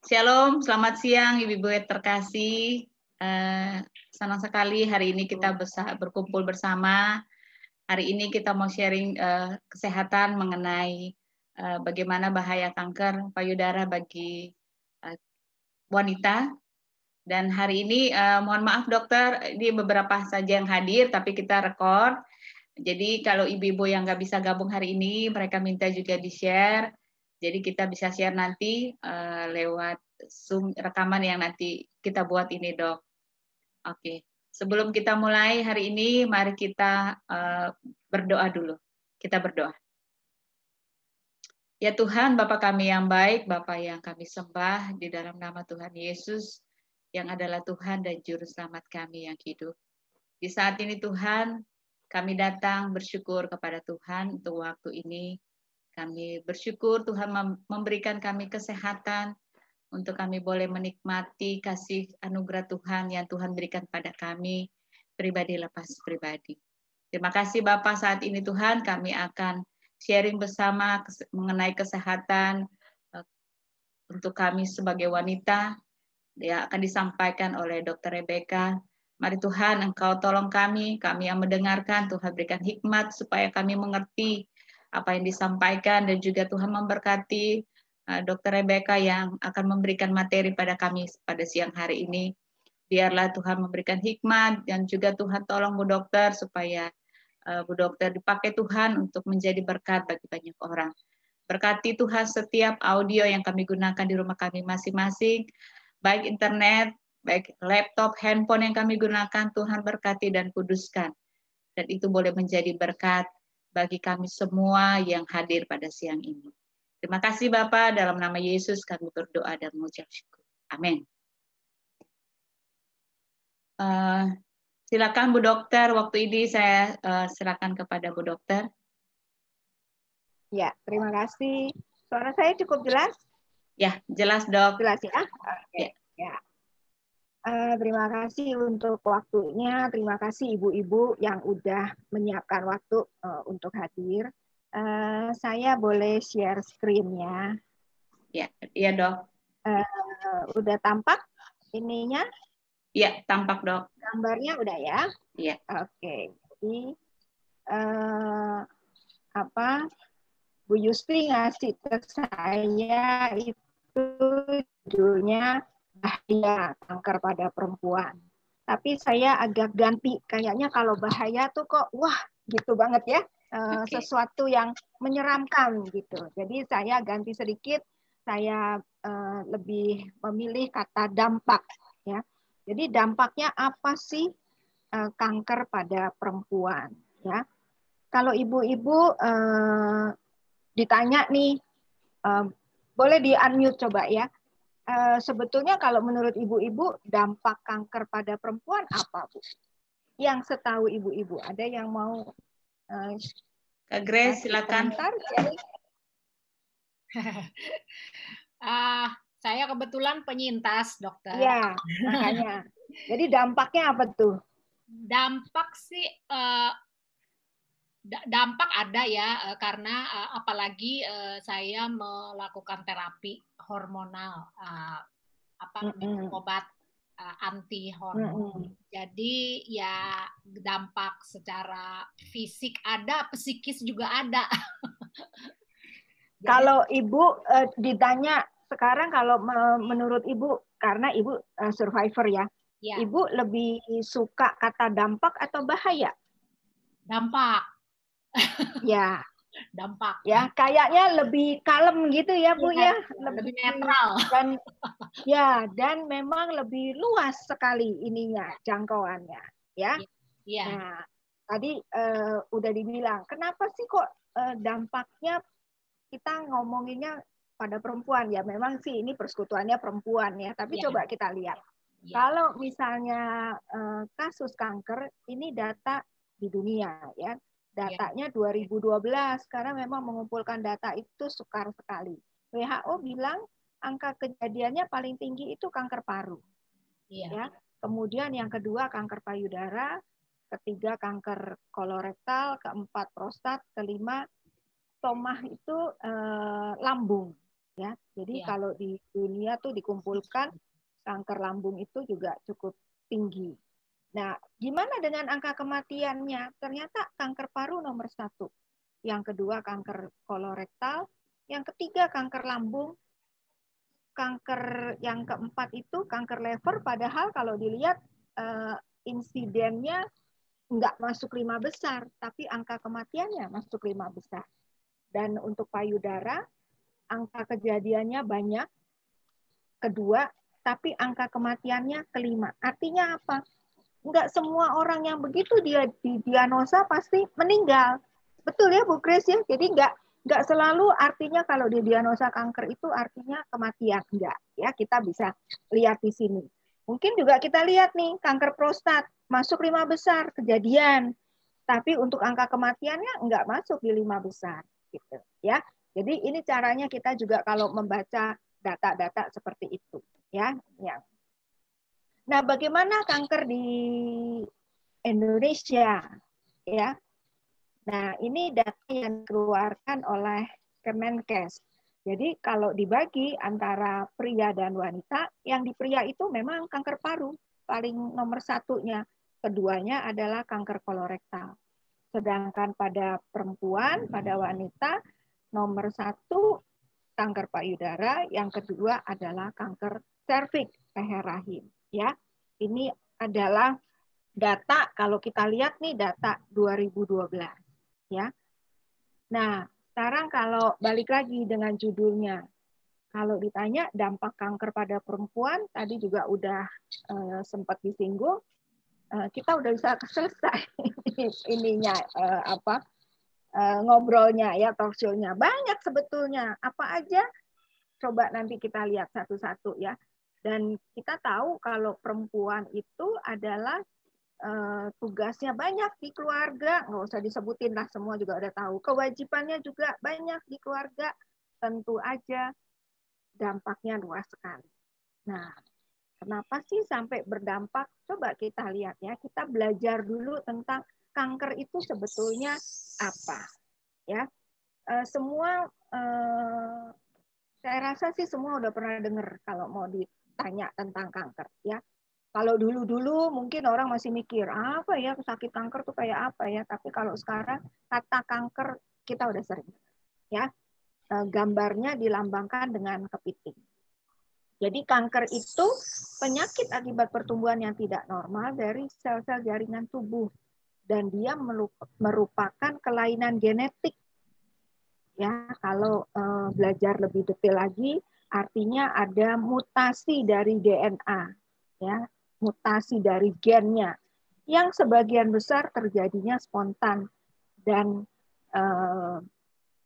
Shalom, selamat siang Ibu-Ibu terkasih. Uh, senang sekali hari ini kita berkumpul bersama. Hari ini kita mau sharing uh, kesehatan mengenai uh, bagaimana bahaya kanker payudara bagi uh, wanita. Dan hari ini mohon maaf dokter, ini beberapa saja yang hadir tapi kita rekor. Jadi kalau ibu-ibu yang nggak bisa gabung hari ini, mereka minta juga di-share jadi kita bisa share nanti uh, lewat Zoom rekaman yang nanti kita buat ini, Dok. Oke. Sebelum kita mulai hari ini, mari kita uh, berdoa dulu. Kita berdoa. Ya Tuhan, Bapa kami yang baik, Bapa yang kami sembah di dalam nama Tuhan Yesus, yang adalah Tuhan dan Juru Selamat kami yang hidup. Di saat ini Tuhan, kami datang bersyukur kepada Tuhan untuk waktu ini, kami bersyukur Tuhan memberikan kami kesehatan untuk kami boleh menikmati kasih anugerah Tuhan yang Tuhan berikan pada kami pribadi lepas pribadi. Terima kasih Bapak saat ini Tuhan kami akan sharing bersama mengenai kesehatan eh, untuk kami sebagai wanita yang akan disampaikan oleh Dr. Rebecca. Mari Tuhan Engkau tolong kami, kami yang mendengarkan, Tuhan berikan hikmat supaya kami mengerti apa yang disampaikan dan juga Tuhan memberkati uh, Dr. Rebecca yang akan memberikan materi pada kami pada siang hari ini. Biarlah Tuhan memberikan hikmat dan juga Tuhan tolong Bu Dokter supaya uh, Bu Dokter dipakai Tuhan untuk menjadi berkat bagi banyak orang. Berkati Tuhan setiap audio yang kami gunakan di rumah kami masing-masing, baik internet, baik laptop, handphone yang kami gunakan, Tuhan berkati dan kuduskan. Dan itu boleh menjadi berkat bagi kami semua yang hadir pada siang ini. Terima kasih Bapak, dalam nama Yesus kami berdoa dan mengucap syukur. Amin. Uh, silakan Bu Dokter, waktu ini saya uh, silakan kepada Bu Dokter. Ya, terima kasih. Suara saya cukup jelas? Ya, jelas dok. Jelas ya? Oke. Okay. Ya. ya. Uh, terima kasih untuk waktunya. Terima kasih ibu-ibu yang udah menyiapkan waktu uh, untuk hadir. Uh, saya boleh share screen-nya. Ya, iya dok. Uh, udah tampak ininya? Iya, tampak dok. Gambarnya udah ya? Iya. Oke. Okay. Jadi uh, apa? Bu Yustri ngasih ke saya itu judulnya bahaya kanker pada perempuan. Tapi saya agak ganti, kayaknya kalau bahaya tuh kok wah gitu banget ya, uh, okay. sesuatu yang menyeramkan gitu. Jadi saya ganti sedikit, saya uh, lebih memilih kata dampak ya. Jadi dampaknya apa sih uh, kanker pada perempuan ya? Kalau ibu-ibu uh, ditanya nih, uh, boleh di unmute coba ya Eh, sebetulnya kalau menurut ibu-ibu dampak kanker pada perempuan apa, Bu? Yang setahu ibu-ibu, ada yang mau uh, Kak Grace, silakan. Komentar, uh, saya kebetulan penyintas, dokter. Iya, makanya. Jadi dampaknya apa tuh? Dampak sih uh, dampak ada ya karena apalagi saya melakukan terapi hormonal apa mm-hmm. obat anti hormon. Mm-hmm. Jadi ya dampak secara fisik ada, psikis juga ada. Jadi, kalau ibu ditanya sekarang kalau menurut ibu karena ibu survivor ya, ya, ibu lebih suka kata dampak atau bahaya? Dampak. Ya, dampak. Ya, kayaknya lebih kalem gitu ya, Bu ya. ya. Lebih, netral. Dan ya, dan memang lebih luas sekali ininya jangkauannya, ya. Iya. Nah, tadi uh, udah dibilang, kenapa sih kok uh, dampaknya kita ngomonginnya pada perempuan ya memang sih ini persekutuannya perempuan ya tapi ya. coba kita lihat ya. kalau misalnya uh, kasus kanker ini data di dunia ya Datanya 2012 karena memang mengumpulkan data itu sukar sekali. WHO bilang angka kejadiannya paling tinggi itu kanker paru. Iya. Ya. Kemudian yang kedua kanker payudara, ketiga kanker kolorektal, keempat prostat, kelima tomah itu eh, lambung ya. Jadi ya. kalau di dunia tuh dikumpulkan kanker lambung itu juga cukup tinggi. Nah, gimana dengan angka kematiannya? Ternyata kanker paru nomor satu. Yang kedua kanker kolorektal. Yang ketiga kanker lambung. Kanker yang keempat itu kanker lever. Padahal kalau dilihat uh, insidennya nggak masuk lima besar, tapi angka kematiannya masuk lima besar. Dan untuk payudara, angka kejadiannya banyak. Kedua, tapi angka kematiannya kelima. Artinya apa? Nggak semua orang yang begitu dia didiagnosa pasti meninggal. Betul ya Bu Kris ya? Jadi nggak nggak selalu artinya kalau didiagnosa kanker itu artinya kematian. Enggak. Ya, kita bisa lihat di sini. Mungkin juga kita lihat nih kanker prostat masuk lima besar kejadian, tapi untuk angka kematiannya nggak masuk di lima besar, gitu ya. Jadi ini caranya kita juga kalau membaca data-data seperti itu, ya. ya. Nah, bagaimana kanker di Indonesia, ya? Nah, ini data yang dikeluarkan oleh Kemenkes. Jadi kalau dibagi antara pria dan wanita, yang di pria itu memang kanker paru paling nomor satunya. Keduanya adalah kanker kolorektal. Sedangkan pada perempuan, pada wanita, nomor satu kanker payudara, yang kedua adalah kanker serviks leher rahim. Ya, ini adalah data kalau kita lihat nih data 2012. Ya, nah sekarang kalau balik lagi dengan judulnya, kalau ditanya dampak kanker pada perempuan, tadi juga udah uh, sempat disinggung, uh, kita udah bisa selesai ininya uh, apa uh, ngobrolnya ya talkshow-nya banyak sebetulnya apa aja? Coba nanti kita lihat satu-satu ya dan kita tahu kalau perempuan itu adalah uh, tugasnya banyak di keluarga, nggak usah disebutin lah semua juga udah tahu. Kewajibannya juga banyak di keluarga, tentu aja dampaknya luas sekali. Nah, kenapa sih sampai berdampak? Coba kita lihat ya, kita belajar dulu tentang kanker itu sebetulnya apa. Ya, uh, semua uh, saya rasa sih semua udah pernah dengar kalau mau ditanya tentang kanker ya kalau dulu-dulu mungkin orang masih mikir apa ya sakit kanker tuh kayak apa ya, tapi kalau sekarang kata kanker kita udah sering ya. E, gambarnya dilambangkan dengan kepiting. Jadi kanker itu penyakit akibat pertumbuhan yang tidak normal dari sel-sel jaringan tubuh dan dia merupakan kelainan genetik. Ya, kalau uh, belajar lebih detail lagi, artinya ada mutasi dari DNA. Ya, mutasi dari gennya yang sebagian besar terjadinya spontan dan uh,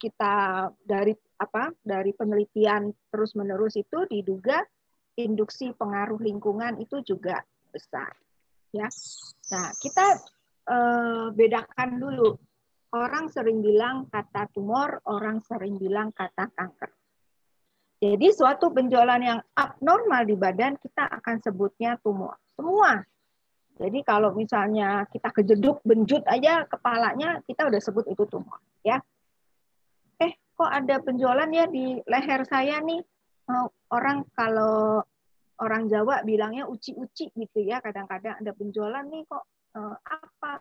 kita dari apa dari penelitian terus menerus itu diduga induksi pengaruh lingkungan itu juga besar ya nah kita uh, bedakan dulu orang sering bilang kata tumor orang sering bilang kata kanker jadi suatu benjolan yang abnormal di badan kita akan sebutnya tumor. Semua. Jadi kalau misalnya kita kejeduk, benjut aja kepalanya, kita udah sebut itu tumor. ya. Eh, kok ada benjolan ya di leher saya nih? Orang kalau orang Jawa bilangnya uci-uci gitu ya, kadang-kadang ada benjolan nih kok eh, apa?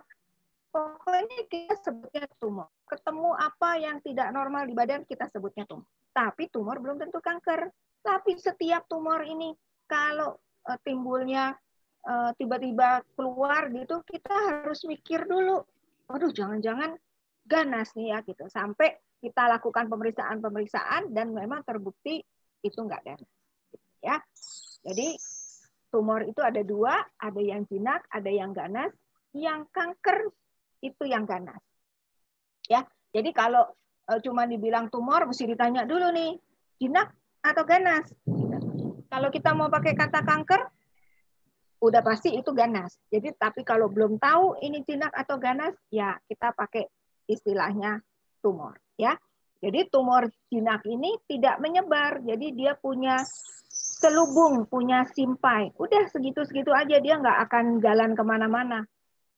Pokoknya kita sebutnya tumor. Ketemu apa yang tidak normal di badan, kita sebutnya tumor. Tapi tumor belum tentu kanker. Tapi setiap tumor ini kalau uh, timbulnya uh, tiba-tiba keluar gitu, kita harus mikir dulu. Waduh, jangan-jangan ganas nih ya gitu. Sampai kita lakukan pemeriksaan-pemeriksaan dan memang terbukti itu enggak ganas. Ya. Jadi tumor itu ada dua, ada yang jinak, ada yang ganas. Yang kanker itu yang ganas. Ya. Jadi kalau cuma dibilang tumor, mesti ditanya dulu nih, jinak atau ganas. Kalau kita mau pakai kata kanker, udah pasti itu ganas. Jadi tapi kalau belum tahu ini jinak atau ganas, ya kita pakai istilahnya tumor, ya. Jadi tumor jinak ini tidak menyebar, jadi dia punya selubung, punya simpai. Udah segitu-segitu aja dia nggak akan jalan ke mana-mana.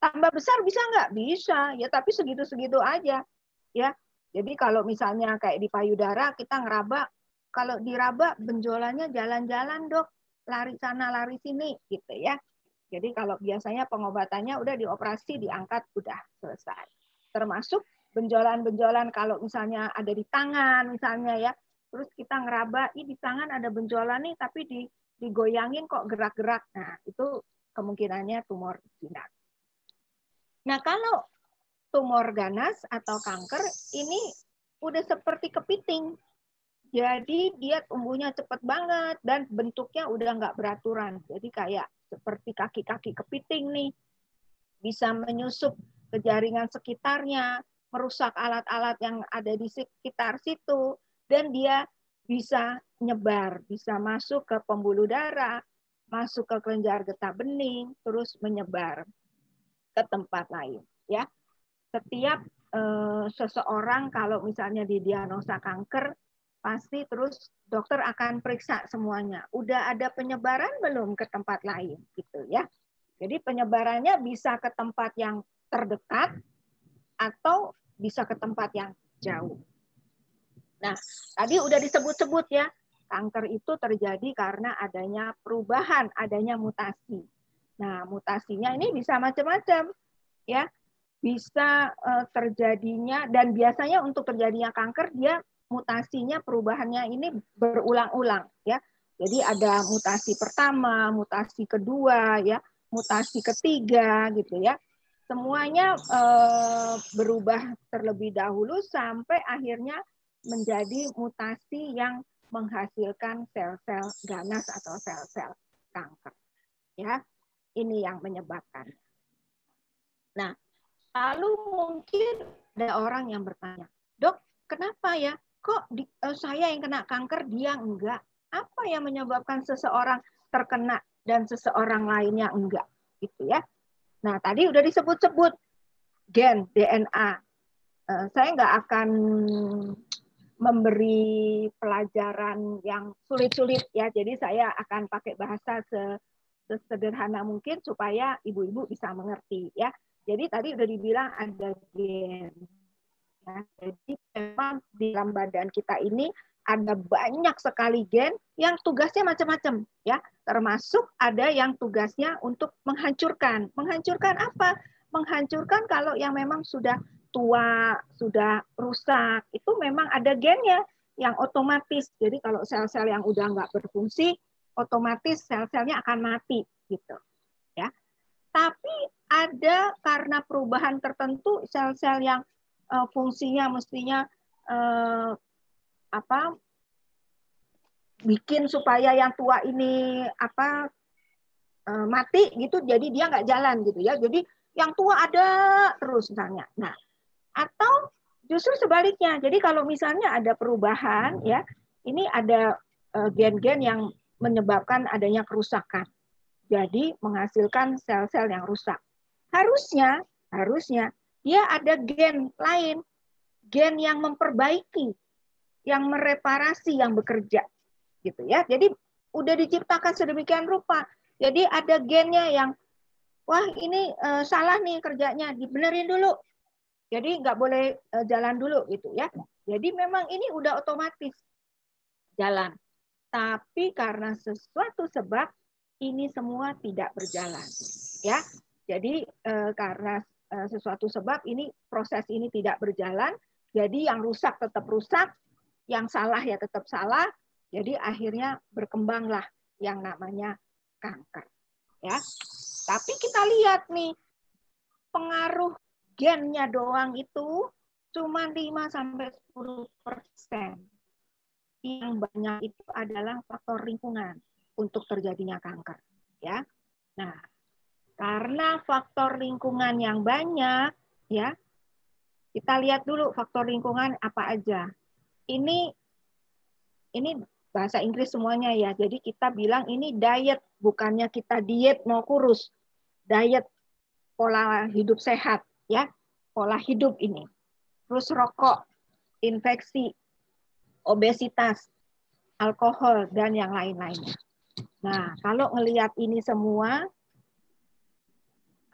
Tambah besar bisa nggak? Bisa, ya tapi segitu-segitu aja, ya. Jadi kalau misalnya kayak di payudara kita ngeraba kalau diraba benjolannya jalan-jalan dok, lari sana lari sini gitu ya. Jadi kalau biasanya pengobatannya udah dioperasi, diangkat, udah selesai. Termasuk benjolan-benjolan kalau misalnya ada di tangan misalnya ya, terus kita ngeraba, ini di tangan ada benjolan nih, tapi di, digoyangin kok gerak-gerak. Nah itu kemungkinannya tumor jinak. Nah kalau tumor ganas atau kanker ini udah seperti kepiting. Jadi dia tumbuhnya cepat banget dan bentuknya udah nggak beraturan. Jadi kayak seperti kaki-kaki kepiting nih. Bisa menyusup ke jaringan sekitarnya, merusak alat-alat yang ada di sekitar situ, dan dia bisa nyebar, bisa masuk ke pembuluh darah, masuk ke kelenjar getah bening, terus menyebar ke tempat lain. Ya, setiap eh, seseorang kalau misalnya didiagnosa kanker, pasti terus dokter akan periksa semuanya. Udah ada penyebaran belum ke tempat lain, gitu ya. Jadi penyebarannya bisa ke tempat yang terdekat atau bisa ke tempat yang jauh. Nah, tadi udah disebut-sebut ya, kanker itu terjadi karena adanya perubahan, adanya mutasi. Nah, mutasinya ini bisa macam-macam, ya. Bisa uh, terjadinya dan biasanya untuk terjadinya kanker dia mutasinya perubahannya ini berulang-ulang, ya. Jadi ada mutasi pertama, mutasi kedua, ya, mutasi ketiga, gitu ya. Semuanya uh, berubah terlebih dahulu sampai akhirnya menjadi mutasi yang menghasilkan sel-sel ganas atau sel-sel kanker. Ya, ini yang menyebabkan. Nah, lalu mungkin ada orang yang bertanya, dok, kenapa ya? Kok di, uh, saya yang kena kanker, dia enggak? Apa yang menyebabkan seseorang terkena dan seseorang lainnya enggak? Gitu ya. Nah, tadi udah disebut-sebut gen DNA. Uh, saya nggak akan memberi pelajaran yang sulit-sulit ya. Jadi saya akan pakai bahasa sesederhana mungkin supaya ibu-ibu bisa mengerti ya. Jadi tadi udah dibilang ada gen. Ya, jadi memang di dalam badan kita ini ada banyak sekali gen yang tugasnya macam-macam ya. Termasuk ada yang tugasnya untuk menghancurkan. Menghancurkan apa? Menghancurkan kalau yang memang sudah tua, sudah rusak, itu memang ada gennya yang otomatis. Jadi kalau sel-sel yang udah nggak berfungsi, otomatis sel-selnya akan mati gitu. Ya. Tapi ada karena perubahan tertentu sel-sel yang uh, fungsinya mestinya uh, apa bikin supaya yang tua ini apa uh, mati gitu jadi dia nggak jalan gitu ya jadi yang tua ada terus misalnya nah atau justru sebaliknya. Jadi kalau misalnya ada perubahan ya, ini ada gen-gen yang menyebabkan adanya kerusakan. Jadi menghasilkan sel-sel yang rusak. Harusnya, harusnya dia ada gen lain, gen yang memperbaiki, yang mereparasi, yang bekerja, gitu ya. Jadi udah diciptakan sedemikian rupa. Jadi ada gennya yang, wah ini uh, salah nih kerjanya, dibenerin dulu, jadi nggak boleh uh, jalan dulu gitu ya. Jadi memang ini udah otomatis jalan. Tapi karena sesuatu sebab ini semua tidak berjalan. Ya. Jadi uh, karena uh, sesuatu sebab ini proses ini tidak berjalan, jadi yang rusak tetap rusak, yang salah ya tetap salah. Jadi akhirnya berkembanglah yang namanya kanker. Ya. Tapi kita lihat nih pengaruh gennya doang itu cuma 5 sampai 10 persen. Yang banyak itu adalah faktor lingkungan untuk terjadinya kanker. Ya, nah karena faktor lingkungan yang banyak, ya kita lihat dulu faktor lingkungan apa aja. Ini ini bahasa Inggris semuanya ya. Jadi kita bilang ini diet, bukannya kita diet mau kurus. Diet pola hidup sehat ya pola hidup ini. Terus rokok, infeksi, obesitas, alkohol dan yang lain-lainnya. Nah, kalau ngelihat ini semua,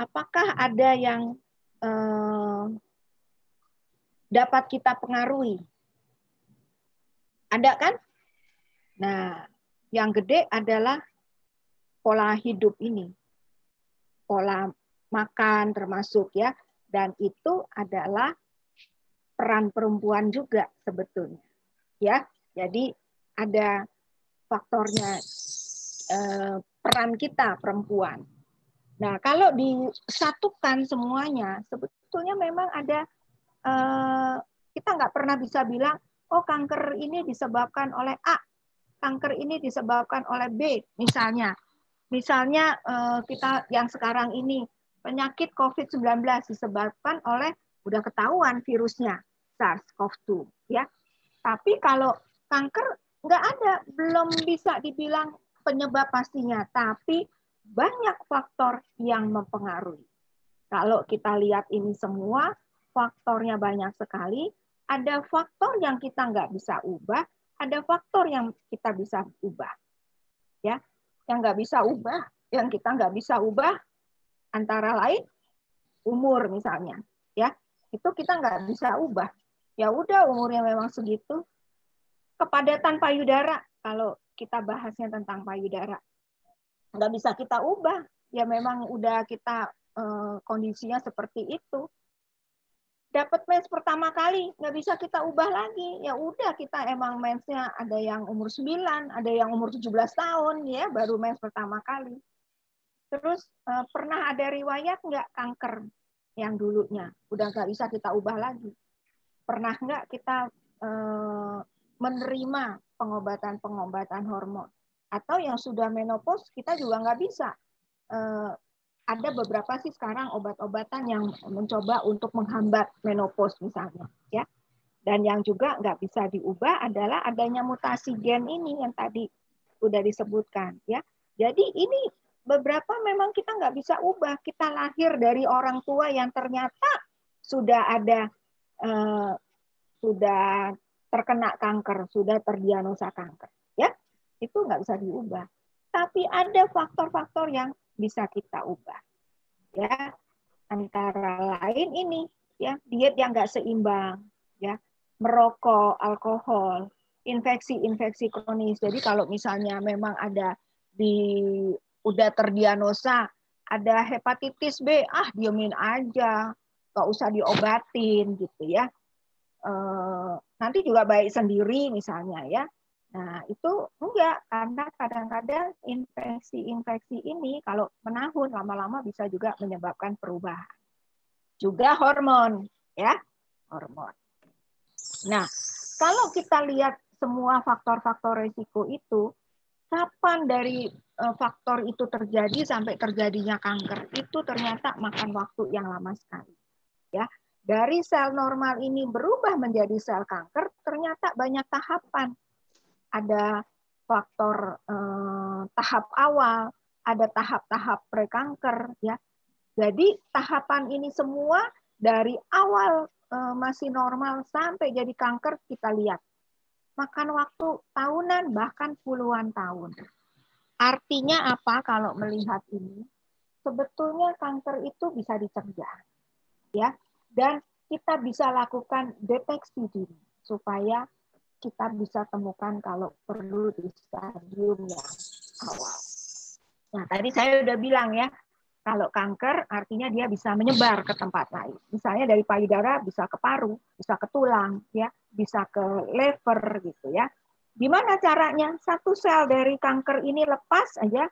apakah ada yang eh, dapat kita pengaruhi? Ada kan? Nah, yang gede adalah pola hidup ini. Pola makan termasuk ya. Dan itu adalah peran perempuan juga sebetulnya. Ya, jadi ada faktornya eh, peran kita perempuan. Nah, kalau disatukan semuanya, sebetulnya memang ada eh, kita nggak pernah bisa bilang, oh kanker ini disebabkan oleh A, kanker ini disebabkan oleh B, misalnya. Misalnya eh, kita yang sekarang ini penyakit COVID-19 disebabkan oleh udah ketahuan virusnya SARS-CoV-2, ya. Tapi kalau kanker nggak ada, belum bisa dibilang penyebab pastinya, tapi banyak faktor yang mempengaruhi. Kalau kita lihat ini semua, faktornya banyak sekali. Ada faktor yang kita nggak bisa ubah, ada faktor yang kita bisa ubah. Ya, yang nggak bisa ubah, yang kita nggak bisa ubah, antara lain umur misalnya. Ya, itu kita nggak bisa ubah. Ya udah umurnya memang segitu. Kepadatan payudara, kalau kita bahasnya tentang payudara, nggak bisa kita ubah. Ya memang udah kita eh, kondisinya seperti itu. Dapat mens pertama kali nggak bisa kita ubah lagi. Ya udah kita emang mensnya ada yang umur 9 ada yang umur 17 tahun ya baru mens pertama kali. Terus eh, pernah ada riwayat nggak kanker yang dulunya? Udah nggak bisa kita ubah lagi. Pernah nggak kita eh, menerima pengobatan-pengobatan hormon atau yang sudah menopause kita juga nggak bisa. Eh, ada beberapa sih sekarang obat-obatan yang mencoba untuk menghambat menopause misalnya ya. Dan yang juga nggak bisa diubah adalah adanya mutasi gen ini yang tadi sudah disebutkan ya. Jadi ini beberapa memang kita nggak bisa ubah. Kita lahir dari orang tua yang ternyata sudah ada eh, sudah terkena kanker sudah terdiagnosa kanker itu nggak bisa diubah tapi ada faktor-faktor yang bisa kita ubah. Ya, antara lain ini ya diet yang nggak seimbang, ya merokok, alkohol, infeksi-infeksi kronis. Jadi kalau misalnya memang ada di udah terdiagnosa ada hepatitis B, ah diemin aja, nggak usah diobatin gitu ya. E, nanti juga baik sendiri misalnya ya. Nah, itu enggak karena kadang-kadang infeksi-infeksi ini kalau menahun lama-lama bisa juga menyebabkan perubahan. Juga hormon, ya, hormon. Nah, kalau kita lihat semua faktor-faktor risiko itu, kapan dari e, faktor itu terjadi sampai terjadinya kanker itu ternyata makan waktu yang lama sekali. Ya, dari sel normal ini berubah menjadi sel kanker ternyata banyak tahapan ada faktor eh, tahap awal, ada tahap-tahap prekanker ya. Jadi tahapan ini semua dari awal eh, masih normal sampai jadi kanker kita lihat. Makan waktu tahunan bahkan puluhan tahun. Artinya apa kalau melihat ini? Sebetulnya kanker itu bisa dicegah. Ya. Dan kita bisa lakukan deteksi dini supaya kita bisa temukan kalau perlu di stadium yang awal. Nah, tadi saya udah bilang ya, kalau kanker artinya dia bisa menyebar ke tempat lain. Misalnya dari payudara bisa ke paru, bisa ke tulang, ya, bisa ke liver gitu ya. Gimana caranya? Satu sel dari kanker ini lepas aja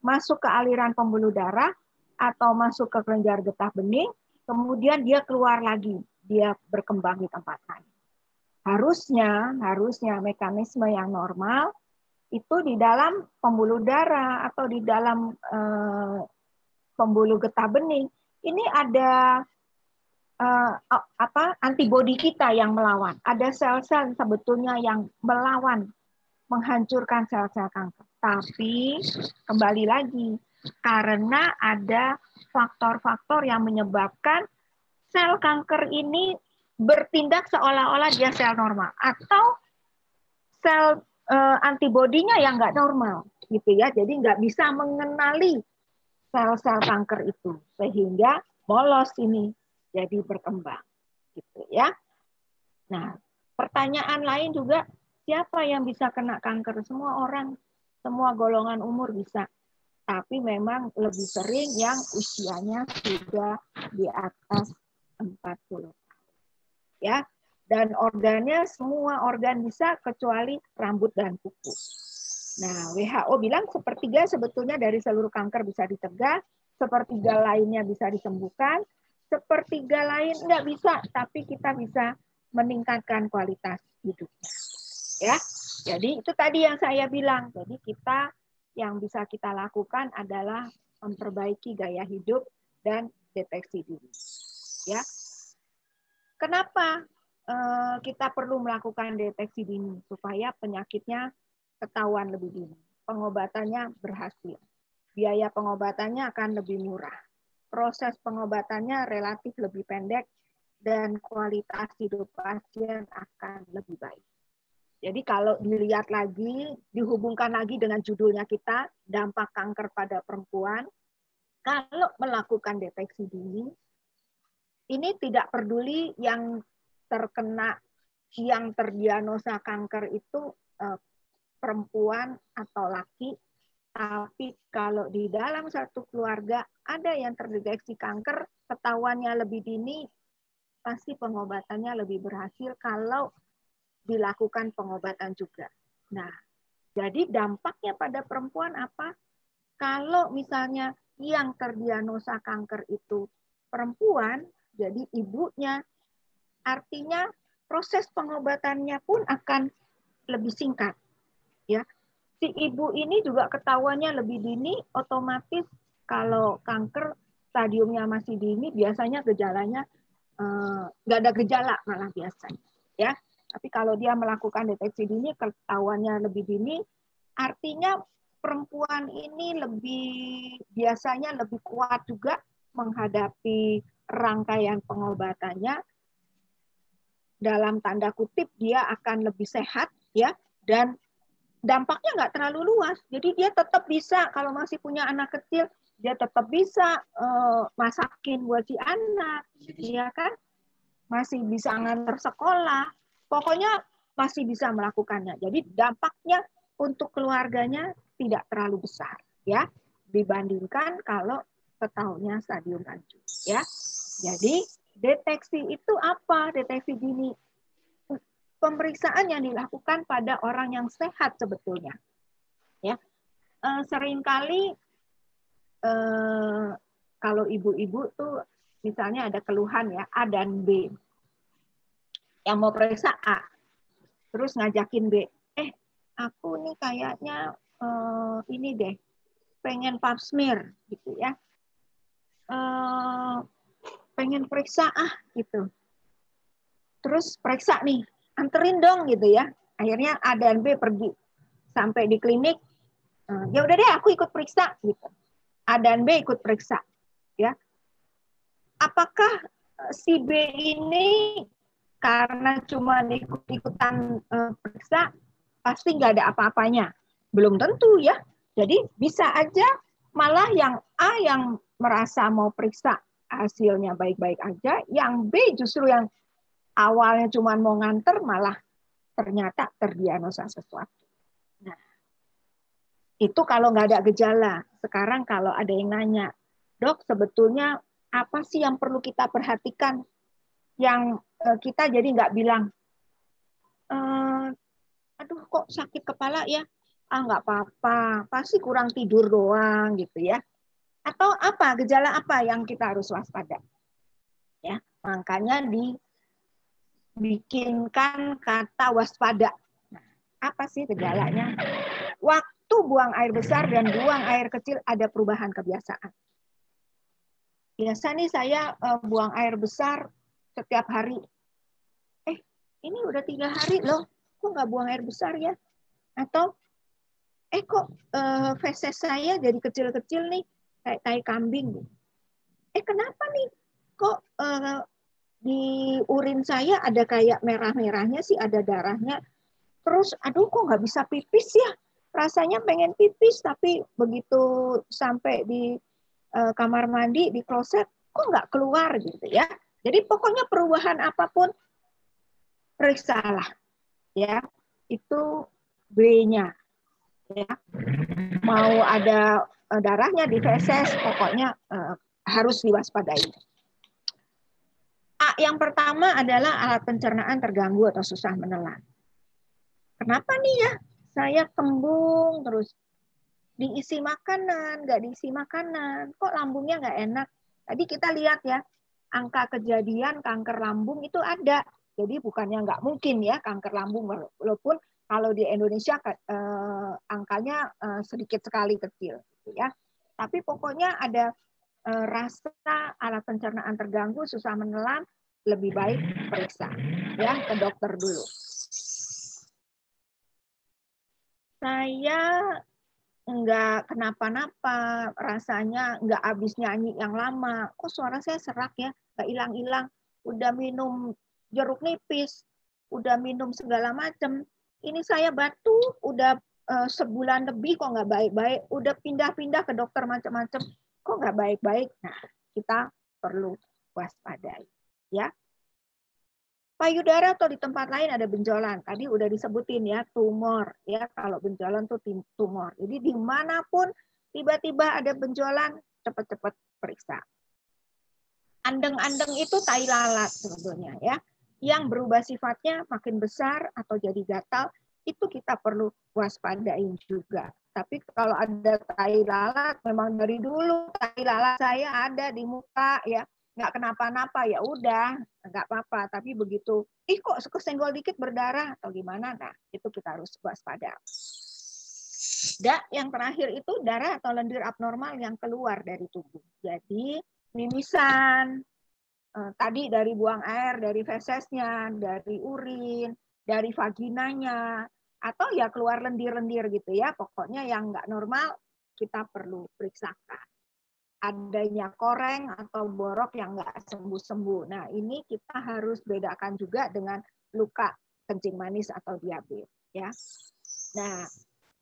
masuk ke aliran pembuluh darah atau masuk ke kelenjar getah bening, kemudian dia keluar lagi, dia berkembang di tempat lain harusnya harusnya mekanisme yang normal itu di dalam pembuluh darah atau di dalam eh, pembuluh getah bening. Ini ada eh, apa antibodi kita yang melawan. Ada sel-sel sebetulnya yang melawan menghancurkan sel-sel kanker. Tapi kembali lagi karena ada faktor-faktor yang menyebabkan sel kanker ini bertindak seolah-olah dia sel normal atau sel uh, antibodinya yang nggak normal gitu ya jadi nggak bisa mengenali sel-sel kanker itu sehingga bolos ini jadi berkembang gitu ya nah pertanyaan lain juga Siapa yang bisa kena kanker? Semua orang, semua golongan umur bisa. Tapi memang lebih sering yang usianya sudah di atas 40 Ya, dan organnya semua organ bisa kecuali rambut dan kuku. Nah, WHO bilang sepertiga sebetulnya dari seluruh kanker bisa dicegah, sepertiga lainnya bisa disembuhkan, sepertiga lain nggak bisa, tapi kita bisa meningkatkan kualitas hidupnya. Ya, jadi itu tadi yang saya bilang. Jadi kita yang bisa kita lakukan adalah memperbaiki gaya hidup dan deteksi dini. Ya, kenapa eh, kita perlu melakukan deteksi dini supaya penyakitnya ketahuan lebih dini, pengobatannya berhasil, biaya pengobatannya akan lebih murah, proses pengobatannya relatif lebih pendek dan kualitas hidup pasien akan lebih baik. Jadi kalau dilihat lagi, dihubungkan lagi dengan judulnya kita, dampak kanker pada perempuan, kalau melakukan deteksi dini, ini tidak peduli yang terkena, yang terdiagnosa kanker itu eh, perempuan atau laki, tapi kalau di dalam satu keluarga ada yang terdeteksi kanker, ketahuannya lebih dini, pasti pengobatannya lebih berhasil kalau dilakukan pengobatan juga. Nah, jadi dampaknya pada perempuan apa? Kalau misalnya yang terdiagnosa kanker itu perempuan, jadi ibunya, artinya proses pengobatannya pun akan lebih singkat. Ya, si ibu ini juga ketahuannya lebih dini, otomatis kalau kanker stadiumnya masih dini, biasanya gejalanya eh, nggak ada gejala malah biasanya. Ya, tapi kalau dia melakukan deteksi dini, ketahuannya lebih dini, artinya perempuan ini lebih biasanya lebih kuat juga menghadapi rangkaian pengobatannya. Dalam tanda kutip dia akan lebih sehat ya dan dampaknya nggak terlalu luas. Jadi dia tetap bisa kalau masih punya anak kecil dia tetap bisa uh, masakin buat si anak, ya kan? Masih bisa ngantar sekolah, Pokoknya masih bisa melakukannya. Jadi dampaknya untuk keluarganya tidak terlalu besar ya dibandingkan kalau ketahuannya stadium lanjut ya. Jadi deteksi itu apa? Deteksi dini pemeriksaan yang dilakukan pada orang yang sehat sebetulnya. Ya. E, sering kali e, kalau ibu-ibu tuh misalnya ada keluhan ya A dan B yang mau periksa A, terus ngajakin B, eh aku nih kayaknya uh, ini deh, pengen pap smear gitu ya, uh, pengen periksa ah gitu, terus periksa nih, anterin dong gitu ya, akhirnya A dan B pergi sampai di klinik, uh, ya udah deh aku ikut periksa gitu, A dan B ikut periksa, ya, apakah si B ini karena cuma ikut-ikutan periksa pasti nggak ada apa-apanya. Belum tentu ya. Jadi bisa aja malah yang A yang merasa mau periksa hasilnya baik-baik aja, yang B justru yang awalnya cuma mau nganter malah ternyata terdiagnosa sesuatu. Nah, itu kalau nggak ada gejala. Sekarang kalau ada yang nanya, dok sebetulnya apa sih yang perlu kita perhatikan yang uh, kita jadi nggak bilang, uh, aduh kok sakit kepala ya, ah nggak apa-apa, pasti kurang tidur doang gitu ya. Atau apa gejala apa yang kita harus waspada? Ya, makanya dibikinkan kata waspada. Nah, apa sih gejalanya? Waktu buang air besar dan buang air kecil ada perubahan kebiasaan. Biasa nih saya uh, buang air besar setiap hari. Eh, ini udah tiga hari loh, kok nggak buang air besar ya? Atau, eh kok uh, feses saya jadi kecil-kecil nih, kayak tai kambing. Eh kenapa nih? Kok uh, di urin saya ada kayak merah-merahnya sih, ada darahnya. Terus, aduh kok nggak bisa pipis ya? Rasanya pengen pipis, tapi begitu sampai di uh, kamar mandi, di kloset, kok nggak keluar gitu ya? Jadi pokoknya perubahan apa pun periksalah ya. itu B-nya. Ya. Mau ada darahnya di feses, pokoknya uh, harus diwaspadai. A yang pertama adalah alat pencernaan terganggu atau susah menelan. Kenapa nih ya? Saya kembung terus diisi makanan, nggak diisi makanan, kok lambungnya nggak enak. Tadi kita lihat ya, angka kejadian kanker lambung itu ada. Jadi bukannya nggak mungkin ya kanker lambung, walaupun kalau di Indonesia eh, angkanya eh, sedikit sekali kecil, gitu ya. Tapi pokoknya ada eh, rasa alat pencernaan terganggu, susah menelan, lebih baik periksa ya ke dokter dulu. Saya nggak kenapa-napa, rasanya nggak habis nyanyi yang lama. Kok suara saya serak ya, nggak hilang-hilang. Udah minum jeruk nipis, udah minum segala macam. Ini saya batuk, udah uh, sebulan lebih kok nggak baik-baik. Udah pindah-pindah ke dokter macam-macam, kok nggak baik-baik. Nah, kita perlu waspadai, ya payudara atau di tempat lain ada benjolan. Tadi udah disebutin ya, tumor. Ya, kalau benjolan tuh tumor. Jadi di mana pun tiba-tiba ada benjolan, cepat-cepat periksa. Andeng-andeng itu tai lalat sebetulnya ya. Yang berubah sifatnya makin besar atau jadi gatal, itu kita perlu waspadain juga. Tapi kalau ada tai lalat, memang dari dulu tai lalat saya ada di muka ya. Nggak kenapa-napa ya udah nggak apa-apa. Tapi begitu ih kok kesenggol dikit berdarah? Atau gimana? Nah itu kita harus waspada. Da yang terakhir itu darah atau lendir abnormal yang keluar dari tubuh. Jadi mimisan tadi dari buang air dari fesesnya dari urin dari vaginanya atau ya keluar lendir-lendir gitu ya pokoknya yang nggak normal kita perlu periksakan adanya koreng atau borok yang nggak sembuh-sembuh. Nah, ini kita harus bedakan juga dengan luka kencing manis atau diabetes. Ya. Nah,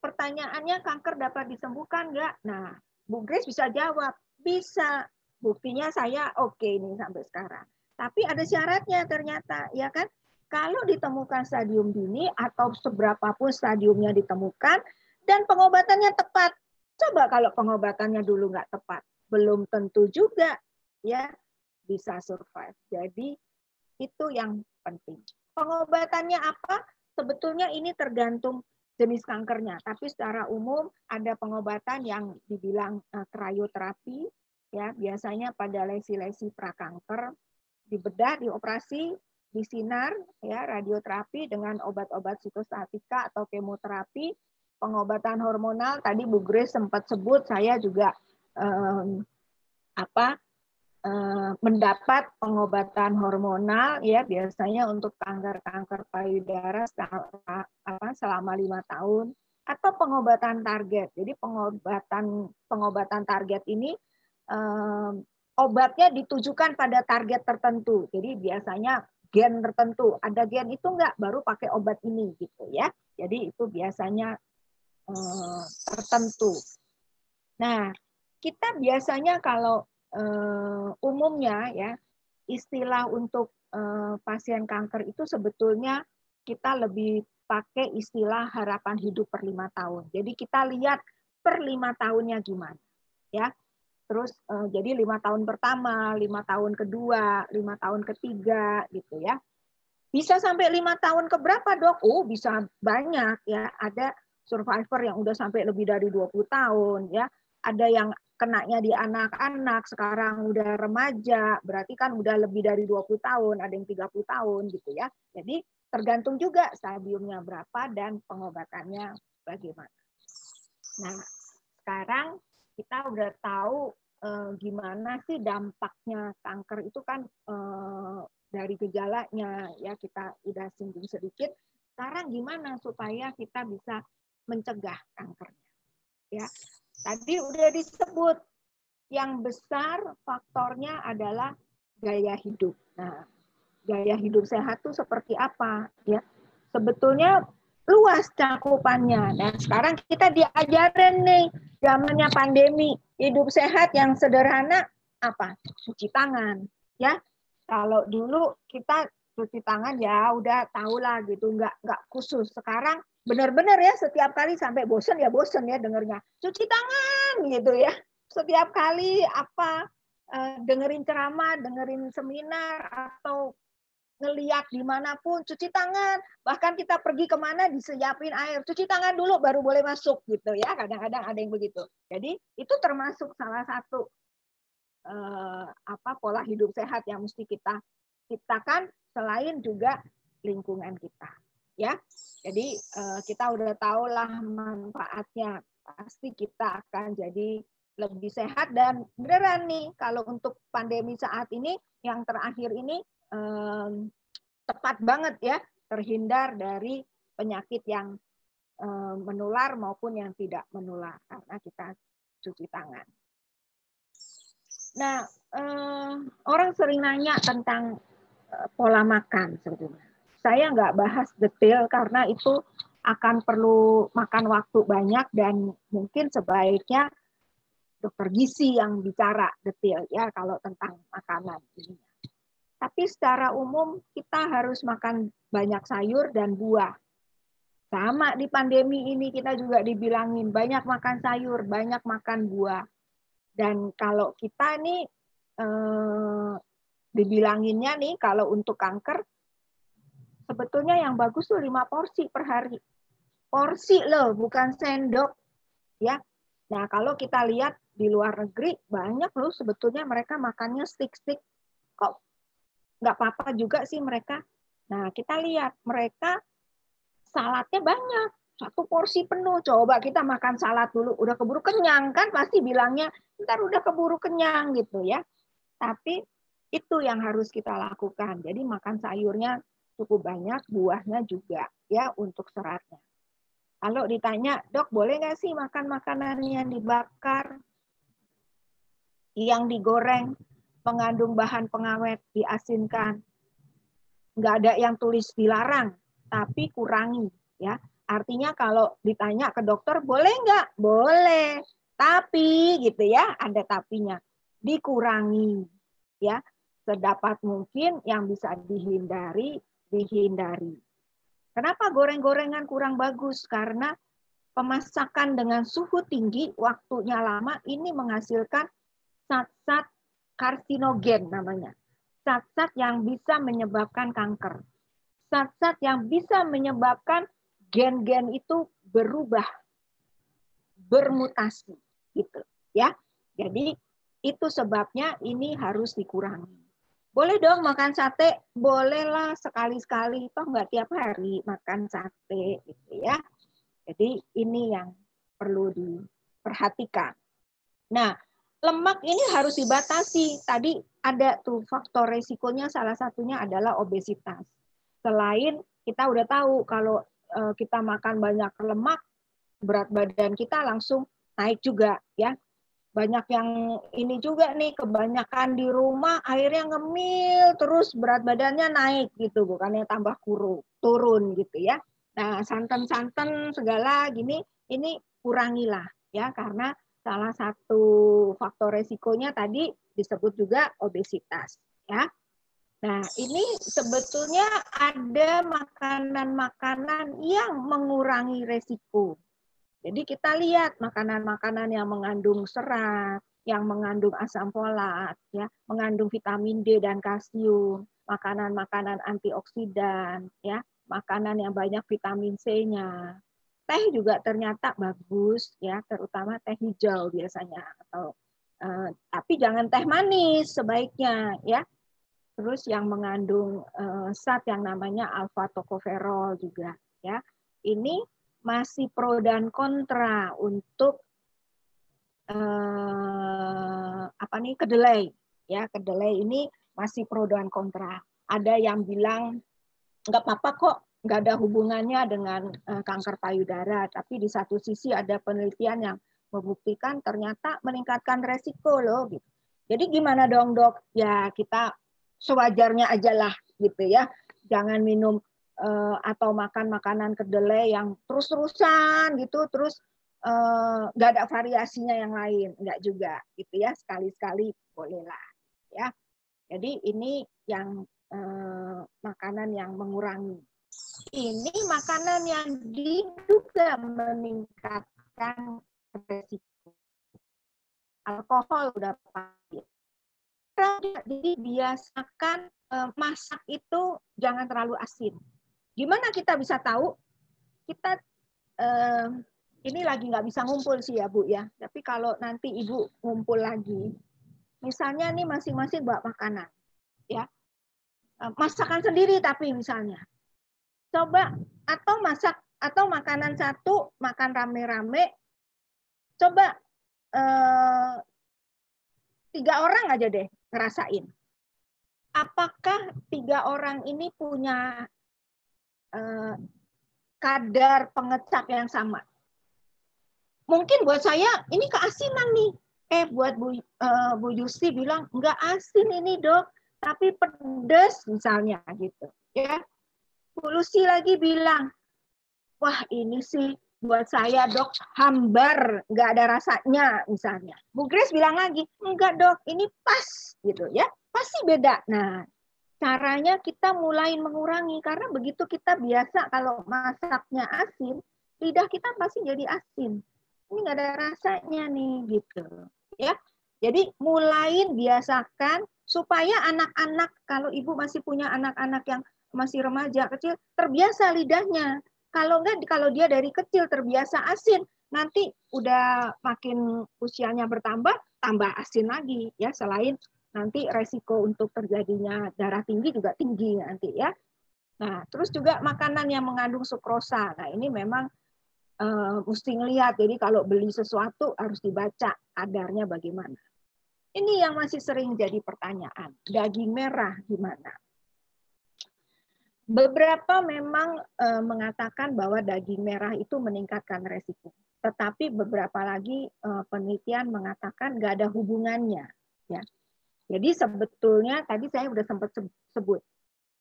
pertanyaannya kanker dapat disembuhkan nggak? Nah, Bu Grace bisa jawab, bisa. Buktinya saya oke okay nih sampai sekarang. Tapi ada syaratnya ternyata, ya kan? Kalau ditemukan stadium dini atau seberapa pun stadiumnya ditemukan dan pengobatannya tepat. Coba kalau pengobatannya dulu nggak tepat belum tentu juga ya bisa survive. Jadi itu yang penting. Pengobatannya apa? Sebetulnya ini tergantung jenis kankernya, tapi secara umum ada pengobatan yang dibilang krioterapi ya, biasanya pada lesi-lesi prakanker dibedah, dioperasi, disinar ya, radioterapi dengan obat-obat sitostatika atau kemoterapi, pengobatan hormonal tadi Bu Grace sempat sebut saya juga um, apa mendapat pengobatan hormonal ya biasanya untuk kanker-kanker payudara selama, selama lima tahun atau pengobatan target. Jadi pengobatan pengobatan target ini um, obatnya ditujukan pada target tertentu. Jadi biasanya gen tertentu. Ada gen itu enggak baru pakai obat ini gitu ya. Jadi itu biasanya uh, tertentu. Nah, kita biasanya kalau uh, umumnya ya istilah untuk uh, pasien kanker itu sebetulnya kita lebih pakai istilah harapan hidup per lima tahun. Jadi kita lihat per lima tahunnya gimana, ya. Terus uh, jadi lima tahun pertama, lima tahun kedua, lima tahun ketiga, gitu ya. Bisa sampai lima tahun ke berapa dok? Oh bisa banyak ya. Ada survivor yang udah sampai lebih dari 20 tahun ya. Ada yang kenanya di anak-anak, sekarang udah remaja, berarti kan udah lebih dari 20 tahun, ada yang 30 tahun gitu ya. Jadi tergantung juga stadiumnya berapa dan pengobatannya bagaimana. Nah, sekarang kita udah tahu eh, gimana sih dampaknya kanker itu kan eh, dari gejalanya ya kita udah singgung sedikit. Sekarang gimana supaya kita bisa mencegah kankernya? Ya, Tadi udah disebut yang besar faktornya adalah gaya hidup. Nah, gaya hidup sehat itu seperti apa? Ya, sebetulnya luas cakupannya. Nah, sekarang kita diajarin nih zamannya pandemi hidup sehat yang sederhana apa? Cuci tangan, ya. Kalau dulu kita cuci tangan ya udah tau lah gitu nggak nggak khusus sekarang benar-benar ya setiap kali sampai bosen ya bosen ya dengernya cuci tangan gitu ya setiap kali apa eh, dengerin ceramah dengerin seminar atau ngeliat di mana pun cuci tangan. Bahkan kita pergi ke mana disiapin air. Cuci tangan dulu baru boleh masuk gitu ya. Kadang-kadang ada yang begitu. Jadi itu termasuk salah satu eh, apa pola hidup sehat yang mesti kita ciptakan selain juga lingkungan kita ya. Jadi eh, kita udah tahu lah manfaatnya. Pasti kita akan jadi lebih sehat dan beneran nih kalau untuk pandemi saat ini yang terakhir ini eh, tepat banget ya terhindar dari penyakit yang eh, menular maupun yang tidak menular karena kita cuci tangan. Nah, eh, orang sering nanya tentang Eh, pola makan sebetulnya. Saya nggak bahas detail karena itu akan perlu makan waktu banyak dan mungkin sebaiknya dokter gizi yang bicara detail ya kalau tentang makanan ini. Tapi secara umum kita harus makan banyak sayur dan buah. Sama di pandemi ini kita juga dibilangin banyak makan sayur, banyak makan buah. Dan kalau kita nih eh, dibilanginnya nih kalau untuk kanker sebetulnya yang bagus tuh lima porsi per hari. Porsi loh, bukan sendok. Ya. Nah, kalau kita lihat di luar negeri banyak loh sebetulnya mereka makannya stick-stick. Kok nggak apa-apa juga sih mereka. Nah, kita lihat mereka saladnya banyak. Satu porsi penuh. Coba kita makan salad dulu. Udah keburu kenyang kan pasti bilangnya ntar udah keburu kenyang gitu ya. Tapi itu yang harus kita lakukan. Jadi makan sayurnya cukup banyak, buahnya juga ya untuk seratnya. Kalau ditanya, dok boleh nggak sih makan makanan yang dibakar, yang digoreng, mengandung bahan pengawet, diasinkan? Nggak ada yang tulis dilarang, tapi kurangi. ya. Artinya kalau ditanya ke dokter, boleh nggak? Boleh. Tapi gitu ya, ada tapinya. Dikurangi. ya sedapat mungkin yang bisa dihindari, dihindari. Kenapa goreng-gorengan kurang bagus? Karena pemasakan dengan suhu tinggi, waktunya lama, ini menghasilkan zat-zat karsinogen namanya. Zat-zat yang bisa menyebabkan kanker. Zat-zat yang bisa menyebabkan gen-gen itu berubah, bermutasi gitu ya. Jadi itu sebabnya ini harus dikurangi. Boleh dong makan sate, bolehlah sekali-sekali, toh nggak tiap hari makan sate gitu ya. Jadi ini yang perlu diperhatikan. Nah, lemak ini harus dibatasi. Tadi ada tuh faktor resikonya salah satunya adalah obesitas. Selain kita udah tahu kalau eh, kita makan banyak lemak, berat badan kita langsung naik juga ya banyak yang ini juga nih kebanyakan di rumah akhirnya ngemil terus berat badannya naik gitu bukannya tambah kuru turun gitu ya nah santan-santan segala gini ini kurangilah ya karena salah satu faktor resikonya tadi disebut juga obesitas ya nah ini sebetulnya ada makanan-makanan yang mengurangi resiko jadi kita lihat makanan-makanan yang mengandung serat, yang mengandung asam folat, ya, mengandung vitamin D dan kalsium, makanan-makanan antioksidan, ya, makanan yang banyak vitamin C-nya. Teh juga ternyata bagus, ya, terutama teh hijau biasanya atau uh, tapi jangan teh manis sebaiknya, ya. Terus yang mengandung uh, zat yang namanya alfa tocoferol juga, ya. Ini masih pro dan kontra untuk eh, apa nih kedelai ya kedelai ini masih pro dan kontra ada yang bilang nggak apa-apa kok nggak ada hubungannya dengan eh, kanker payudara tapi di satu sisi ada penelitian yang membuktikan ternyata meningkatkan resiko loh gitu. Jadi gimana dong dok? Ya kita sewajarnya aja lah gitu ya. Jangan minum uh, atau makan makanan kedelai yang terus-terusan gitu. Terus eh, nggak ada variasinya yang lain. Nggak juga gitu ya. Sekali-sekali bolehlah ya. Jadi ini yang eh, makanan yang mengurangi. Ini makanan yang diduga meningkatkan resiko. Alkohol udah pasti. Jadi biasakan eh, masak itu jangan terlalu asin. Gimana kita bisa tahu? Kita eh, ini lagi nggak bisa ngumpul sih ya Bu ya. Tapi kalau nanti Ibu ngumpul lagi, misalnya nih masing-masing bawa makanan, ya eh, masakan sendiri tapi misalnya coba atau masak atau makanan satu makan rame-rame. Coba eh, tiga orang aja deh ngerasain. Apakah tiga orang ini punya eh, kadar pengecap yang sama? Mungkin buat saya ini keasinan nih. Eh buat Bu, uh, Bu Yusti bilang nggak asin ini dok tapi pedes misalnya gitu ya Bu Lucy lagi bilang wah ini sih buat saya dok hambar nggak ada rasanya misalnya. Bu Grace bilang lagi enggak dok ini pas gitu ya. Pasti beda. Nah caranya kita mulai mengurangi karena begitu kita biasa kalau masaknya asin lidah kita pasti jadi asin. Ini nggak ada rasanya nih gitu ya. Jadi mulai biasakan supaya anak-anak kalau ibu masih punya anak-anak yang masih remaja kecil terbiasa lidahnya. Kalau enggak kalau dia dari kecil terbiasa asin, nanti udah makin usianya bertambah tambah asin lagi ya selain nanti resiko untuk terjadinya darah tinggi juga tinggi nanti ya. Nah, terus juga makanan yang mengandung sukrosa. Nah, ini memang uh, mesti ngelihat. Jadi kalau beli sesuatu harus dibaca kadarnya bagaimana. Ini yang masih sering jadi pertanyaan. Daging merah gimana? Beberapa memang uh, mengatakan bahwa daging merah itu meningkatkan resiko. Tetapi beberapa lagi uh, penelitian mengatakan nggak ada hubungannya. Ya. Jadi sebetulnya tadi saya sudah sempat sebut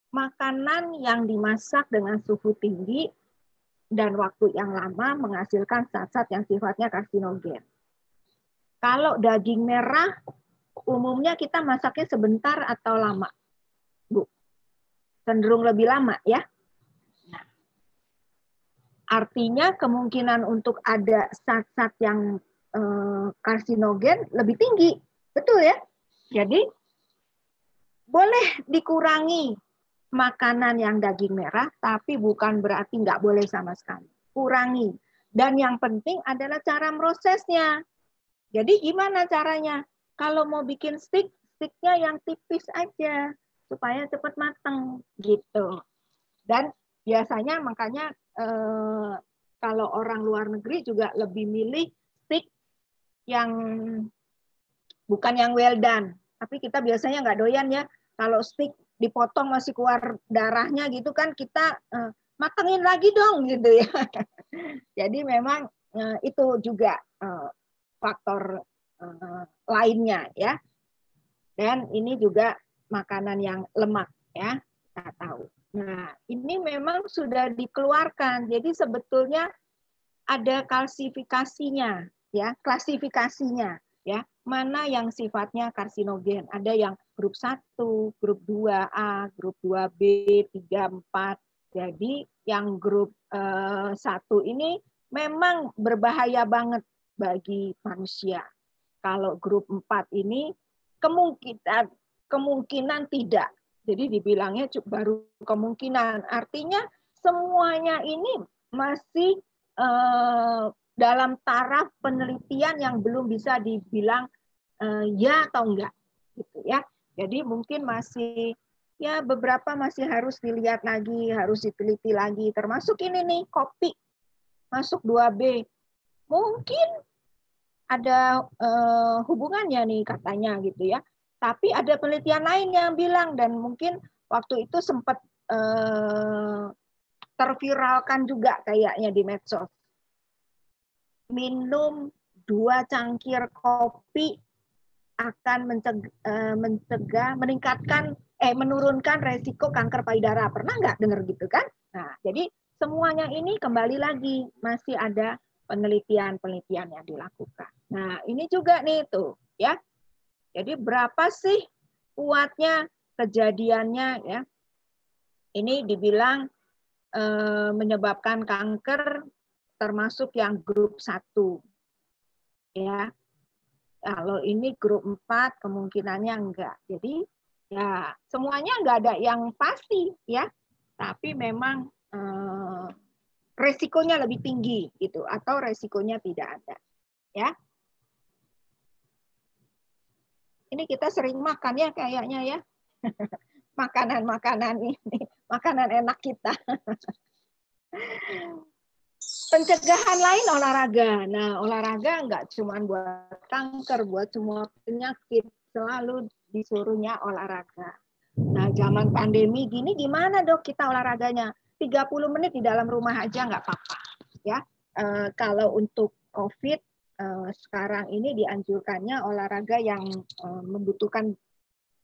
makanan yang dimasak dengan suhu tinggi dan waktu yang lama menghasilkan zat-zat yang sifatnya karsinogen. Kalau daging merah, umumnya kita masaknya sebentar atau lama, Bu. Cenderung lebih lama ya. Nah, artinya kemungkinan untuk ada zat-zat yang eh, karsinogen lebih tinggi, betul ya? Jadi boleh dikurangi makanan yang daging merah, tapi bukan berarti nggak boleh sama sekali. Kurangi. Dan yang penting adalah cara prosesnya. Jadi gimana caranya? Kalau mau bikin stick, sticknya yang tipis aja supaya cepat matang gitu. Dan biasanya makanya eh, kalau orang luar negeri juga lebih milih stick yang bukan yang well done. Tapi kita biasanya nggak doyan ya kalau stick dipotong masih keluar darahnya gitu kan kita uh, matengin lagi dong gitu ya. Jadi memang uh, itu juga uh, faktor uh, lainnya ya. Dan ini juga makanan yang lemak ya, kita tahu. Nah, ini memang sudah dikeluarkan. Jadi sebetulnya ada kalsifikasinya ya, klasifikasinya ya. Mana yang sifatnya karsinogen, ada yang grup 1, grup 2A, grup 2B, 3, 4. Jadi yang grup eh, 1 ini memang berbahaya banget bagi manusia. Kalau grup 4 ini kemungkinan kemungkinan tidak. Jadi dibilangnya baru kemungkinan. Artinya semuanya ini masih uh, dalam taraf penelitian yang belum bisa dibilang uh, ya atau enggak gitu ya. Jadi mungkin masih ya beberapa masih harus dilihat lagi, harus diteliti lagi. Termasuk ini nih kopi masuk 2B. Mungkin ada uh, hubungannya nih katanya gitu ya. Tapi ada penelitian lain yang bilang dan mungkin waktu itu sempat uh, terviralkan juga kayaknya di medsos. Minum dua cangkir kopi akan mencegah, eh, mencegah meningkatkan eh menurunkan resiko kanker payudara. Pernah nggak dengar gitu kan? Nah, jadi semuanya ini kembali lagi masih ada penelitian-penelitian yang dilakukan. Nah, ini juga nih tuh ya. Jadi berapa sih kuatnya kejadiannya ya ini dibilang eh, menyebabkan kanker termasuk yang grup 1. Ya. Kalau ini grup 4 kemungkinannya enggak. Jadi ya semuanya enggak ada yang pasti ya. Tapi memang eh, resikonya lebih tinggi gitu atau resikonya tidak ada. Ya. Ini kita sering makan ya kayaknya ya. Makanan-makanan ini, makanan enak kita. pencegahan lain olahraga. Nah, olahraga nggak cuma buat kanker, buat semua penyakit. Selalu disuruhnya olahraga. Nah, zaman pandemi gini gimana dok kita olahraganya? 30 menit di dalam rumah aja nggak apa-apa. Ya, e, kalau untuk COVID sekarang ini dianjurkannya olahraga yang e, membutuhkan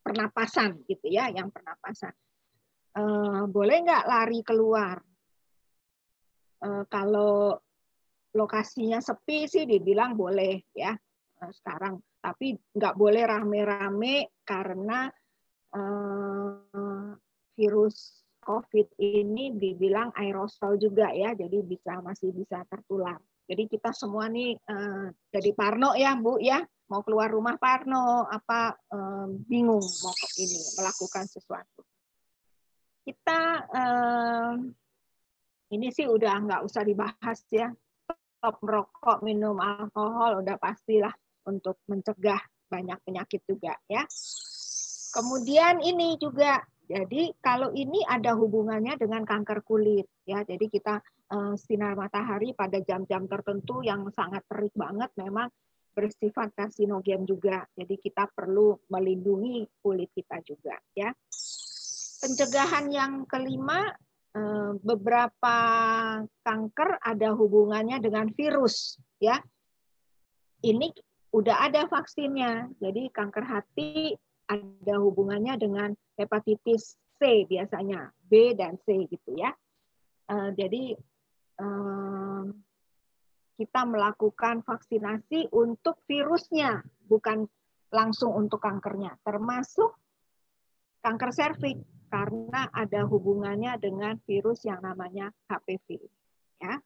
pernapasan gitu ya, yang pernapasan. E, boleh nggak lari keluar? Eh, kalau lokasinya sepi sih dibilang boleh ya eh, sekarang tapi nggak boleh rame-rame karena virus COVID ini dibilang aerosol juga ya jadi bisa masih bisa tertular jadi kita semua nih uh, jadi parno ya bu ya mau keluar rumah parno apa uh, bingung mau ini melakukan sesuatu kita uh, ini sih udah nggak usah dibahas ya. Stop merokok, minum alkohol udah pastilah untuk mencegah banyak penyakit juga ya. Kemudian ini juga jadi kalau ini ada hubungannya dengan kanker kulit ya. Jadi kita sinar matahari pada jam-jam tertentu yang sangat terik banget memang bersifat karsinogen juga. Jadi kita perlu melindungi kulit kita juga ya. Pencegahan yang kelima Eh, beberapa kanker ada hubungannya dengan virus ya. Ini udah ada vaksinnya. Jadi kanker hati ada hubungannya dengan hepatitis C biasanya, B dan C gitu ya. Eh, jadi eh, kita melakukan vaksinasi untuk virusnya, bukan langsung untuk kankernya, termasuk kanker serviks karena ada hubungannya dengan virus yang namanya HPV. Ya.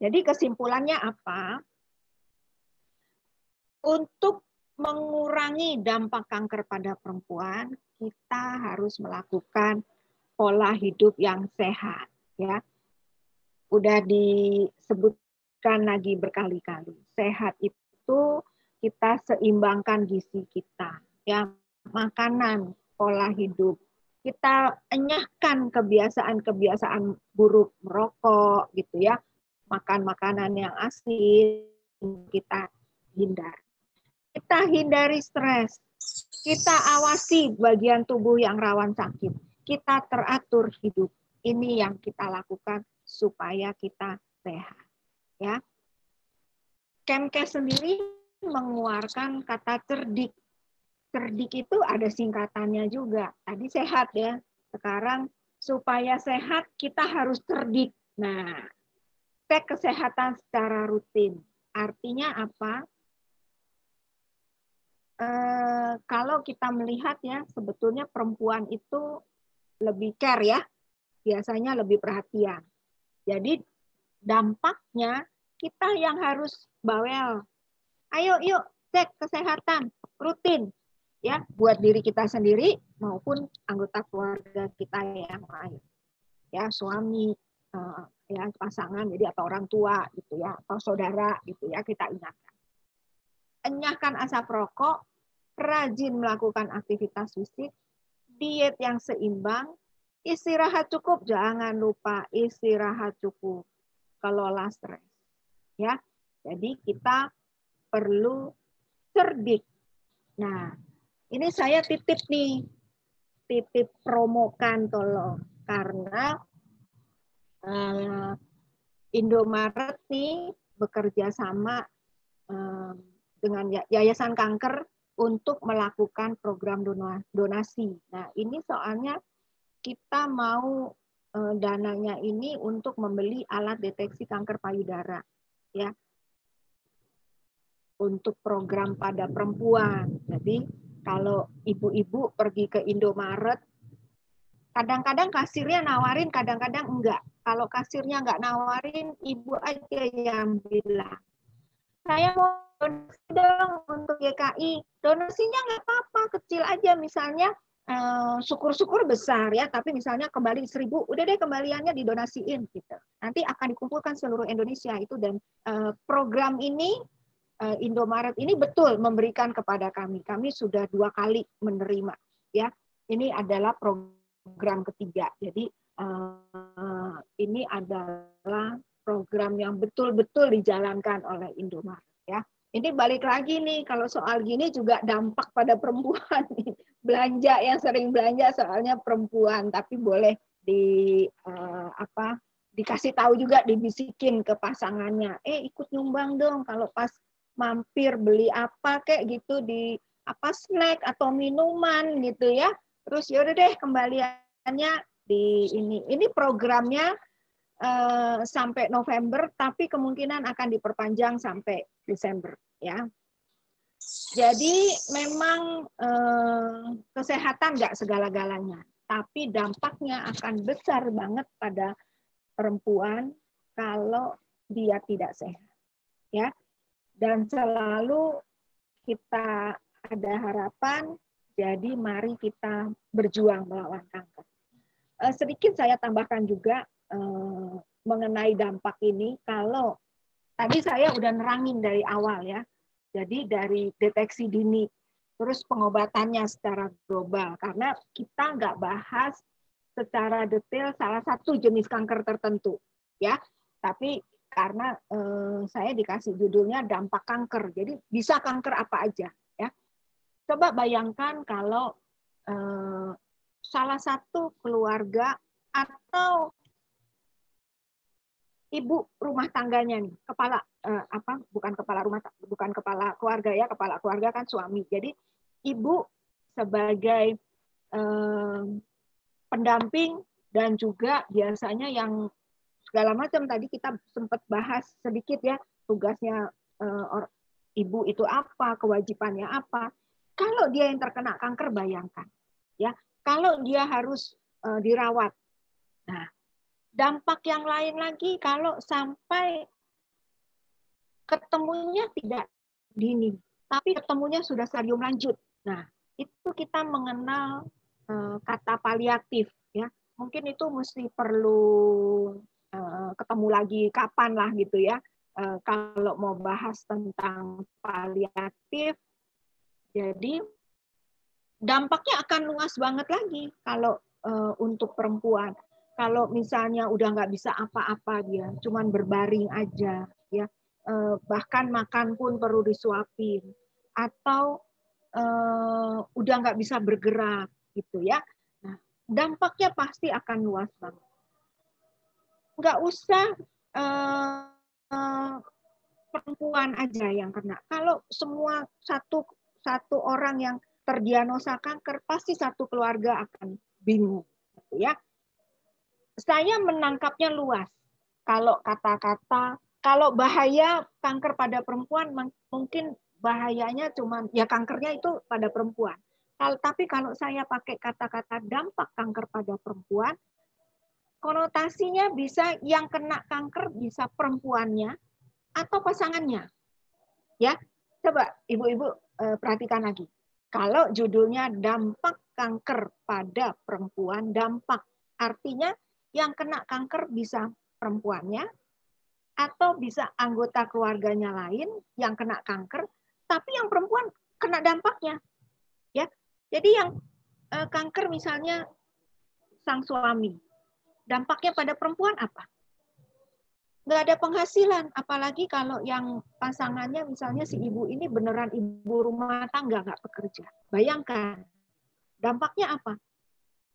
Jadi kesimpulannya apa? Untuk mengurangi dampak kanker pada perempuan, kita harus melakukan pola hidup yang sehat. Ya, udah disebutkan lagi berkali-kali. Sehat itu kita seimbangkan gizi kita. Ya, makanan, pola hidup, kita enyahkan kebiasaan-kebiasaan buruk merokok gitu ya. Makan makanan yang asin kita hindar. Kita hindari stres. Kita awasi bagian tubuh yang rawan sakit. Kita teratur hidup. Ini yang kita lakukan supaya kita sehat ya Kemkes sendiri mengeluarkan kata cerdik cerdik itu ada singkatannya juga. Tadi sehat ya. Sekarang supaya sehat kita harus cerdik. Nah, cek kesehatan secara rutin. Artinya apa? E, kalau kita melihat ya, sebetulnya perempuan itu lebih care ya, biasanya lebih perhatian. Jadi dampaknya kita yang harus bawel. Ayo yuk cek kesehatan rutin ya buat diri kita sendiri maupun anggota keluarga kita yang lain ya suami uh, ya pasangan jadi atau orang tua gitu ya atau saudara gitu ya kita ingatkan enyahkan asap rokok rajin melakukan aktivitas fisik diet yang seimbang istirahat cukup jangan lupa istirahat cukup kelola stres ya jadi kita perlu cerdik nah ini saya titip nih, titip promokan tolong karena uh, Indomaret nih bekerja sama uh, dengan Yayasan Kanker untuk melakukan program donasi. Nah, ini soalnya kita mau uh, dananya ini untuk membeli alat deteksi kanker payudara, ya, untuk program pada perempuan. Jadi Kalau ibu-ibu pergi ke Indomaret, kadang-kadang kasirnya nawarin, kadang-kadang enggak. Kalau kasirnya enggak nawarin, ibu aja yang bilang, saya mau donasi dong untuk GKI. Donasinya nggak apa-apa, kecil aja misalnya syukur-syukur besar ya, tapi misalnya kembali seribu, udah deh kembaliannya didonasiin gitu. Nanti akan dikumpulkan seluruh Indonesia itu dan uh, program ini uh, Indomaret ini betul memberikan kepada kami. Kami sudah dua kali menerima ya. Ini adalah program ketiga. Jadi uh, ini adalah program yang betul-betul dijalankan oleh Indomaret ya. Ini balik lagi nih kalau soal gini juga dampak pada perempuan belanja yang sering belanja soalnya perempuan tapi boleh di uh, apa dikasih tahu juga dibisikin ke pasangannya. Eh ikut nyumbang dong kalau pas mampir beli apa kayak gitu di apa snack atau minuman gitu ya. Terus yaudah deh kembaliannya di ini. Ini programnya uh, sampai November tapi kemungkinan akan diperpanjang sampai Desember ya jadi memang eh, kesehatan nggak segala-galanya, tapi dampaknya akan besar banget pada perempuan kalau dia tidak sehat. Ya. Dan selalu kita ada harapan, jadi mari kita berjuang melawan kanker. Eh, sedikit saya tambahkan juga eh, mengenai dampak ini, kalau tadi saya udah nerangin dari awal ya, jadi dari deteksi dini, terus pengobatannya secara global. Karena kita nggak bahas secara detail salah satu jenis kanker tertentu, ya. Tapi karena eh, saya dikasih judulnya dampak kanker, jadi bisa kanker apa aja, ya. Coba bayangkan kalau eh, salah satu keluarga atau ibu rumah tangganya nih, kepala eh, apa? Bukan kepala rumah, bukan kepala keluarga ya, kepala keluarga kan suami. Jadi ibu sebagai eh, pendamping dan juga biasanya yang segala macam tadi kita sempat bahas sedikit ya tugasnya eh, or, ibu itu apa, kewajibannya apa. Kalau dia yang terkena kanker bayangkan ya, kalau dia harus eh, dirawat. Nah, dampak yang lain lagi kalau sampai ketemunya tidak dini, tapi ketemunya sudah stadium lanjut. Nah, itu kita mengenal uh, kata paliatif ya. Mungkin itu mesti perlu uh, ketemu lagi kapan lah gitu ya. Uh, kalau mau bahas tentang paliatif jadi dampaknya akan luas banget lagi kalau untuk perempuan kalau misalnya udah nggak bisa apa-apa dia, cuman berbaring aja, ya eh, bahkan makan pun perlu disuapin, atau eh, udah nggak bisa bergerak, gitu ya. Nah, dampaknya pasti akan luas banget. Nggak usah eh, perempuan aja yang kena. Kalau semua satu satu orang yang terdiagnosa kanker, pasti satu keluarga akan bingung, gitu ya saya menangkapnya luas. Kalau kata-kata, kalau bahaya kanker pada perempuan mungkin bahayanya cuma ya kankernya itu pada perempuan. Tapi kalau saya pakai kata-kata dampak kanker pada perempuan, konotasinya bisa yang kena kanker bisa perempuannya atau pasangannya. Ya, coba ibu-ibu eh, perhatikan lagi. Kalau judulnya dampak kanker pada perempuan, dampak artinya yang kena kanker bisa perempuannya atau bisa anggota keluarganya lain yang kena kanker, tapi yang perempuan kena dampaknya. Ya. Jadi yang eh, kanker misalnya sang suami, dampaknya pada perempuan apa? Nggak ada penghasilan, apalagi kalau yang pasangannya misalnya si ibu ini beneran ibu rumah tangga nggak bekerja. Bayangkan, dampaknya apa?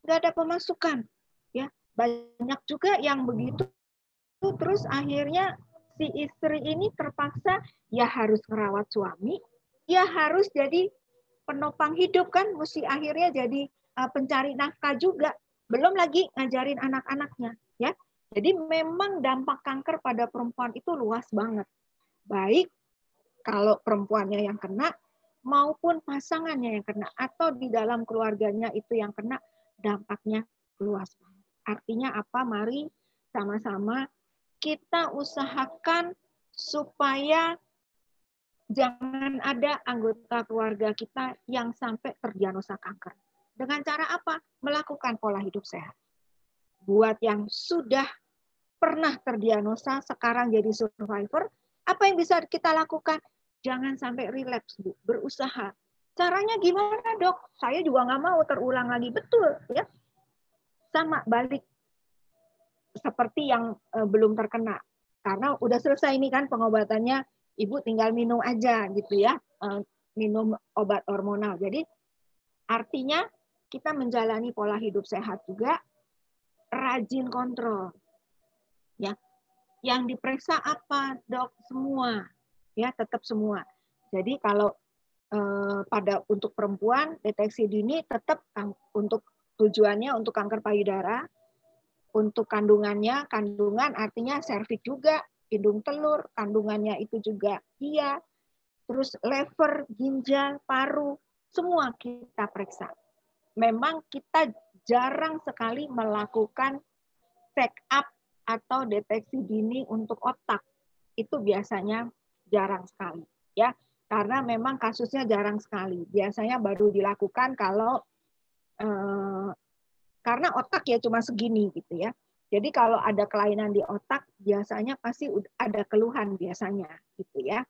Nggak ada pemasukan, banyak juga yang begitu. Terus akhirnya si istri ini terpaksa ya harus merawat suami ya harus jadi penopang hidup kan. Mesti akhirnya jadi uh, pencari nafkah juga. Belum lagi ngajarin anak-anaknya ya. Jadi memang dampak kanker pada perempuan itu luas banget. Baik kalau perempuannya yang kena maupun pasangannya yang kena atau di dalam keluarganya itu yang kena dampaknya luas. Artinya apa? Mari sama-sama kita usahakan supaya jangan ada anggota keluarga kita yang sampai terdiagnosa kanker. Dengan cara apa? Melakukan pola hidup sehat. Buat yang sudah pernah terdiagnosa, sekarang jadi survivor, apa yang bisa kita lakukan? Jangan sampai relapse, Bu. Berusaha. Caranya gimana, dok? Saya juga nggak mau terulang lagi. Betul, ya. Sama, balik. Seperti yang uh, belum terkena. Karena udah selesai ini kan pengobatannya, ibu tinggal minum aja gitu ya. Uh, minum obat hormonal. Jadi artinya kita menjalani pola hidup sehat juga, rajin kontrol. Ya, yang diperiksa apa, dok? Semua ya tetap semua. Jadi kalau eh, pada untuk perempuan deteksi dini tetap untuk tujuannya untuk kanker payudara, untuk kandungannya, kandungan artinya serviks juga, hidung telur, kandungannya itu juga iya, terus lever, ginjal, paru, semua kita periksa. Memang kita jarang sekali melakukan check up atau deteksi dini untuk otak. Itu biasanya jarang sekali ya karena memang kasusnya jarang sekali biasanya baru dilakukan kalau eh, karena otak ya cuma segini gitu ya. Jadi kalau ada kelainan di otak biasanya pasti ada keluhan biasanya gitu ya.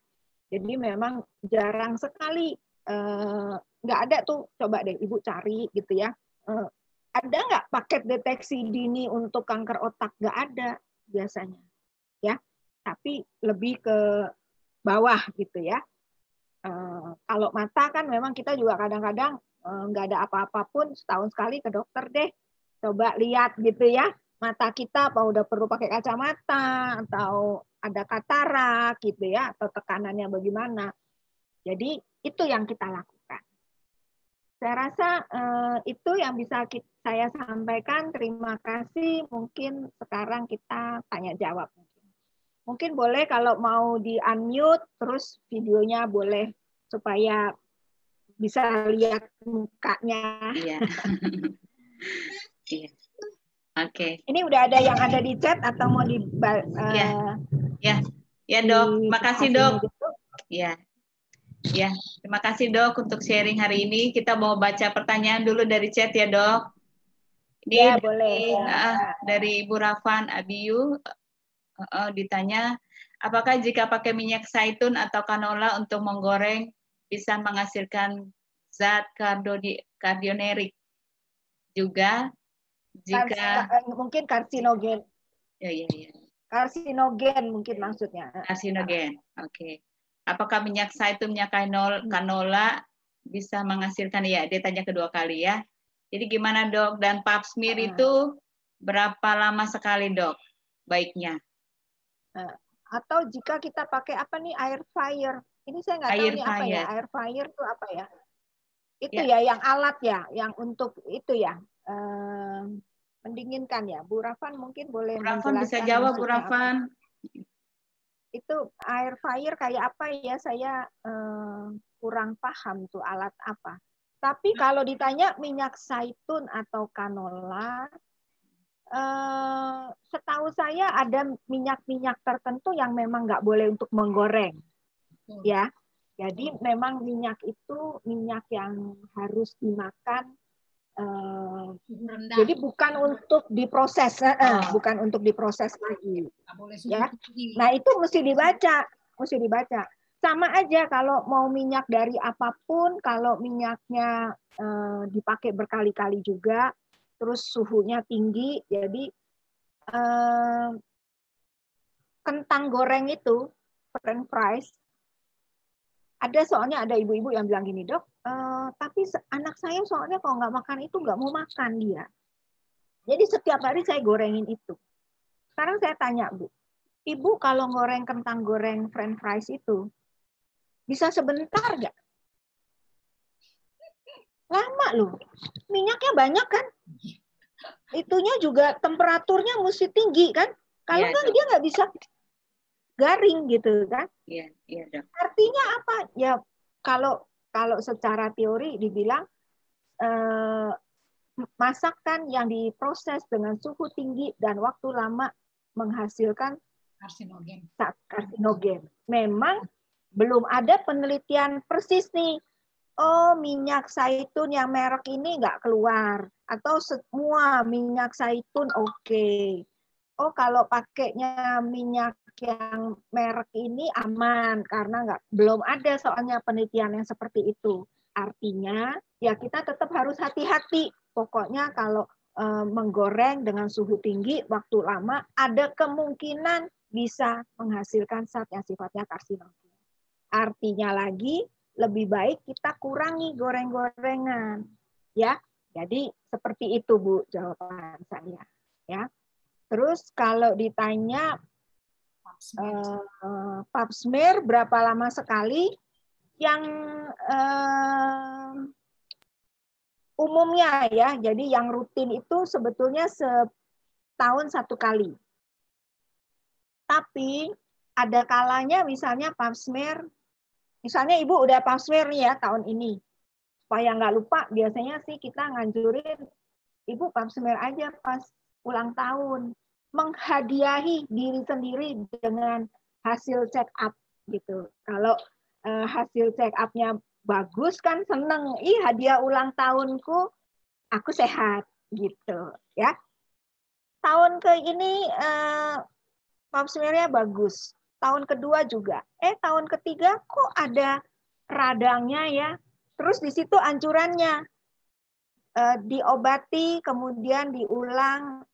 Jadi memang jarang sekali eh, nggak ada tuh coba deh ibu cari gitu ya. Eh, ada nggak paket deteksi dini untuk kanker otak? Nggak ada biasanya ya. Tapi lebih ke bawah gitu ya. Uh, kalau mata kan memang kita juga kadang-kadang uh, nggak ada apa-apa pun setahun sekali ke dokter deh. Coba lihat gitu ya mata kita apa udah perlu pakai kacamata atau ada katarak gitu ya atau tekanannya bagaimana. Jadi itu yang kita lakukan. Saya rasa uh, itu yang bisa kita, saya sampaikan. Terima kasih. Mungkin sekarang kita tanya jawab. Mungkin boleh kalau mau di unmute terus videonya boleh supaya bisa lihat mukanya. Iya. iya. Oke. Okay. Ini udah ada yang ada di chat atau mau di uh, Ya. Ya. Ya, Dok. Makasih, Dok. Gitu? Ya. Ya, terima kasih dok untuk sharing hari ini. Kita mau baca pertanyaan dulu dari chat ya dok. Ini ya, dari, boleh. Uh, dari Ibu Rafan Abiyu uh, ditanya apakah jika pakai minyak zaitun atau kanola untuk menggoreng bisa menghasilkan zat kardionerik juga jika Kars, mungkin karsinogen. Ya ya ya. Karsinogen mungkin maksudnya. Karsinogen oke. Okay. apakah minyak zaitun minyak kanola, bisa menghasilkan? Ya dia tanya kedua kali ya. Jadi gimana dok? Dan pap smear uh. itu berapa lama sekali dok baiknya? Nah, atau jika kita pakai apa nih? Air fryer. Ini saya nggak tahu nih apa ya air fryer itu apa ya? Itu ya. ya yang alat ya, yang untuk itu ya eh, mendinginkan ya. Bu Rafan mungkin boleh Bu Rafan bisa jawab Bu Rafan. Itu air fryer kayak apa ya? Saya kurang paham tuh alat apa. Tapi kalau ditanya minyak zaitun atau kanola, Uh, setahu saya ada minyak-minyak tertentu yang memang nggak boleh untuk menggoreng, hmm. ya. Jadi hmm. memang minyak itu minyak yang harus dimakan. Uh, jadi bukan untuk diproses, uh, bukan untuk diproses lagi, ya. Nah itu mesti dibaca, mesti dibaca. Sama aja kalau mau minyak dari apa pun, kalau minyaknya uh, dipakai berkali-kali juga, terus suhunya tinggi, jadi eh, kentang goreng itu french fries ada soalnya ada ibu-ibu yang bilang gini dok, eh, tapi anak saya soalnya kalau nggak makan itu nggak mau makan dia. Jadi setiap hari saya gorengin itu. Sekarang saya tanya bu, ibu kalau goreng kentang goreng french fries itu bisa sebentar nggak? Lama loh. Minyaknya banyak kan? Itunya juga temperaturnya mesti tinggi kan? Kalau ya, dia nggak bisa garing gitu kan? Iya, iya Artinya apa? Ya kalau kalau secara teori dibilang eh, masakan yang diproses dengan suhu tinggi dan waktu lama menghasilkan karsinogen. karsinogen. Memang belum ada penelitian persis nih. Oh, minyak zaitun yang merek ini nggak keluar. Atau semua minyak zaitun oke. Okay. Oh, kalau pakainya minyak yang merek ini aman karena nggak belum ada soalnya penelitian yang seperti itu. Artinya ya kita tetap harus hati-hati. Pokoknya kalau e, menggoreng dengan suhu tinggi waktu lama ada kemungkinan bisa menghasilkan zat yang sifatnya karsinogen. Artinya lagi lebih baik kita kurangi goreng-gorengan. Ya. Jadi seperti itu Bu jawaban saya, ya. Terus kalau ditanya uh, pap smear berapa lama sekali? Yang uh, umumnya ya, jadi yang rutin itu sebetulnya setahun satu kali. Tapi ada kalanya misalnya pap smear Misalnya ibu udah pap smear nih ya tahun ini. Supaya nggak lupa, biasanya sih kita nganjurin ibu pap smear aja pas ulang tahun. Menghadiahi diri sendiri dengan hasil check up gitu. Kalau uh, hasil check upnya bagus kan seneng. Ih hadiah ulang tahunku, aku sehat gitu ya. Tahun ke ini uh, pap smearnya bagus tahun kedua juga. Eh tahun ketiga kok ada radangnya ya. Terus di situ anjurannya e, diobati kemudian diulang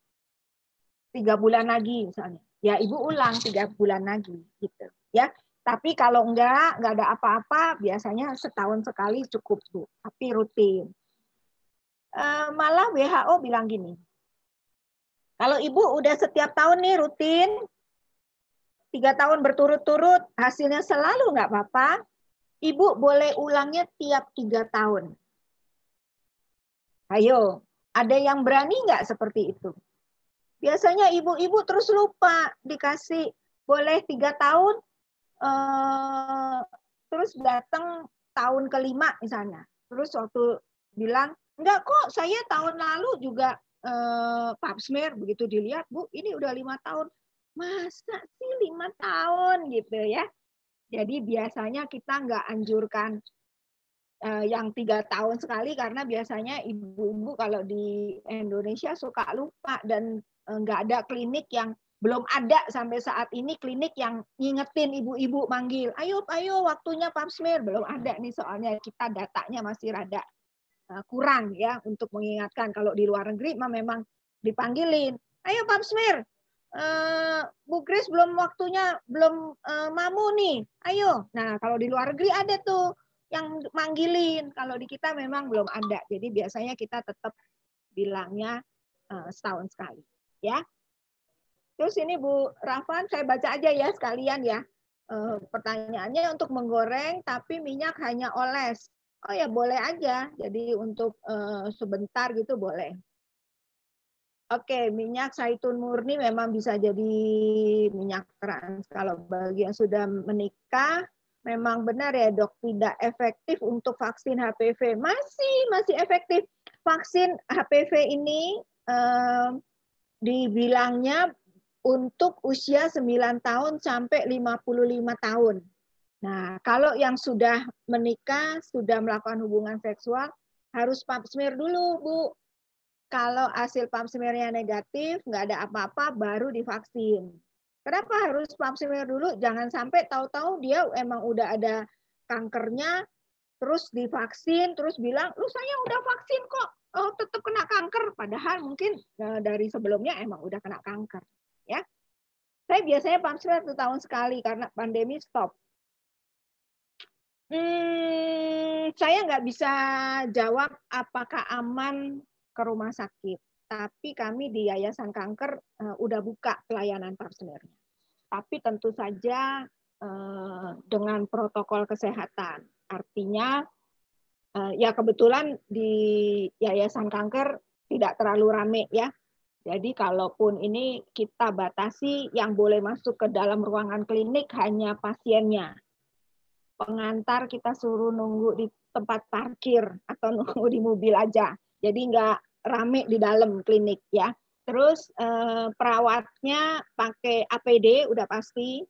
tiga bulan lagi misalnya. Ya ibu ulang tiga bulan lagi gitu ya. Tapi kalau enggak, enggak ada apa-apa, biasanya setahun sekali cukup bu, tapi rutin. E, malah WHO bilang gini, kalau ibu udah setiap tahun nih rutin, tiga tahun berturut-turut, hasilnya selalu nggak apa-apa, ibu boleh ulangnya tiap tiga tahun. Ayo, ada yang berani nggak seperti itu? Biasanya ibu-ibu terus lupa dikasih boleh tiga tahun, eh, terus datang tahun kelima misalnya. Terus waktu bilang, enggak kok saya tahun lalu juga eh, pap smear, begitu dilihat, Bu, ini udah lima tahun masa sih lima tahun gitu ya. Jadi biasanya kita nggak anjurkan uh, yang tiga tahun sekali karena biasanya ibu-ibu kalau di Indonesia suka lupa dan nggak ada klinik yang belum ada sampai saat ini klinik yang ngingetin ibu-ibu manggil, ayo ayo waktunya pap smear belum ada nih soalnya kita datanya masih rada uh, kurang ya untuk mengingatkan kalau di luar negeri memang dipanggilin, ayo pap smear uh, Bu Kris belum waktunya belum uh, mamu nih. Ayo. Nah, kalau di luar negeri ada tuh yang manggilin. Kalau di kita memang belum ada. Jadi biasanya kita tetap bilangnya uh, setahun sekali, ya. Terus ini Bu Rafan, saya baca aja ya sekalian ya. Uh, pertanyaannya untuk menggoreng tapi minyak hanya oles. Oh ya boleh aja. Jadi untuk uh, sebentar gitu boleh. Oke, minyak zaitun murni memang bisa jadi minyak trans. Kalau bagi yang sudah menikah, memang benar ya dok, tidak efektif untuk vaksin HPV. Masih, masih efektif. Vaksin HPV ini eh, dibilangnya untuk usia 9 tahun sampai 55 tahun. Nah, kalau yang sudah menikah, sudah melakukan hubungan seksual, harus pap smear dulu, Bu kalau hasil pap smearnya negatif, nggak ada apa-apa, baru divaksin. Kenapa harus pap smear dulu? Jangan sampai tahu-tahu dia emang udah ada kankernya, terus divaksin, terus bilang, lu saya udah vaksin kok, oh tetap kena kanker. Padahal mungkin eh, dari sebelumnya emang udah kena kanker. Ya, Saya biasanya pap smear satu tahun sekali karena pandemi stop. Hmm, saya nggak bisa jawab apakah aman ke rumah sakit. Tapi kami di Yayasan Kanker uh, udah buka pelayanan partnernya. Tapi tentu saja uh, dengan protokol kesehatan. Artinya uh, ya kebetulan di Yayasan Kanker tidak terlalu rame ya. Jadi kalaupun ini kita batasi yang boleh masuk ke dalam ruangan klinik hanya pasiennya. pengantar kita suruh nunggu di tempat parkir atau nunggu di mobil aja. Jadi nggak rame di dalam klinik ya. Terus eh, perawatnya pakai APD udah pasti.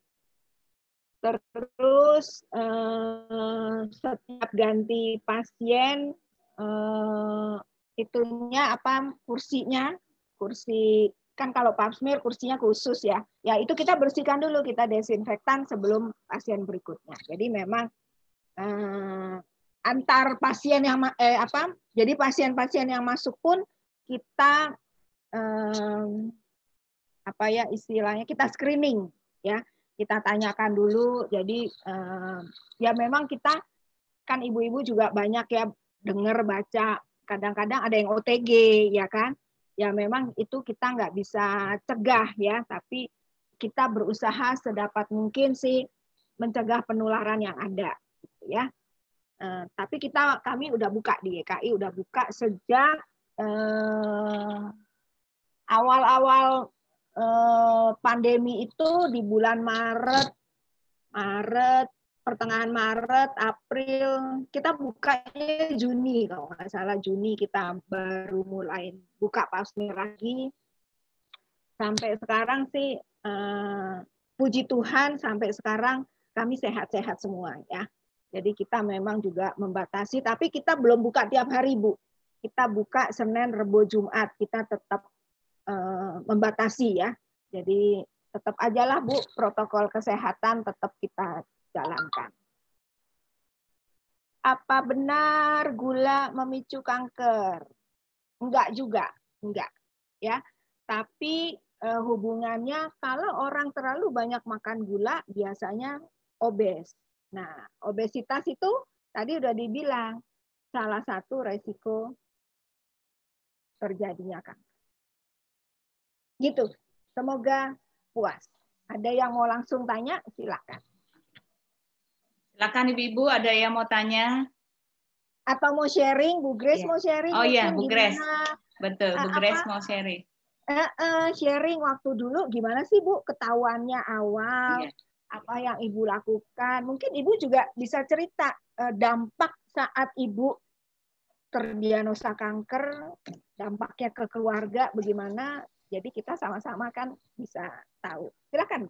Terus eh, setiap ganti pasien eh, itunya apa kursinya kursi kan kalau pap smear kursinya khusus ya. Ya itu kita bersihkan dulu, kita desinfektan sebelum pasien berikutnya. Jadi memang eh, antar pasien yang eh, apa? Jadi pasien-pasien yang masuk pun kita eh, apa ya istilahnya kita screening ya. Kita tanyakan dulu. Jadi eh, ya memang kita kan ibu-ibu juga banyak ya dengar baca kadang-kadang ada yang OTG ya kan ya memang itu kita nggak bisa cegah ya, tapi kita berusaha sedapat mungkin sih mencegah penularan yang ada, ya. Eh, tapi kita kami udah buka di GKI udah buka sejak eh, awal-awal pandemi itu di bulan Maret, Maret pertengahan Maret, April, kita bukanya Juni kalau nggak salah Juni kita baru mulai buka pasmir lagi. Sampai sekarang sih eh, puji Tuhan sampai sekarang kami sehat-sehat semua ya. Jadi kita memang juga membatasi, tapi kita belum buka tiap hari Bu. Kita buka Senin, Rebo, Jumat. Kita tetap eh, membatasi ya. Jadi tetap ajalah Bu protokol kesehatan tetap kita jalankan. Apa benar gula memicu kanker? Enggak juga, enggak. Ya, tapi eh, hubungannya kalau orang terlalu banyak makan gula biasanya obes. Nah, obesitas itu tadi udah dibilang salah satu resiko terjadinya kanker. Gitu. Semoga puas. Ada yang mau langsung tanya, silakan. Silakan Ibu-ibu ada yang mau tanya? Atau mau sharing, Bu Grace yeah. mau sharing? Oh iya, Bu Grace. Betul, Bu Grace mau sharing. Uh, uh, sharing waktu dulu gimana sih Bu ketahuannya awal? Yeah. Apa yang Ibu lakukan? Mungkin Ibu juga bisa cerita uh, dampak saat Ibu terdiagnosa kanker, dampaknya ke keluarga bagaimana? Jadi kita sama-sama kan bisa tahu. Silakan.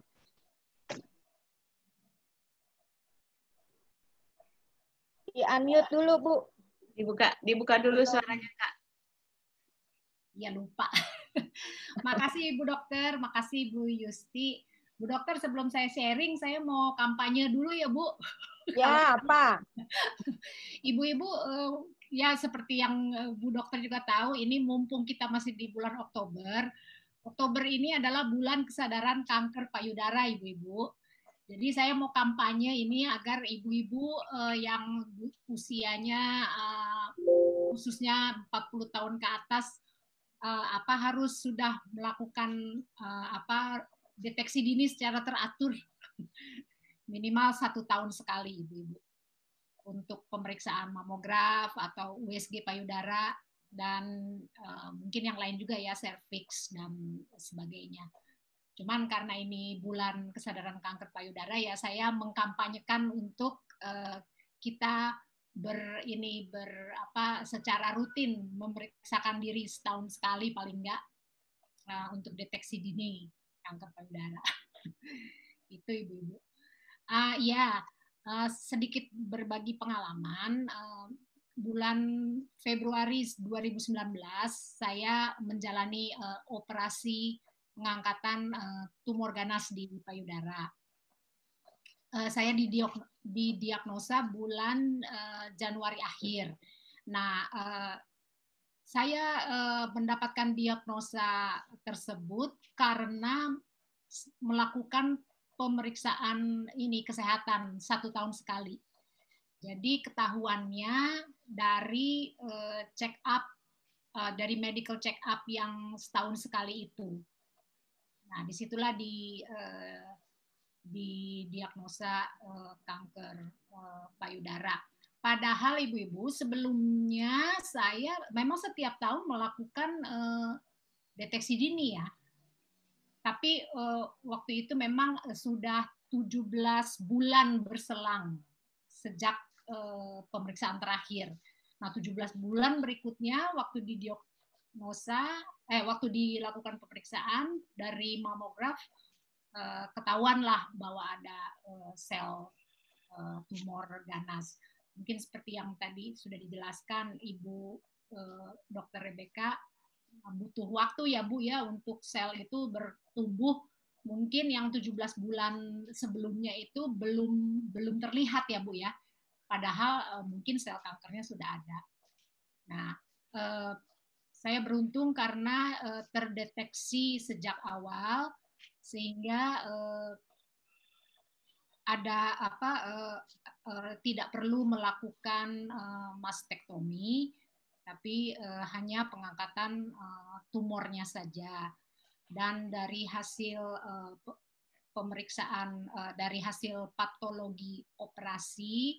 Di unmute dulu, Bu. Dibuka dibuka dulu suaranya, Kak. Ya lupa. makasih Bu Dokter, makasih Bu Yusti. Bu Dokter, sebelum saya sharing, saya mau kampanye dulu ya, Bu. Ya, apa? Ibu-ibu, eh, ya seperti yang eh, Bu Dokter juga tahu, ini mumpung kita masih di bulan Oktober, Oktober ini adalah bulan kesadaran kanker payudara, Ibu-ibu. Jadi saya mau kampanye ini agar ibu-ibu uh, yang usianya uh, khususnya 40 tahun ke atas uh, apa harus sudah melakukan uh, apa deteksi dini secara teratur. Minimal satu tahun sekali ibu-ibu. Untuk pemeriksaan mamograf atau USG payudara dan uh, mungkin yang lain juga ya serviks dan sebagainya. Cuman karena ini bulan kesadaran kanker payudara ya saya mengkampanyekan untuk uh, kita ber ini ber apa secara rutin memeriksakan diri setahun sekali paling enggak uh, untuk deteksi dini kanker payudara. Itu ibu-ibu. Uh, ya uh, sedikit berbagi pengalaman. Uh, bulan Februari 2019 saya menjalani uh, operasi pengangkatan uh, tumor ganas di payudara. Uh, saya didiagnosa bulan uh, Januari akhir. Nah, uh, saya uh, mendapatkan diagnosa tersebut karena melakukan pemeriksaan ini kesehatan satu tahun sekali. Jadi ketahuannya dari uh, check up uh, dari medical check up yang setahun sekali itu. Nah, di situlah di uh, di diagnosa uh, kanker uh, payudara. Padahal ibu-ibu sebelumnya saya memang setiap tahun melakukan uh, deteksi dini ya. Tapi uh, waktu itu memang sudah 17 bulan berselang sejak uh, pemeriksaan terakhir. Nah, 17 bulan berikutnya waktu didiagnosa eh waktu dilakukan pemeriksaan dari mamograf uh, ketahuanlah bahwa ada uh, sel tumor ganas. Mungkin seperti yang tadi sudah dijelaskan Ibu Dr. Rebecca butuh waktu ya Bu ya untuk sel itu bertumbuh mungkin yang 17 bulan sebelumnya itu belum belum terlihat ya Bu ya padahal uh, mungkin sel kankernya sudah ada. Nah, uh, saya beruntung karena uh, terdeteksi sejak awal sehingga uh, ada apa uh, uh, tidak perlu melakukan uh, mastektomi tapi uh, hanya pengangkatan uh, tumornya saja dan dari hasil uh, pemeriksaan uh, dari hasil patologi operasi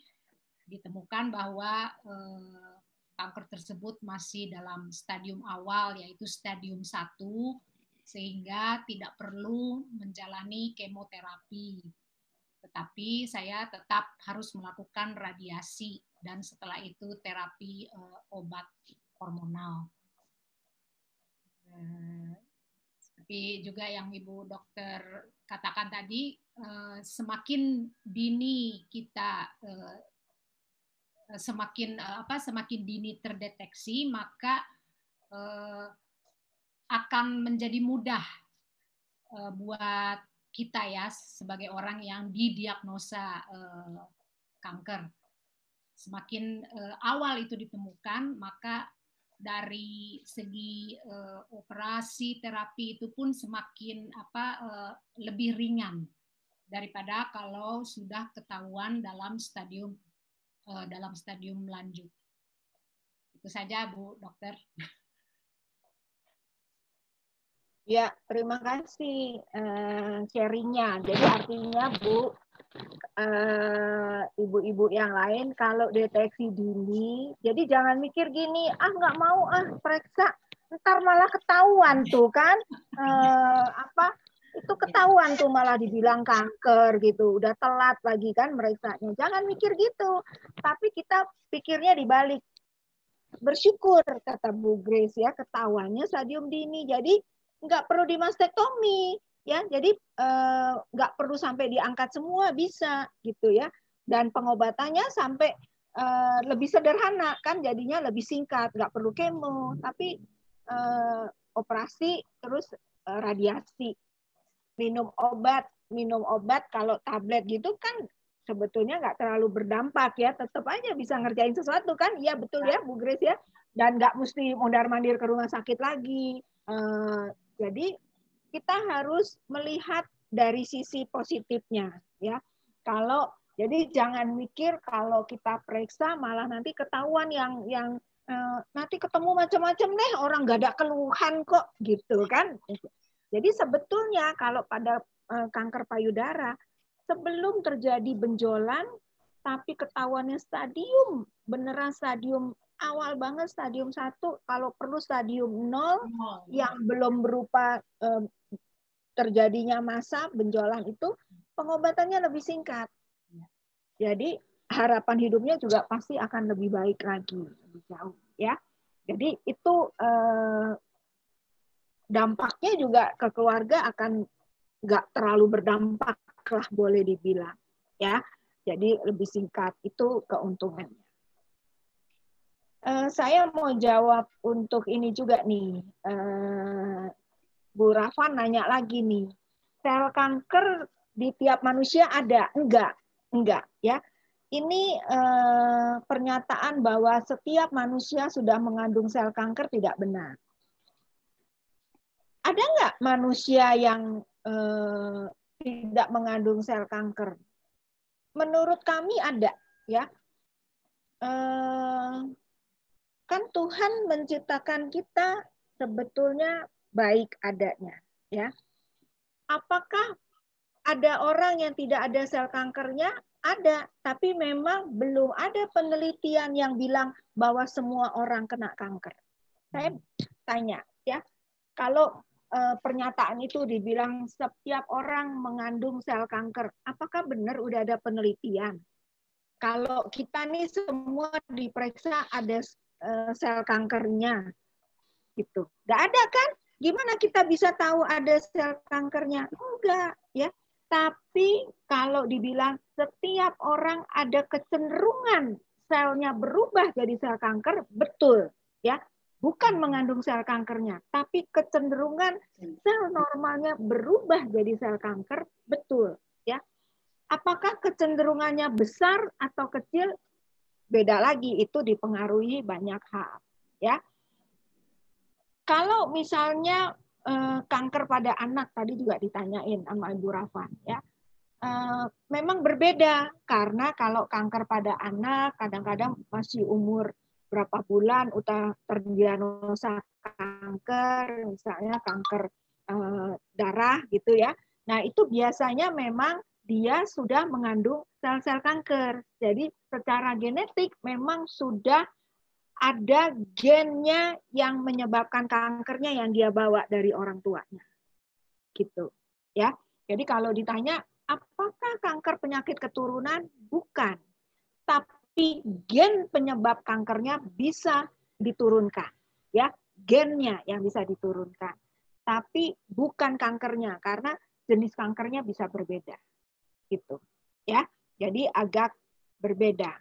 ditemukan bahwa eh, kanker tersebut masih dalam stadium awal yaitu stadium 1 sehingga tidak perlu menjalani kemoterapi. Tetapi saya tetap harus melakukan radiasi dan setelah itu terapi eh, obat hormonal. Eh, seperti juga yang Ibu dokter katakan tadi, eh, semakin dini kita eh, semakin eh, apa semakin dini terdeteksi maka uh, akan menjadi mudah uh, buat kita ya sebagai orang yang didiagnosa uh, kanker. Semakin uh, awal itu ditemukan maka dari segi uh, operasi terapi itu pun semakin apa uh, lebih ringan daripada kalau sudah ketahuan dalam stadium uh, dalam stadium lanjut. Itu saja Bu Dokter. Ya, terima kasih uh, sharingnya. Jadi artinya Bu, uh, ibu-ibu yang lain kalau deteksi dini, jadi jangan mikir gini, ah nggak mau ah periksa, ntar malah ketahuan tuh kan, uh, apa itu ketahuan tuh malah dibilang kanker gitu. Udah telat lagi kan meriksanya. Jangan mikir gitu. Tapi kita pikirnya dibalik. Bersyukur kata Bu Grace ya. Ketahuannya stadium dini. Jadi nggak perlu dimastektomi ya. Jadi eh, nggak perlu sampai diangkat semua bisa gitu ya. Dan pengobatannya sampai eh, lebih sederhana kan. Jadinya lebih singkat. Nggak perlu kemo. Tapi eh, operasi terus eh, radiasi minum obat minum obat kalau tablet gitu kan sebetulnya nggak terlalu berdampak ya tetap aja bisa ngerjain sesuatu kan. Iya betul ya Bu Grace ya. Dan nggak mesti mondar mandir ke rumah sakit lagi. Uh, jadi kita harus melihat dari sisi positifnya ya. Kalau jadi jangan mikir kalau kita periksa malah nanti ketahuan yang yang uh, nanti ketemu macam-macam deh orang nggak ada keluhan kok gitu kan jadi sebetulnya kalau pada eh, kanker payudara sebelum terjadi benjolan tapi ketahuannya stadium beneran stadium awal banget stadium satu kalau perlu stadium nol yang belum berupa eh, terjadinya masa benjolan itu pengobatannya lebih singkat. Jadi harapan hidupnya juga pasti akan lebih baik lagi lebih jauh ya. Jadi itu eh, dampaknya juga ke keluarga akan nggak terlalu berdampak lah boleh dibilang ya. Jadi lebih singkat itu keuntungannya. Uh, saya mau jawab untuk ini juga nih. Uh, Bu Rafa nanya lagi nih sel kanker di tiap manusia ada? Enggak enggak ya. Ini uh, pernyataan bahwa setiap manusia sudah mengandung sel kanker tidak benar ada nggak manusia yang eh, tidak mengandung sel kanker? Menurut kami ada, ya. Eh, kan Tuhan menciptakan kita sebetulnya baik adanya, ya. Apakah ada orang yang tidak ada sel kankernya? Ada, tapi memang belum ada penelitian yang bilang bahwa semua orang kena kanker. Saya tanya, ya, kalau Eh, pernyataan itu dibilang setiap orang mengandung sel kanker. Apakah benar udah ada penelitian? kalau kita nih semua diperiksa ada uh, sel kankernya gitu. Gak ada kan? Gimana kita bisa tahu ada sel kankernya? Enggak, ya. Tapi kalau dibilang setiap orang ada kecenderungan selnya berubah jadi sel kanker, betul, ya. Bukan mengandung sel kankernya, tapi kecenderungan sel normalnya berubah jadi sel kanker, betul, ya. Apakah kecenderungannya besar atau kecil? Beda lagi, itu dipengaruhi banyak hal. Ya, kalau misalnya eh, kanker pada anak tadi juga ditanyain sama Ibu Rafa, ya. Eh, memang berbeda karena kalau kanker pada anak kadang-kadang masih umur berapa bulan udah terdiagnosa kanker, misalnya kanker eh, darah gitu ya. Nah, itu biasanya memang dia sudah mengandung sel-sel kanker. Jadi secara genetik memang sudah ada gennya yang menyebabkan kankernya yang dia bawa dari orang tuanya. Gitu. Ya. Jadi kalau ditanya apakah kanker penyakit keturunan? Bukan. Tapi gen penyebab kankernya bisa diturunkan. Ya, gennya yang bisa diturunkan. Tapi bukan kankernya karena jenis kankernya bisa berbeda gitu ya jadi agak berbeda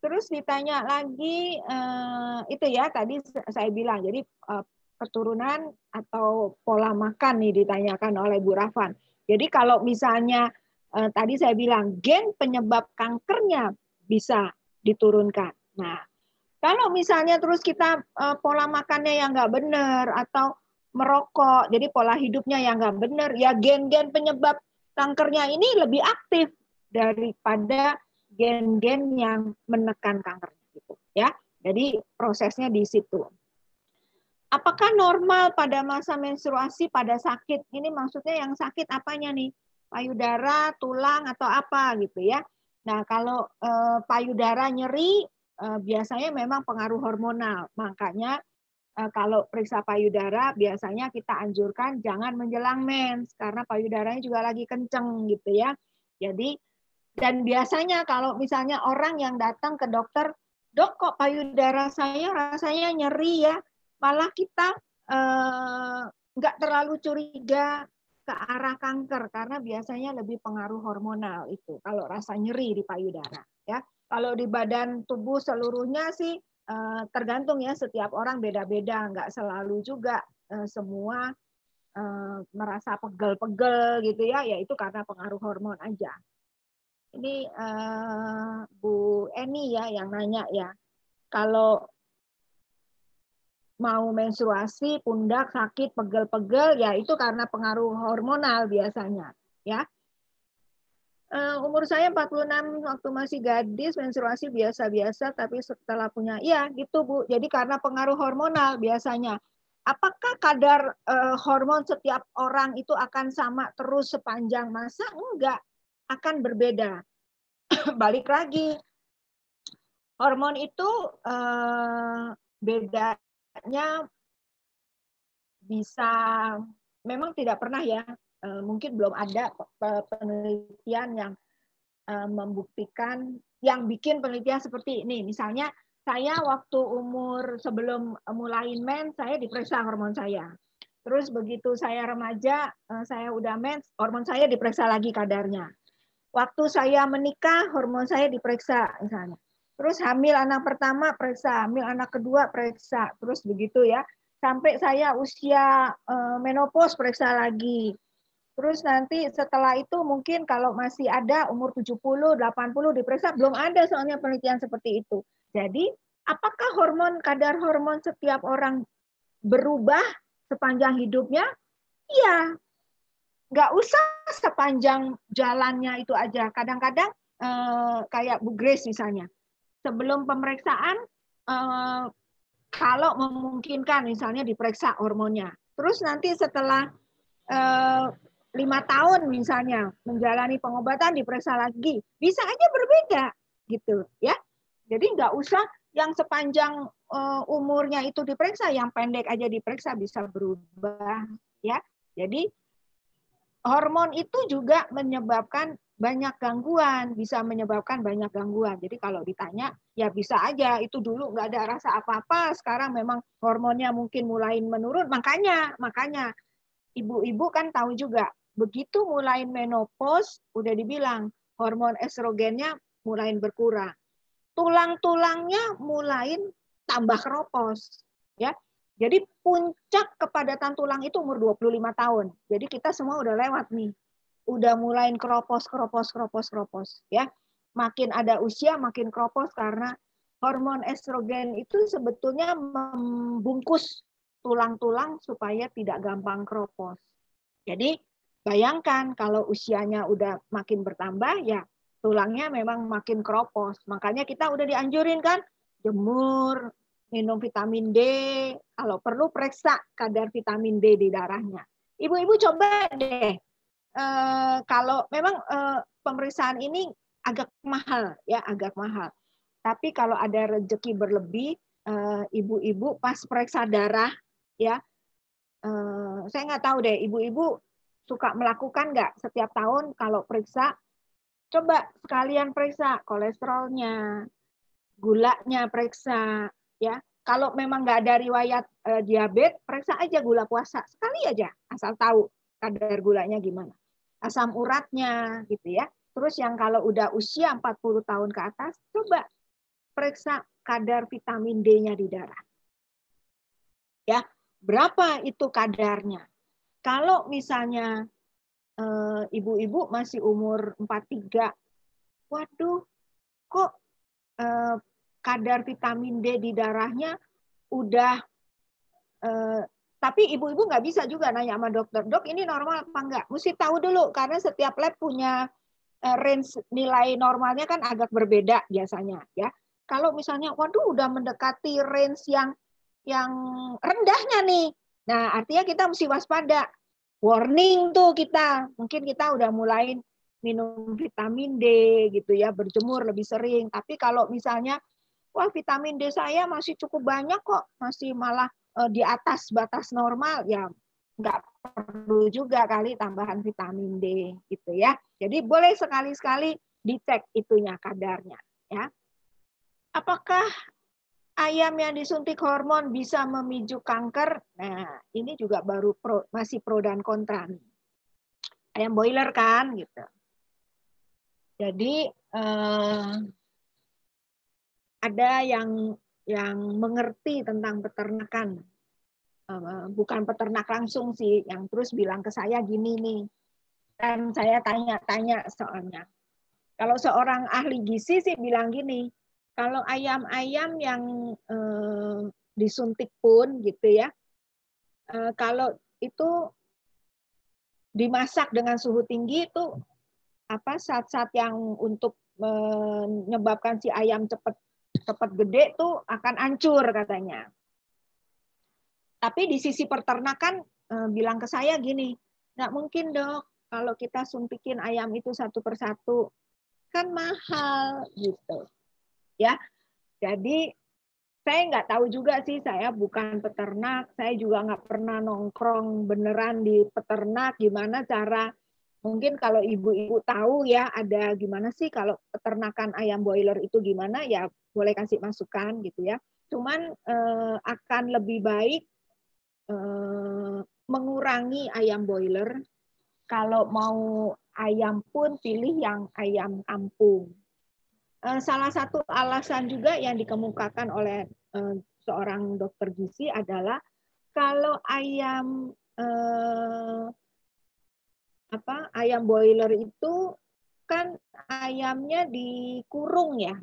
terus ditanya lagi uh, itu ya tadi saya bilang jadi uh, keturunan atau pola makan nih ditanyakan oleh Bu Rafan jadi kalau misalnya uh, tadi saya bilang gen penyebab kankernya bisa diturunkan nah kalau misalnya terus kita uh, pola makannya yang nggak benar atau merokok, jadi pola hidupnya yang nggak benar, ya gen-gen penyebab kankernya ini lebih aktif daripada gen-gen yang menekan kanker gitu ya. Jadi prosesnya di situ. Apakah normal pada masa menstruasi pada sakit? Ini maksudnya yang sakit apanya nih? Payudara, tulang atau apa gitu ya. Nah, kalau eh, payudara nyeri eh, biasanya memang pengaruh hormonal. Makanya Eh, kalau periksa payudara biasanya kita anjurkan jangan menjelang mens karena payudaranya juga lagi kenceng gitu ya. Jadi dan biasanya kalau misalnya orang yang datang ke dokter, dok kok payudara saya rasanya nyeri ya, malah kita eh, nggak terlalu curiga ke arah kanker karena biasanya lebih pengaruh hormonal itu kalau rasa nyeri di payudara ya. Kalau di badan tubuh seluruhnya sih Eh, tergantung ya setiap orang beda-beda, nggak selalu juga uh, semua uh, merasa pegel-pegel gitu ya, yaitu karena pengaruh hormon aja. Ini Bu Eni ya yang nanya ya, kalau mau menstruasi, pundak sakit, pegel-pegel, ya itu karena pengaruh hormonal biasanya, ya. Uh, umur saya 46 waktu masih gadis menstruasi biasa-biasa tapi setelah punya iya gitu Bu. Jadi karena pengaruh hormonal biasanya. Apakah kadar uh, hormon setiap orang itu akan sama terus sepanjang masa? Enggak, akan berbeda. Balik lagi. Hormon itu uh, bedanya bisa memang tidak pernah ya Eh, mungkin belum ada penelitian yang eh, membuktikan yang bikin penelitian seperti ini. Misalnya saya waktu umur sebelum mulai mens saya diperiksa hormon saya. Terus begitu saya remaja, eh, saya udah mens, hormon saya diperiksa lagi kadarnya. Waktu saya menikah, hormon saya diperiksa misalnya. Terus hamil anak pertama periksa, hamil anak kedua periksa, terus begitu ya. Sampai saya usia menopause periksa lagi. Terus nanti setelah itu mungkin kalau masih ada umur 70, 80 diperiksa, belum ada soalnya penelitian seperti itu. Jadi apakah hormon, kadar hormon setiap orang berubah sepanjang hidupnya? Iya. Nggak usah sepanjang jalannya itu aja. Kadang-kadang eh, kayak Bu Grace misalnya. Sebelum pemeriksaan, eh, kalau memungkinkan misalnya diperiksa hormonnya. Terus nanti setelah eh, lima tahun misalnya menjalani pengobatan diperiksa lagi bisa aja berbeda gitu ya jadi nggak usah yang sepanjang uh, umurnya itu diperiksa yang pendek aja diperiksa bisa berubah ya jadi hormon itu juga menyebabkan banyak gangguan, bisa menyebabkan banyak gangguan. Jadi kalau ditanya, ya bisa aja itu dulu nggak ada rasa apa-apa, sekarang memang hormonnya mungkin mulai menurun. Makanya, makanya ibu-ibu kan tahu juga, begitu mulai menopause, udah dibilang hormon estrogennya mulai berkurang. Tulang-tulangnya mulai tambah keropos. ya. Jadi puncak kepadatan tulang itu umur 25 tahun. Jadi kita semua udah lewat nih udah mulai keropos, keropos, keropos, keropos, ya. Makin ada usia, makin keropos karena hormon estrogen itu sebetulnya membungkus tulang-tulang supaya tidak gampang keropos. Jadi bayangkan kalau usianya udah makin bertambah, ya tulangnya memang makin keropos. Makanya kita udah dianjurin kan, jemur, minum vitamin D, kalau perlu periksa kadar vitamin D di darahnya. Ibu-ibu coba deh Eh, kalau memang uh, pemeriksaan ini agak mahal ya agak mahal. Tapi kalau ada rezeki berlebih, eh, ibu-ibu pas periksa darah ya, saya nggak tahu deh ibu-ibu suka melakukan nggak setiap tahun kalau periksa, coba sekalian periksa kolesterolnya, gulanya periksa ya. Kalau memang nggak ada riwayat diabetes, periksa aja gula puasa sekali aja, asal tahu kadar gulanya gimana asam uratnya gitu ya. Terus yang kalau udah usia 40 tahun ke atas, coba periksa kadar vitamin D-nya di darah. Ya, berapa itu kadarnya? Kalau misalnya eh, ibu-ibu masih umur 43, waduh, kok eh, kadar vitamin D di darahnya udah eh, tapi ibu-ibu nggak bisa juga nanya sama dokter, dok ini normal apa enggak? Mesti tahu dulu karena setiap lab punya eh, range nilai normalnya kan agak berbeda biasanya ya. Kalau misalnya, waduh udah mendekati range yang yang rendahnya nih, nah artinya kita mesti waspada. Warning tuh kita, mungkin kita udah mulai minum vitamin D gitu ya, berjemur lebih sering. Tapi kalau misalnya, wah vitamin D saya masih cukup banyak kok, masih malah Eh, di atas batas normal ya nggak perlu juga kali tambahan vitamin D gitu ya. Jadi boleh sekali-sekali dicek itunya kadarnya ya. Apakah ayam yang disuntik hormon bisa memicu kanker? Nah, ini juga baru pro, masih pro dan kontra nih. Ayam boiler kan gitu. Jadi eh, ada yang yang mengerti tentang peternakan. Eh, bukan peternak langsung sih, yang terus bilang ke saya gini nih. Dan saya tanya-tanya soalnya. Kalau seorang ahli gizi sih bilang gini, kalau ayam-ayam yang eh, disuntik pun gitu ya, eh, kalau itu dimasak dengan suhu tinggi itu apa saat-saat yang untuk menyebabkan si ayam cepat cepat gede tuh akan hancur katanya. Tapi di sisi peternakan eh, bilang ke saya gini, nggak mungkin dok kalau kita suntikin ayam itu satu persatu kan mahal gitu, ya. Jadi saya nggak tahu juga sih, saya bukan peternak, saya juga nggak pernah nongkrong beneran di peternak, gimana cara Mungkin kalau ibu-ibu tahu ya ada gimana sih kalau peternakan ayam boiler itu gimana ya boleh kasih masukan gitu ya. Cuman eh, akan lebih baik eh, mengurangi ayam boiler. Kalau mau ayam pun pilih yang ayam kampung. Eh, salah satu alasan juga yang dikemukakan oleh eh, seorang dokter gizi adalah kalau ayam eh, apa ayam boiler itu kan ayamnya dikurung ya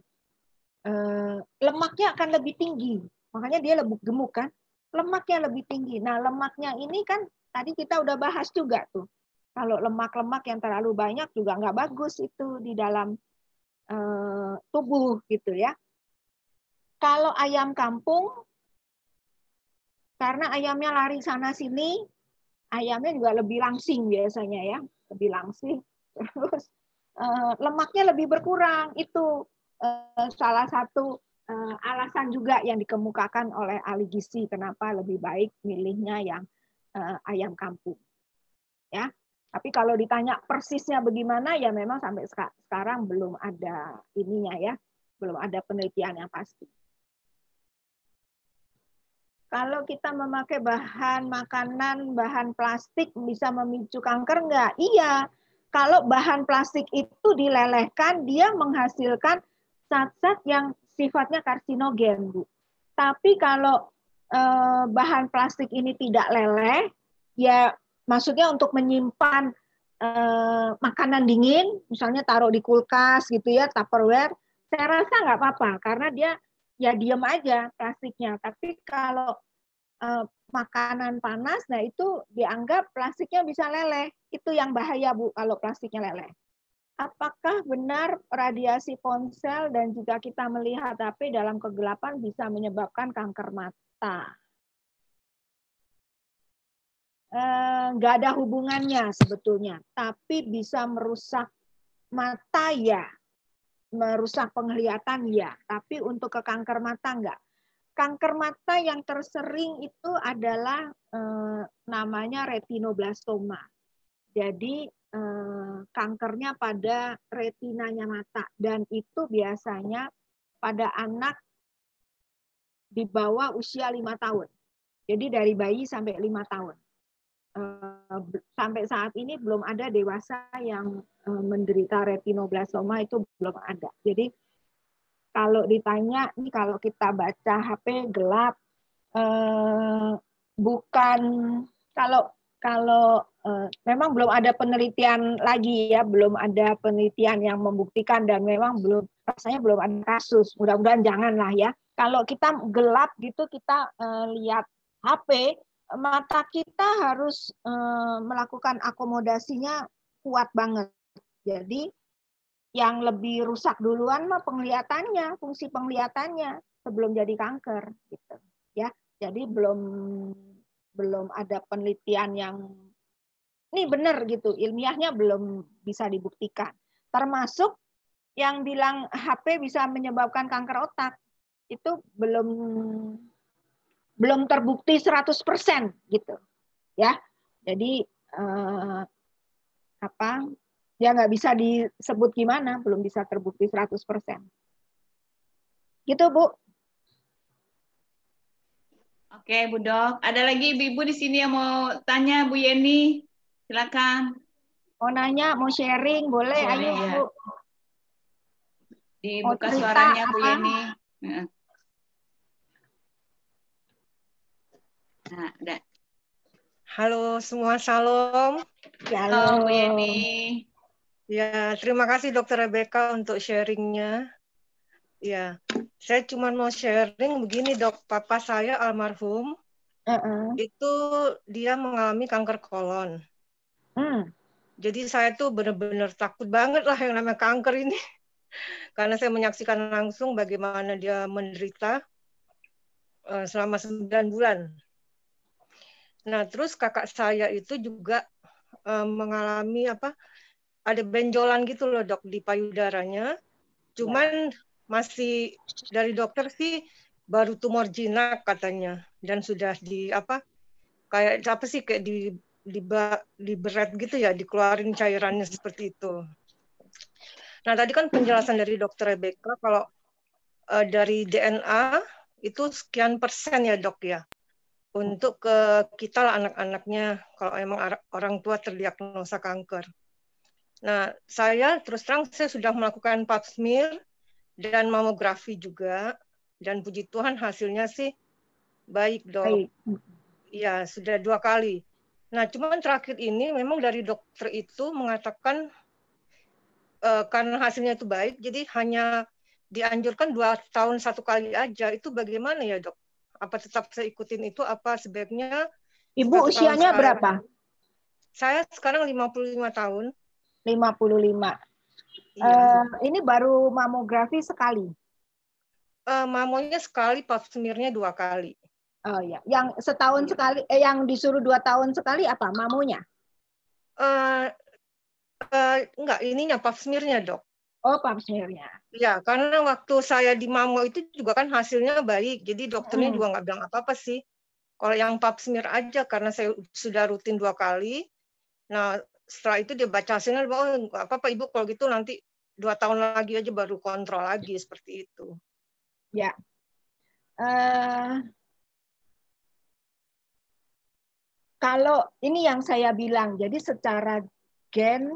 eh, lemaknya akan lebih tinggi makanya dia lebih gemuk kan lemaknya lebih tinggi nah lemaknya ini kan tadi kita udah bahas juga tuh kalau lemak-lemak yang terlalu banyak juga nggak bagus itu di dalam eh, tubuh gitu ya kalau ayam kampung karena ayamnya lari sana sini ayamnya juga lebih langsing biasanya ya, lebih langsing. Terus eh, lemaknya lebih berkurang. Itu eh, salah satu eh, alasan juga yang dikemukakan oleh ahli gizi kenapa lebih baik milihnya yang ayam kampung. Ya. Tapi kalau ditanya persisnya bagaimana, ya memang sampai sekarang belum ada ininya ya, belum ada penelitian yang pasti. Kalau kita memakai bahan makanan, bahan plastik bisa memicu kanker enggak? Iya. Kalau bahan plastik itu dilelehkan, dia menghasilkan zat-zat yang sifatnya karsinogen, Bu. Tapi kalau eh, bahan plastik ini tidak leleh, ya maksudnya untuk menyimpan eh, makanan dingin, misalnya taruh di kulkas gitu ya, Tupperware, saya rasa nggak apa-apa karena dia ya diam aja plastiknya. Tapi kalau uh, makanan panas, nah itu dianggap plastiknya bisa leleh. Itu yang bahaya Bu kalau plastiknya leleh. Apakah benar radiasi ponsel dan jika kita melihat HP dalam kegelapan bisa menyebabkan kanker mata? Eh, nggak ada hubungannya sebetulnya, tapi bisa merusak mata ya, merusak penglihatan ya, tapi untuk ke kanker mata enggak. Kanker mata yang tersering itu adalah eh, namanya retinoblastoma. Jadi kankernya pada retinanya mata dan itu biasanya pada anak di bawah usia lima tahun. Jadi dari bayi sampai lima tahun. Eh, sampai saat ini belum ada dewasa yang Eh, menderita retinoblastoma itu belum ada. Jadi kalau ditanya nih kalau kita baca HP gelap eh, bukan kalau kalau eh, memang belum ada penelitian lagi ya, belum ada penelitian yang membuktikan dan memang belum rasanya belum ada kasus. Mudah-mudahan janganlah ya. Kalau kita gelap gitu kita eh, lihat HP, mata kita harus eh, melakukan akomodasinya kuat banget. Jadi yang lebih rusak duluan mah penglihatannya, fungsi penglihatannya sebelum jadi kanker gitu. Ya. Jadi belum belum ada penelitian yang ini benar gitu, ilmiahnya belum bisa dibuktikan. Termasuk yang bilang HP bisa menyebabkan kanker otak itu belum belum terbukti 100% gitu. Ya. Jadi eh, apa ya nggak bisa disebut gimana, belum bisa terbukti 100%. Gitu, Bu. Oke, Bu Dok. Ada lagi Ibu-ibu di sini yang mau tanya, Bu Yeni? Silakan. Mau nanya, mau sharing, boleh. boleh Ayo, ya. Bu. Dibuka suaranya, apa? Bu Yeni. Nah, udah. Halo semua, shalom. Halo, Bu Yeni. Ya, terima kasih Dokter Rebecca untuk sharingnya. Ya, saya cuma mau sharing begini dok, papa saya almarhum, uh -uh. itu dia mengalami kanker kolon. Hmm. Jadi saya tuh benar-benar takut banget lah yang namanya kanker ini, karena saya menyaksikan langsung bagaimana dia menderita uh, selama 9 bulan. Nah, terus kakak saya itu juga uh, mengalami apa? ada benjolan gitu loh dok di payudaranya. Cuman masih dari dokter sih baru tumor jinak katanya dan sudah di apa kayak apa sih kayak di di, di gitu ya dikeluarin cairannya seperti itu. Nah tadi kan penjelasan dari dokter Rebecca kalau uh, dari DNA itu sekian persen ya dok ya untuk ke kita lah anak-anaknya kalau emang orang tua terdiagnosa kanker. Nah, saya terus terang saya sudah melakukan pap smear dan mamografi juga dan puji Tuhan hasilnya sih baik, Dok. Baik. Ya, sudah dua kali. Nah, cuman terakhir ini memang dari dokter itu mengatakan uh, karena hasilnya itu baik, jadi hanya dianjurkan dua tahun satu kali aja. Itu bagaimana ya, Dok? Apa tetap saya ikutin itu? Apa sebaiknya? Ibu usianya berapa? Saya sekarang 55 tahun. 55. Iya. Uh, ini baru mamografi sekali. Uh, mamonya sekali, pap smearnya dua kali. Oh ya, yang setahun iya. sekali, eh, yang disuruh dua tahun sekali apa mamonya? Uh, uh, enggak, ininya pap smearnya dok. Oh, pap smearnya. Ya, karena waktu saya di mamo itu juga kan hasilnya baik, jadi dokternya hmm. juga nggak bilang apa-apa sih. Kalau yang pap smear aja, karena saya sudah rutin dua kali, nah setelah itu dia baca hasilnya oh apa apa ibu kalau gitu nanti dua tahun lagi aja baru kontrol lagi seperti itu ya uh, kalau ini yang saya bilang jadi secara gen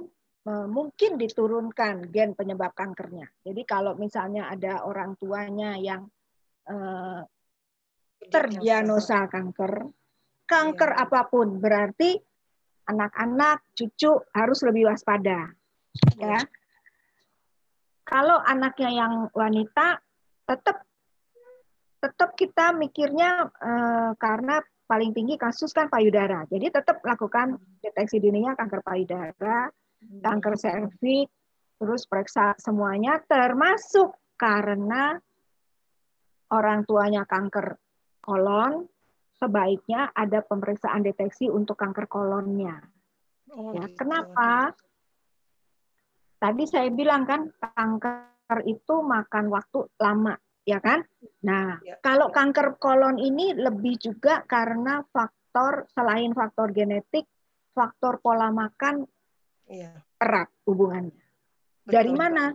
uh, mungkin diturunkan gen penyebab kankernya. Jadi kalau misalnya ada orang tuanya yang uh, terdiagnosa kanker kanker ya. apa pun berarti anak-anak cucu harus lebih waspada ya. Kalau anaknya yang wanita, tetap tetap kita mikirnya eh, karena paling tinggi kasus kan payudara. Jadi tetap lakukan deteksi dininya kanker payudara, kanker serviks, terus periksa semuanya termasuk karena orang tuanya kanker kolon, sebaiknya ada pemeriksaan deteksi untuk kanker kolonnya. Oh, ya, gitu. kenapa? Tadi saya bilang kan kanker itu makan waktu lama, ya kan? Nah, ya. kalau kanker kolon ini lebih juga karena faktor selain faktor genetik, faktor pola makan ya. erat hubungannya. Betul. Dari mana?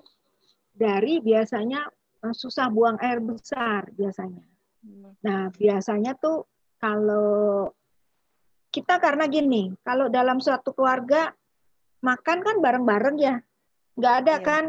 Dari biasanya eh, susah buang air besar biasanya. Hmm. Nah, biasanya tuh kalau kita karena gini, kalau dalam suatu keluarga makan kan bareng-bareng ya nggak ada iya. kan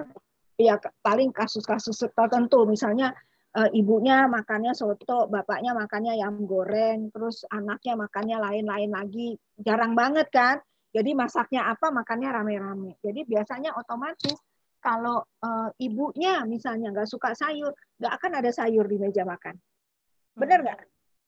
ya paling kasus-kasus tertentu misalnya e, ibunya makannya soto bapaknya makannya ayam goreng terus anaknya makannya lain-lain lagi jarang banget kan jadi masaknya apa makannya rame-rame jadi biasanya otomatis kalau e, ibunya misalnya nggak suka sayur nggak akan ada sayur di meja makan benar nggak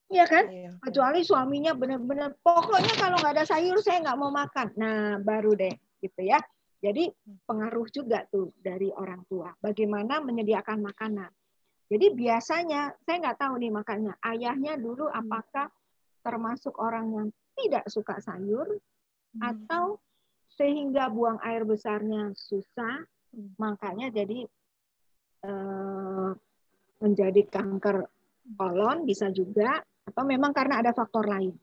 Iya kan? Iya. Kecuali suaminya benar-benar pokoknya kalau nggak ada sayur saya nggak mau makan. Nah baru deh gitu ya. Jadi pengaruh juga tuh dari orang tua. Bagaimana menyediakan makanan. Jadi biasanya saya nggak tahu nih makanya ayahnya dulu apakah termasuk orang yang tidak suka sayur hmm. atau sehingga buang air besarnya susah, hmm. makanya jadi eh, menjadi kanker kolon bisa juga atau memang karena ada faktor lain.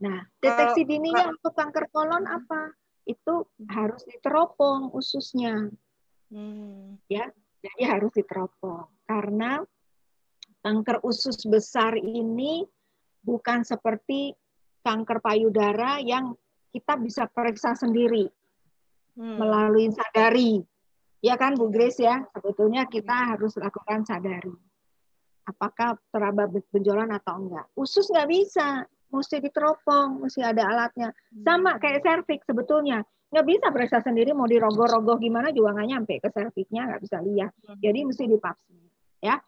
Nah, deteksi dininya untuk kanker kolon apa? itu harus diteropong ususnya. Hmm. Ya, jadi harus diteropong karena kanker usus besar ini bukan seperti kanker payudara yang kita bisa periksa sendiri hmm. melalui sadari. Ya kan Bu Grace ya, sebetulnya kita harus lakukan sadari. Apakah teraba benjolan atau enggak. Usus nggak bisa, mesti diteropong, mesti ada alatnya. Sama hmm. kayak serviks sebetulnya. Nggak bisa periksa sendiri mau dirogoh-rogoh gimana juga nggak nyampe ke serviksnya, nggak bisa lihat. Hmm. Jadi mesti dipapsi. Ya.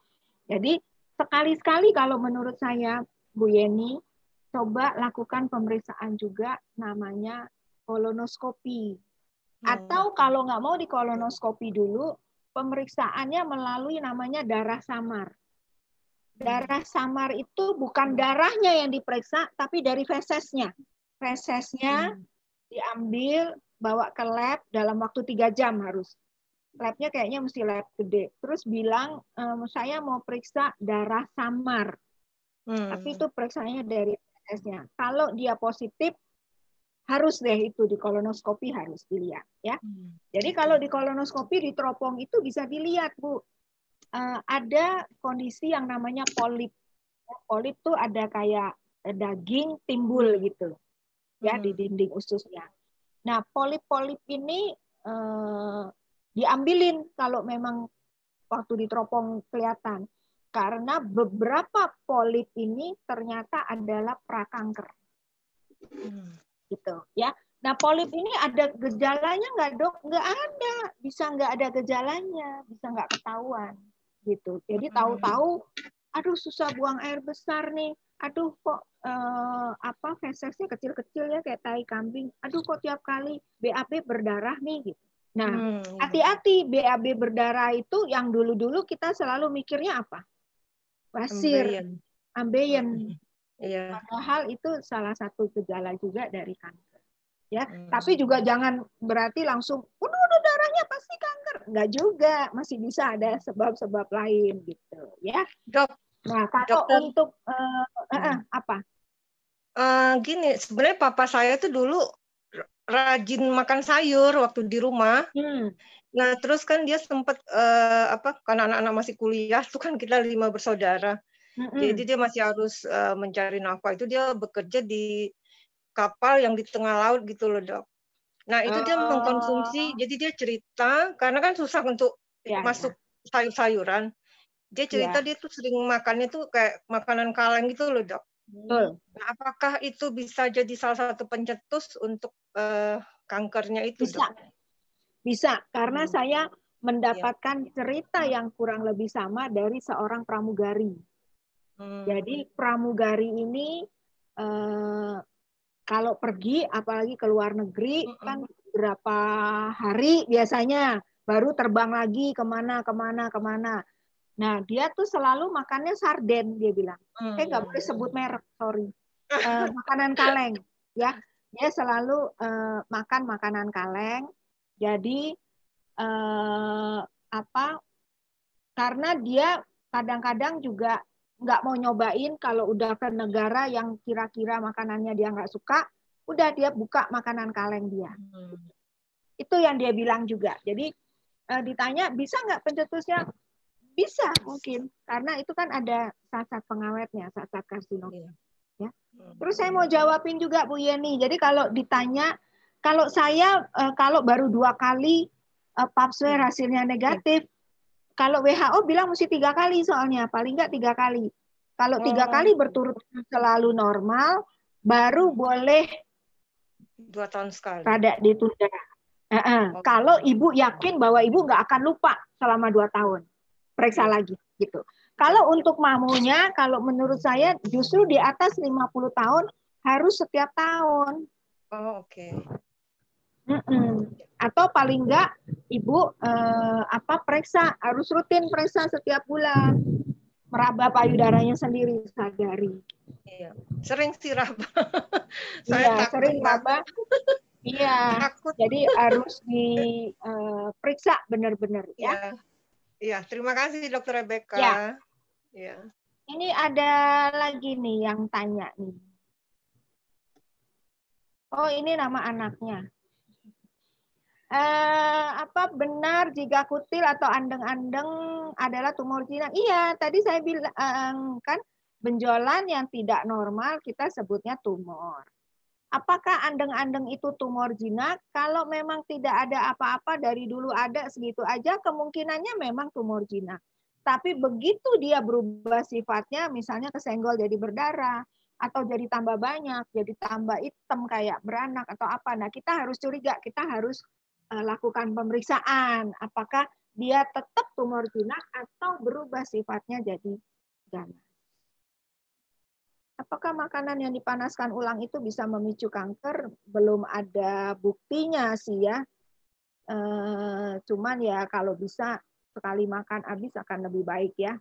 Jadi sekali-sekali kalau menurut saya, Bu Yeni, coba lakukan pemeriksaan juga namanya kolonoskopi. Hmm. Atau kalau nggak mau di kolonoskopi dulu, pemeriksaannya melalui namanya darah samar. Darah samar itu bukan darahnya yang diperiksa, tapi dari fesesnya. Fesesnya hmm. diambil, bawa ke lab dalam waktu tiga jam harus. Labnya kayaknya mesti lab gede. Terus bilang, ehm, saya mau periksa darah samar. Hmm. Tapi itu periksanya dari fesesnya. Kalau dia positif, harus deh itu di kolonoskopi harus dilihat ya. Hmm. Jadi kalau di kolonoskopi di teropong itu bisa dilihat Bu uh, ada kondisi yang namanya polip. Polip tuh ada kayak daging timbul gitu ya hmm. di dinding ususnya. Nah, polip-polip ini uh, diambilin kalau memang waktu diteropong kelihatan. Karena beberapa polip ini ternyata adalah prakanker. Hmm. Gitu ya. Nah, polip ini ada gejalanya nggak dok? Nggak ada. Bisa nggak ada gejalanya, bisa nggak ketahuan gitu. Jadi hmm. tahu-tahu, aduh susah buang air besar nih. Aduh kok eh, apa fesesnya kecil-kecil ya kayak tai kambing. Aduh kok tiap kali BAB berdarah nih gitu. Nah, hmm. hati-hati hmm. BAB berdarah itu yang dulu-dulu kita selalu mikirnya apa? Basir, ambeien. Hmm. Iya. Padahal itu salah satu gejala juga dari kanker. Ya, hmm. tapi juga jangan berarti langsung, udah udah darahnya pasti kanker. Enggak juga, masih bisa ada sebab-sebab lain gitu, ya. Dok. Nah, kalau dokter, untuk uh, uh, uh, apa? Uh, gini, sebenarnya papa saya tuh dulu rajin makan sayur waktu di rumah. Hmm. Nah, terus kan dia sempat uh, apa? Karena anak-anak masih kuliah, tuh kan kita lima bersaudara. Mm-hmm. Jadi dia masih harus uh, mencari nafkah. Itu dia bekerja di kapal yang di tengah laut gitu loh, Dok. Nah, itu oh. dia mengkonsumsi. Jadi dia cerita karena kan susah untuk ya, masuk ya. sayur-sayuran. Dia cerita ya. dia tuh sering makannya tuh kayak makanan kaleng gitu loh, Dok. Betul. Nah, apakah itu bisa jadi salah satu pencetus untuk uh, kankernya itu, Bisa. Dok? Bisa, karena hmm. saya mendapatkan ya. cerita yang kurang lebih sama dari seorang pramugari. Hmm. Jadi pramugari ini eh, kalau pergi, apalagi ke luar negeri, hmm. kan berapa hari biasanya baru terbang lagi ke mana ke mana ke mana. Nah dia tuh selalu makannya sarden dia bilang. Hmm. Eh nggak boleh sebut merek, sorry. Eh, makanan kaleng, ya. Dia selalu eh, makan makanan kaleng. Jadi eh, apa? Karena dia kadang-kadang juga nggak mau nyobain kalau udah ke negara yang kira-kira makanannya dia nggak suka, udah dia buka makanan kaleng dia. Hmm. Itu yang dia bilang juga. Jadi uh, ditanya bisa nggak pencetusnya? Bisa mungkin karena itu kan ada zat-zat pengawetnya, zat-zat karsinogen. Yeah. Ya. Hmm. Terus saya mau jawabin juga Bu Yeni. Jadi kalau ditanya kalau saya uh, kalau baru dua kali uh, pap smear hmm. hasilnya negatif, kalau WHO bilang mesti tiga kali soalnya, paling nggak tiga kali. Kalau tiga oh. kali berturut selalu normal, baru boleh dua tahun sekali. Rada ditunda. Uh -uh. Oh. Kalau ibu yakin bahwa ibu nggak akan lupa selama dua tahun, periksa lagi gitu. Kalau untuk mamunya, kalau menurut saya justru di atas 50 tahun harus setiap tahun. Oh, oke. Okay. Mm -mm. Atau paling enggak ibu eh, apa periksa harus rutin periksa setiap bulan meraba payudaranya sendiri sadari. Iya. Sering sih raba. iya, sering raba. iya. Takut. Jadi harus diperiksa eh, benar-benar ya. Iya. Iya, terima kasih Dokter Rebecca. Ya. ya. Ini ada lagi nih yang tanya nih. Oh, ini nama anaknya eh, apa benar jika kutil atau andeng-andeng adalah tumor jinak? Iya, tadi saya bilang kan benjolan yang tidak normal kita sebutnya tumor. Apakah andeng-andeng itu tumor jinak? Kalau memang tidak ada apa-apa dari dulu ada segitu aja, kemungkinannya memang tumor jinak. Tapi begitu dia berubah sifatnya, misalnya kesenggol jadi berdarah, atau jadi tambah banyak, jadi tambah hitam kayak beranak atau apa. Nah, kita harus curiga, kita harus Eh, lakukan pemeriksaan apakah dia tetap tumor jinak atau berubah sifatnya jadi ganas. Apakah makanan yang dipanaskan ulang itu bisa memicu kanker? Belum ada buktinya sih ya. E, cuman ya kalau bisa sekali makan habis akan lebih baik ya.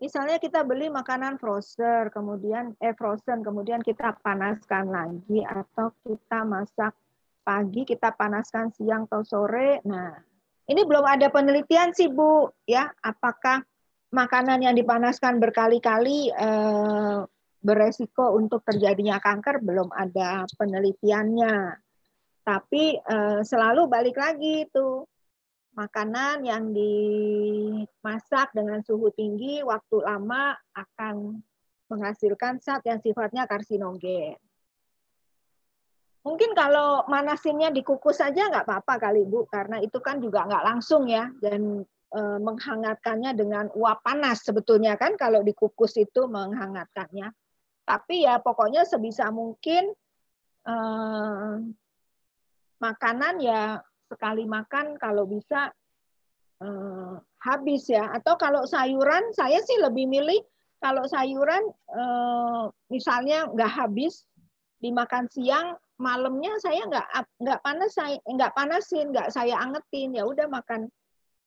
Misalnya kita beli makanan frozen, kemudian eh frozen, kemudian kita panaskan lagi atau kita masak pagi kita panaskan siang atau sore. Nah, ini belum ada penelitian sih Bu, ya, apakah makanan yang dipanaskan berkali-kali eh, beresiko untuk terjadinya kanker belum ada penelitiannya. Tapi eh, selalu balik lagi itu makanan yang dimasak dengan suhu tinggi waktu lama akan menghasilkan zat yang sifatnya karsinogen. Mungkin kalau manasinnya dikukus saja nggak apa-apa kali Bu, karena itu kan juga nggak langsung ya, dan menghangatkannya dengan uap panas sebetulnya kan kalau dikukus itu menghangatkannya. Tapi ya pokoknya sebisa mungkin e, makanan ya sekali makan kalau bisa e, habis ya. Atau kalau sayuran, saya sih lebih milih kalau sayuran e, misalnya nggak habis dimakan siang malamnya saya nggak nggak panas saya nggak panasin nggak saya angetin ya udah makan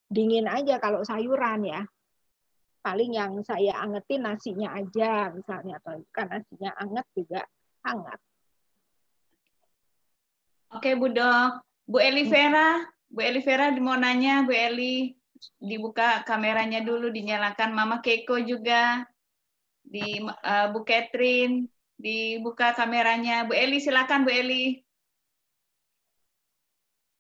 dingin aja kalau sayuran ya paling yang saya angetin nasinya aja misalnya atau kan nasinya anget juga hangat oke Bu Dok Bu Eli Vera Bu Eli Vera mau nanya Bu Eli dibuka kameranya dulu dinyalakan Mama Keiko juga di uh, Bu Catherine Dibuka kameranya. Bu Eli, silakan Bu Eli.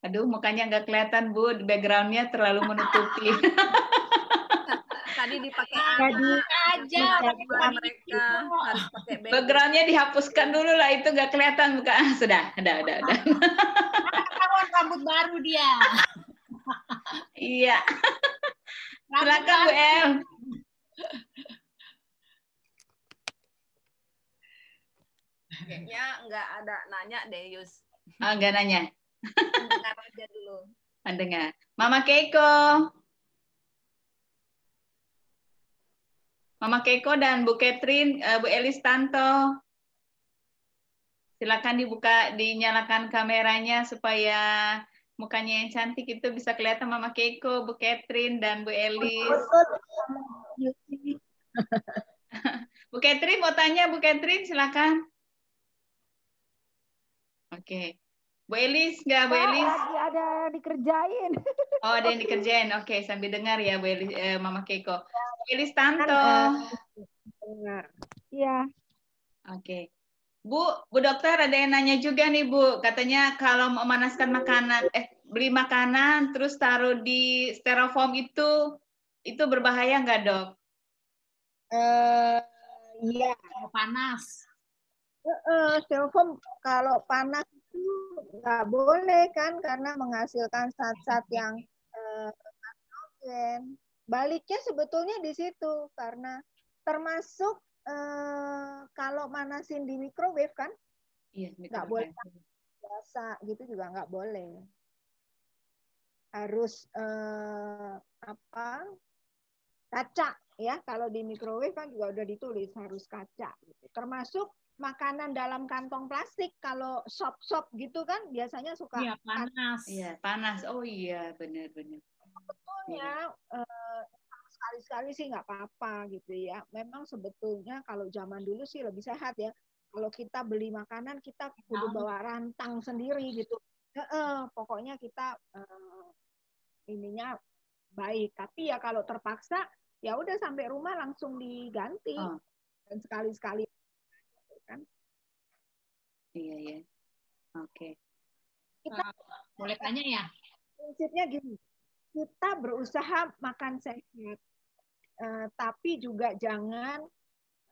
Aduh, mukanya nggak kelihatan, Bu. Backgroundnya terlalu menutupi. Tadi dipakai Jadi aja mereka harus pakai backgroundnya dihapuskan dulu lah, itu nggak kelihatan muka. Ah, sudah, udah, udah, udah. Ketahuan rambut baru dia. iya. Silakan Bu El. Kayaknya nggak ada nanya deh, Yus. Oh, nggak nanya. Dengar aja dulu. Mendengar. Mama Keiko. Mama Keiko dan Bu Catherine, uh, Bu Elis Tanto. Silakan dibuka, dinyalakan kameranya supaya mukanya yang cantik itu bisa kelihatan Mama Keiko, Bu Catherine, dan Bu Elis. Bu Catherine mau tanya, Bu Catherine silakan. Oke. Okay. Bu Elis, nggak Bu Elis? Lagi ada dikerjain. Oh, ada yang dikerjain. Oke, okay, sambil dengar ya Bu Elis, eh, Mama Keiko. Bu Elis Tanto. Dengar. Iya. Oke. Okay. Bu, Bu dokter ada yang nanya juga nih Bu. Katanya kalau memanaskan makanan, eh beli makanan terus taruh di styrofoam itu, itu berbahaya nggak dok? Uh, iya. Panas uh, styrofoam kalau panas itu nggak boleh kan karena menghasilkan zat-zat yang uh, Baliknya sebetulnya di situ karena termasuk uh, kalau manasin di microwave kan? Iya, nggak boleh. Biasa gitu juga nggak boleh. Harus uh, apa? Kaca ya kalau di microwave kan juga udah ditulis harus kaca gitu. termasuk makanan dalam kantong plastik kalau sop-sop gitu kan biasanya suka iya panas. Iya panas. Oh iya benar-benar sebetulnya iya. eh, sekali-sekali sih nggak apa-apa gitu ya. Memang sebetulnya kalau zaman dulu sih lebih sehat ya. Kalau kita beli makanan kita kudu bawa rantang sendiri gitu. E -e, pokoknya kita eh, ininya baik. Tapi ya kalau terpaksa ya udah sampai rumah langsung diganti. Oh. dan sekali-sekali kan? Iya ya oke. Okay. kita uh, boleh tanya ya? prinsipnya gini kita berusaha makan sehat uh, tapi juga jangan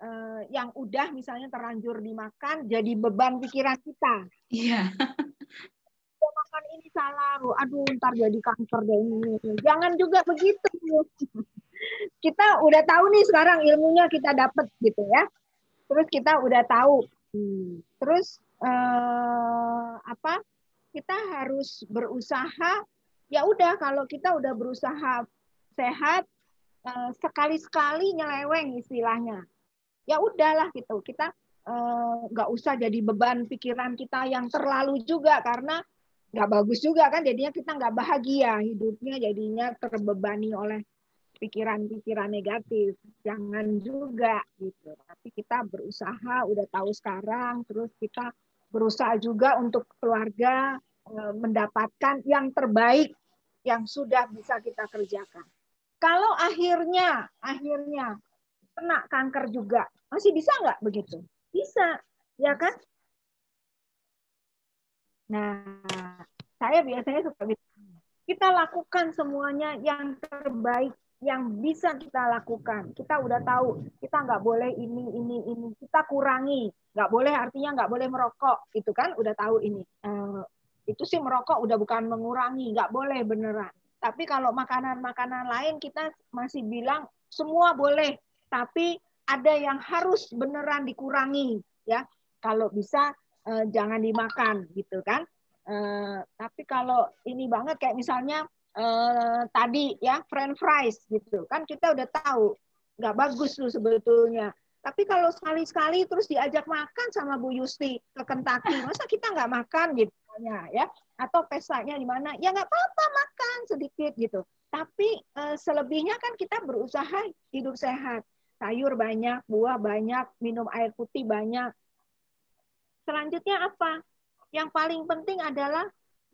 uh, yang udah misalnya terlanjur dimakan jadi beban pikiran kita. Iya. Yeah. makan ini salah aduh ntar jadi kanker deh ini. Jangan juga begitu. Kita udah tahu nih sekarang ilmunya kita dapat gitu ya terus kita udah tahu. Hmm. terus eh, apa kita harus berusaha ya udah kalau kita udah berusaha sehat eh, sekali-sekali nyeleweng istilahnya. Ya udahlah gitu. Kita eh, nggak uh, usah jadi beban pikiran kita yang terlalu juga karena nggak bagus juga kan. Jadinya kita nggak bahagia hidupnya jadinya terbebani oleh pikiran-pikiran negatif jangan juga gitu. Tapi kita berusaha udah tahu sekarang terus kita berusaha juga untuk keluarga eh, mendapatkan yang terbaik yang sudah bisa kita kerjakan. Kalau akhirnya akhirnya kena kanker juga masih bisa nggak begitu? Bisa ya kan? Nah saya biasanya suka kita lakukan semuanya yang terbaik yang bisa kita lakukan. Kita udah tahu, kita nggak boleh ini, ini, ini. Kita kurangi. Nggak boleh artinya nggak boleh merokok. Itu kan udah tahu ini. Uh, itu sih merokok udah bukan mengurangi. Nggak boleh beneran. Tapi kalau makanan-makanan lain kita masih bilang semua boleh. Tapi ada yang harus beneran dikurangi. ya Kalau bisa uh, jangan dimakan gitu kan. Uh, tapi kalau ini banget kayak misalnya eh, tadi ya french fries gitu. Kan kita udah tahu nggak bagus tuh sebetulnya. Tapi kalau sekali-sekali terus diajak makan sama Bu Yusti ke Kentucky masa kita nggak makan gitu ya? Atau pestanya di mana? Ya nggak apa-apa makan sedikit gitu. Tapi eh, selebihnya kan kita berusaha hidup sehat. Sayur banyak buah banyak minum air putih banyak. Selanjutnya apa? Yang paling penting adalah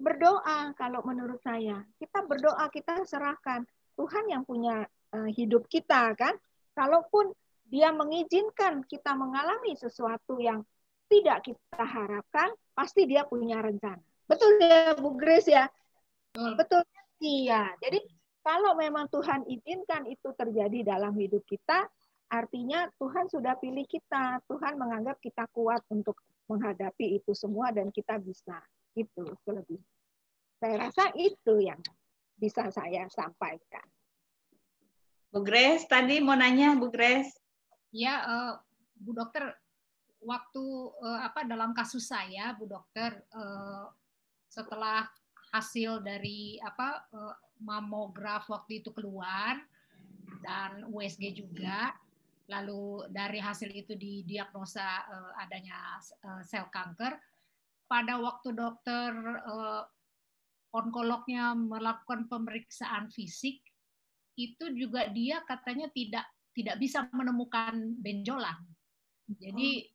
berdoa kalau menurut saya. Kita berdoa, kita serahkan. Tuhan yang punya uh, hidup kita kan. Kalaupun dia mengizinkan kita mengalami sesuatu yang tidak kita harapkan, pasti dia punya rencana. Betul ya Bu Grace ya? Betul. Betul. Iya. Jadi kalau memang Tuhan izinkan itu terjadi dalam hidup kita, artinya Tuhan sudah pilih kita. Tuhan menganggap kita kuat untuk menghadapi itu semua dan kita bisa. Itu selebih. Saya rasa itu yang bisa saya sampaikan. Bu Grace, tadi mau nanya Bu Grace. Ya, uh, Bu Dokter, waktu uh, apa dalam kasus saya, Bu Dokter, uh, setelah hasil dari apa uh, mamograf waktu itu keluar dan USG juga, lalu dari hasil itu didiagnosa uh, adanya uh, sel kanker. Pada waktu dokter uh, onkolognya melakukan pemeriksaan fisik, itu juga dia katanya tidak tidak bisa menemukan benjolan. Jadi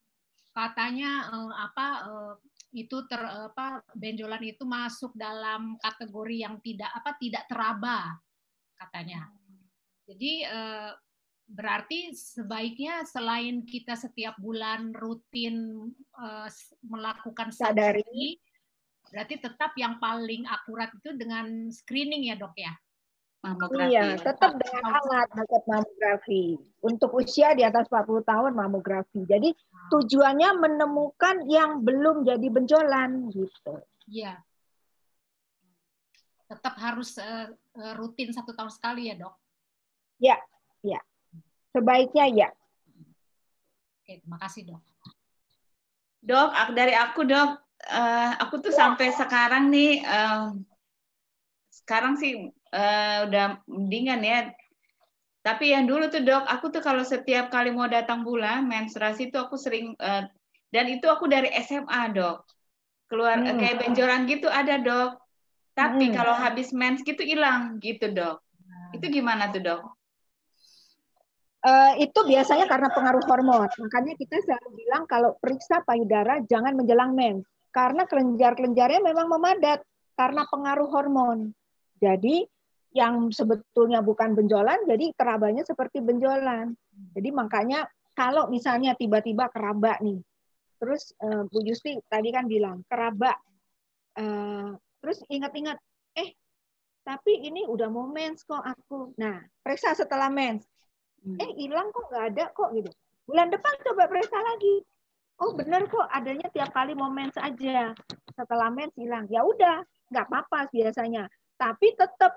katanya eh, apa eh, itu ter apa benjolan itu masuk dalam kategori yang tidak apa tidak teraba katanya. Jadi eh, berarti sebaiknya selain kita setiap bulan rutin melakukan sadari Berarti tetap yang paling akurat itu dengan screening ya dok ya? Mamografi. Iya, tetap dengan alat alat mamografi. Untuk usia di atas 40 tahun mamografi. Jadi ah. tujuannya menemukan yang belum jadi benjolan gitu. Iya. Tetap harus uh, rutin satu tahun sekali ya dok? Ya, ya. Sebaiknya ya. Oke, terima kasih dok. Dok, dari aku dok, uh, aku tuh sampai sekarang nih uh, sekarang sih uh, udah mendingan ya. Tapi yang dulu tuh dok, aku tuh kalau setiap kali mau datang bulan menstruasi itu aku sering uh, dan itu aku dari SMA dok. Keluar hmm. kayak benjolan gitu ada dok. Tapi hmm. kalau habis mens gitu hilang gitu dok. Itu gimana tuh dok? Uh, itu biasanya karena pengaruh hormon. Makanya kita selalu bilang kalau periksa payudara jangan menjelang mens karena kelenjar-kelenjarnya memang memadat karena pengaruh hormon. Jadi yang sebetulnya bukan benjolan jadi kerabanya seperti benjolan. Jadi makanya kalau misalnya tiba-tiba keraba nih. Terus uh, Bu Justi tadi kan bilang keraba. Uh, terus ingat-ingat eh tapi ini udah mau mens kok aku. Nah, periksa setelah mens. Hmm. Eh hilang kok nggak ada kok gitu. Bulan depan coba periksa lagi oh benar kok adanya tiap kali mau mens aja. Setelah mens hilang ya udah nggak apa-apa biasanya. Tapi tetap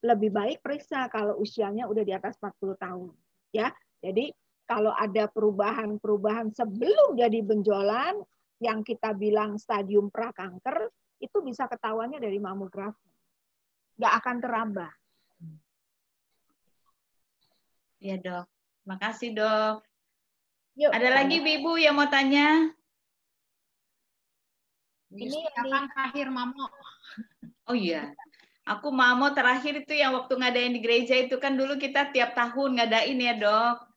lebih baik periksa kalau usianya udah di atas 40 tahun ya. Jadi kalau ada perubahan-perubahan sebelum jadi benjolan yang kita bilang stadium prakanker itu bisa ketahuannya dari mamografi. Nggak akan teraba ya dok. Makasih dok Yuk. Ada lagi Ibu yang mau tanya? Ini kapan terakhir Mamo? Oh iya. Aku Mamo terakhir itu yang waktu ngadain di gereja itu kan dulu kita tiap tahun ngadain ya, Dok.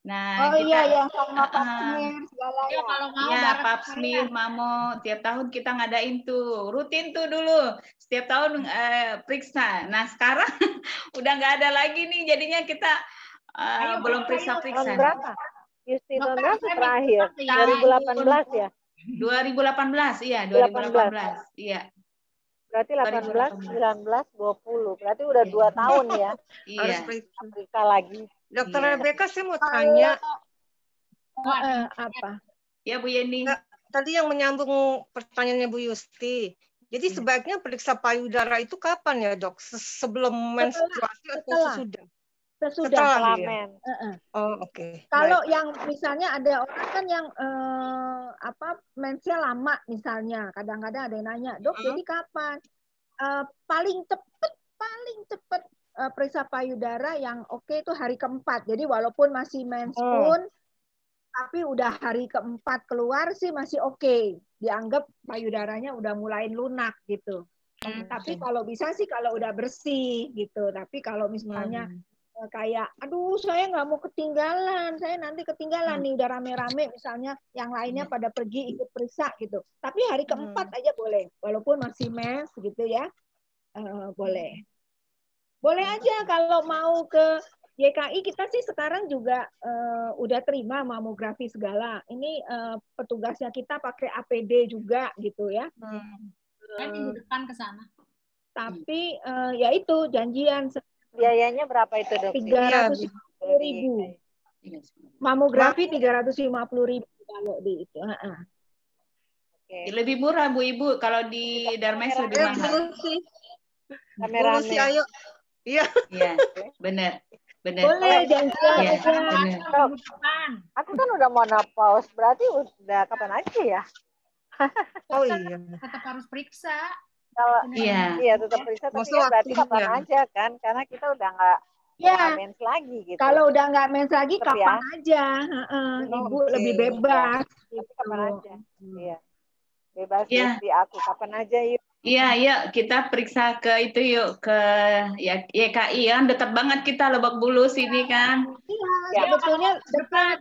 Nah, oh kita, iya ya sama Pap Smear segala ya. kalau mau ya, Pap Smear, Mamo, tiap tahun kita ngadain tuh, rutin tuh dulu. Setiap tahun eh, periksa. Nah, sekarang udah nggak ada lagi nih, jadinya kita uh, belum periksa-periksa. Berapa? Justinus terakhir? 2018 ya? 2018 iya 2018 iya. Berarti 18 19 20 berarti udah dua iya. tahun ya? Iya. Harus periksa lagi. Dokter iya. Rebecca saya mau tanya. Uh, apa? ya Bu Yeni. Tadi yang menyambung pertanyaannya Bu Yusti. Jadi hmm. sebaiknya periksa payudara itu kapan ya dok? Sebelum menstruasi atau sesudah sesudah Setelah kelamin. Uh -uh. Oh oke. Okay. Kalau Baik. yang misalnya ada orang kan yang uh, apa mensnya lama misalnya, kadang-kadang ada yang nanya, dok uh -huh. jadi kapan? Uh, paling cepat, paling cepat uh, periksa payudara yang oke okay itu hari keempat. Jadi walaupun masih mens oh. pun, tapi udah hari keempat keluar sih masih oke. Okay. Dianggap payudaranya udah mulai lunak gitu. Hmm. Tapi kalau bisa sih kalau udah bersih gitu. Tapi kalau misalnya hmm kayak aduh saya nggak mau ketinggalan saya nanti ketinggalan hmm. nih udah rame-rame misalnya yang lainnya hmm. pada pergi ikut periksa gitu tapi hari hmm. keempat hmm. aja boleh walaupun masih mes gitu ya uh, boleh boleh hmm. aja kalau mau ke YKI kita sih sekarang juga uh, udah terima mamografi segala. Ini uh, petugasnya kita pakai APD juga gitu ya. Hmm. Uh, minggu depan ke sana. Tapi uh, ya itu janjian. Biayanya berapa itu dok? Tiga ratus ribu. Mamografi tiga ratus lima puluh ribu kalau di itu. Uh. Okay. Lebih murah Bu Ibu kalau di Darmes lebih mahal. Kamera ayo. Iya. Iya, benar. Benar. Boleh janjian ya, Aku kan udah mau napaus, berarti udah kapan aja ya? oh iya. Tetap harus periksa. Kalau iya, iya tetap periksa, tapi ya berarti kapan ya. aja kan? Karena kita udah nggak ya. mens lagi gitu. Kalau udah nggak mens lagi, Tetap kapan ya? aja? Uh, Ibu okay. lebih bebas. Ya. Gitu. Kapan aja? Iya. Bebas ya. di aku kapan aja yuk. Iya, iya, kita periksa ke itu yuk ke ya YKI ya, dekat banget kita Lebak Bulus ini kan. Iya, ya, sebetulnya dekat.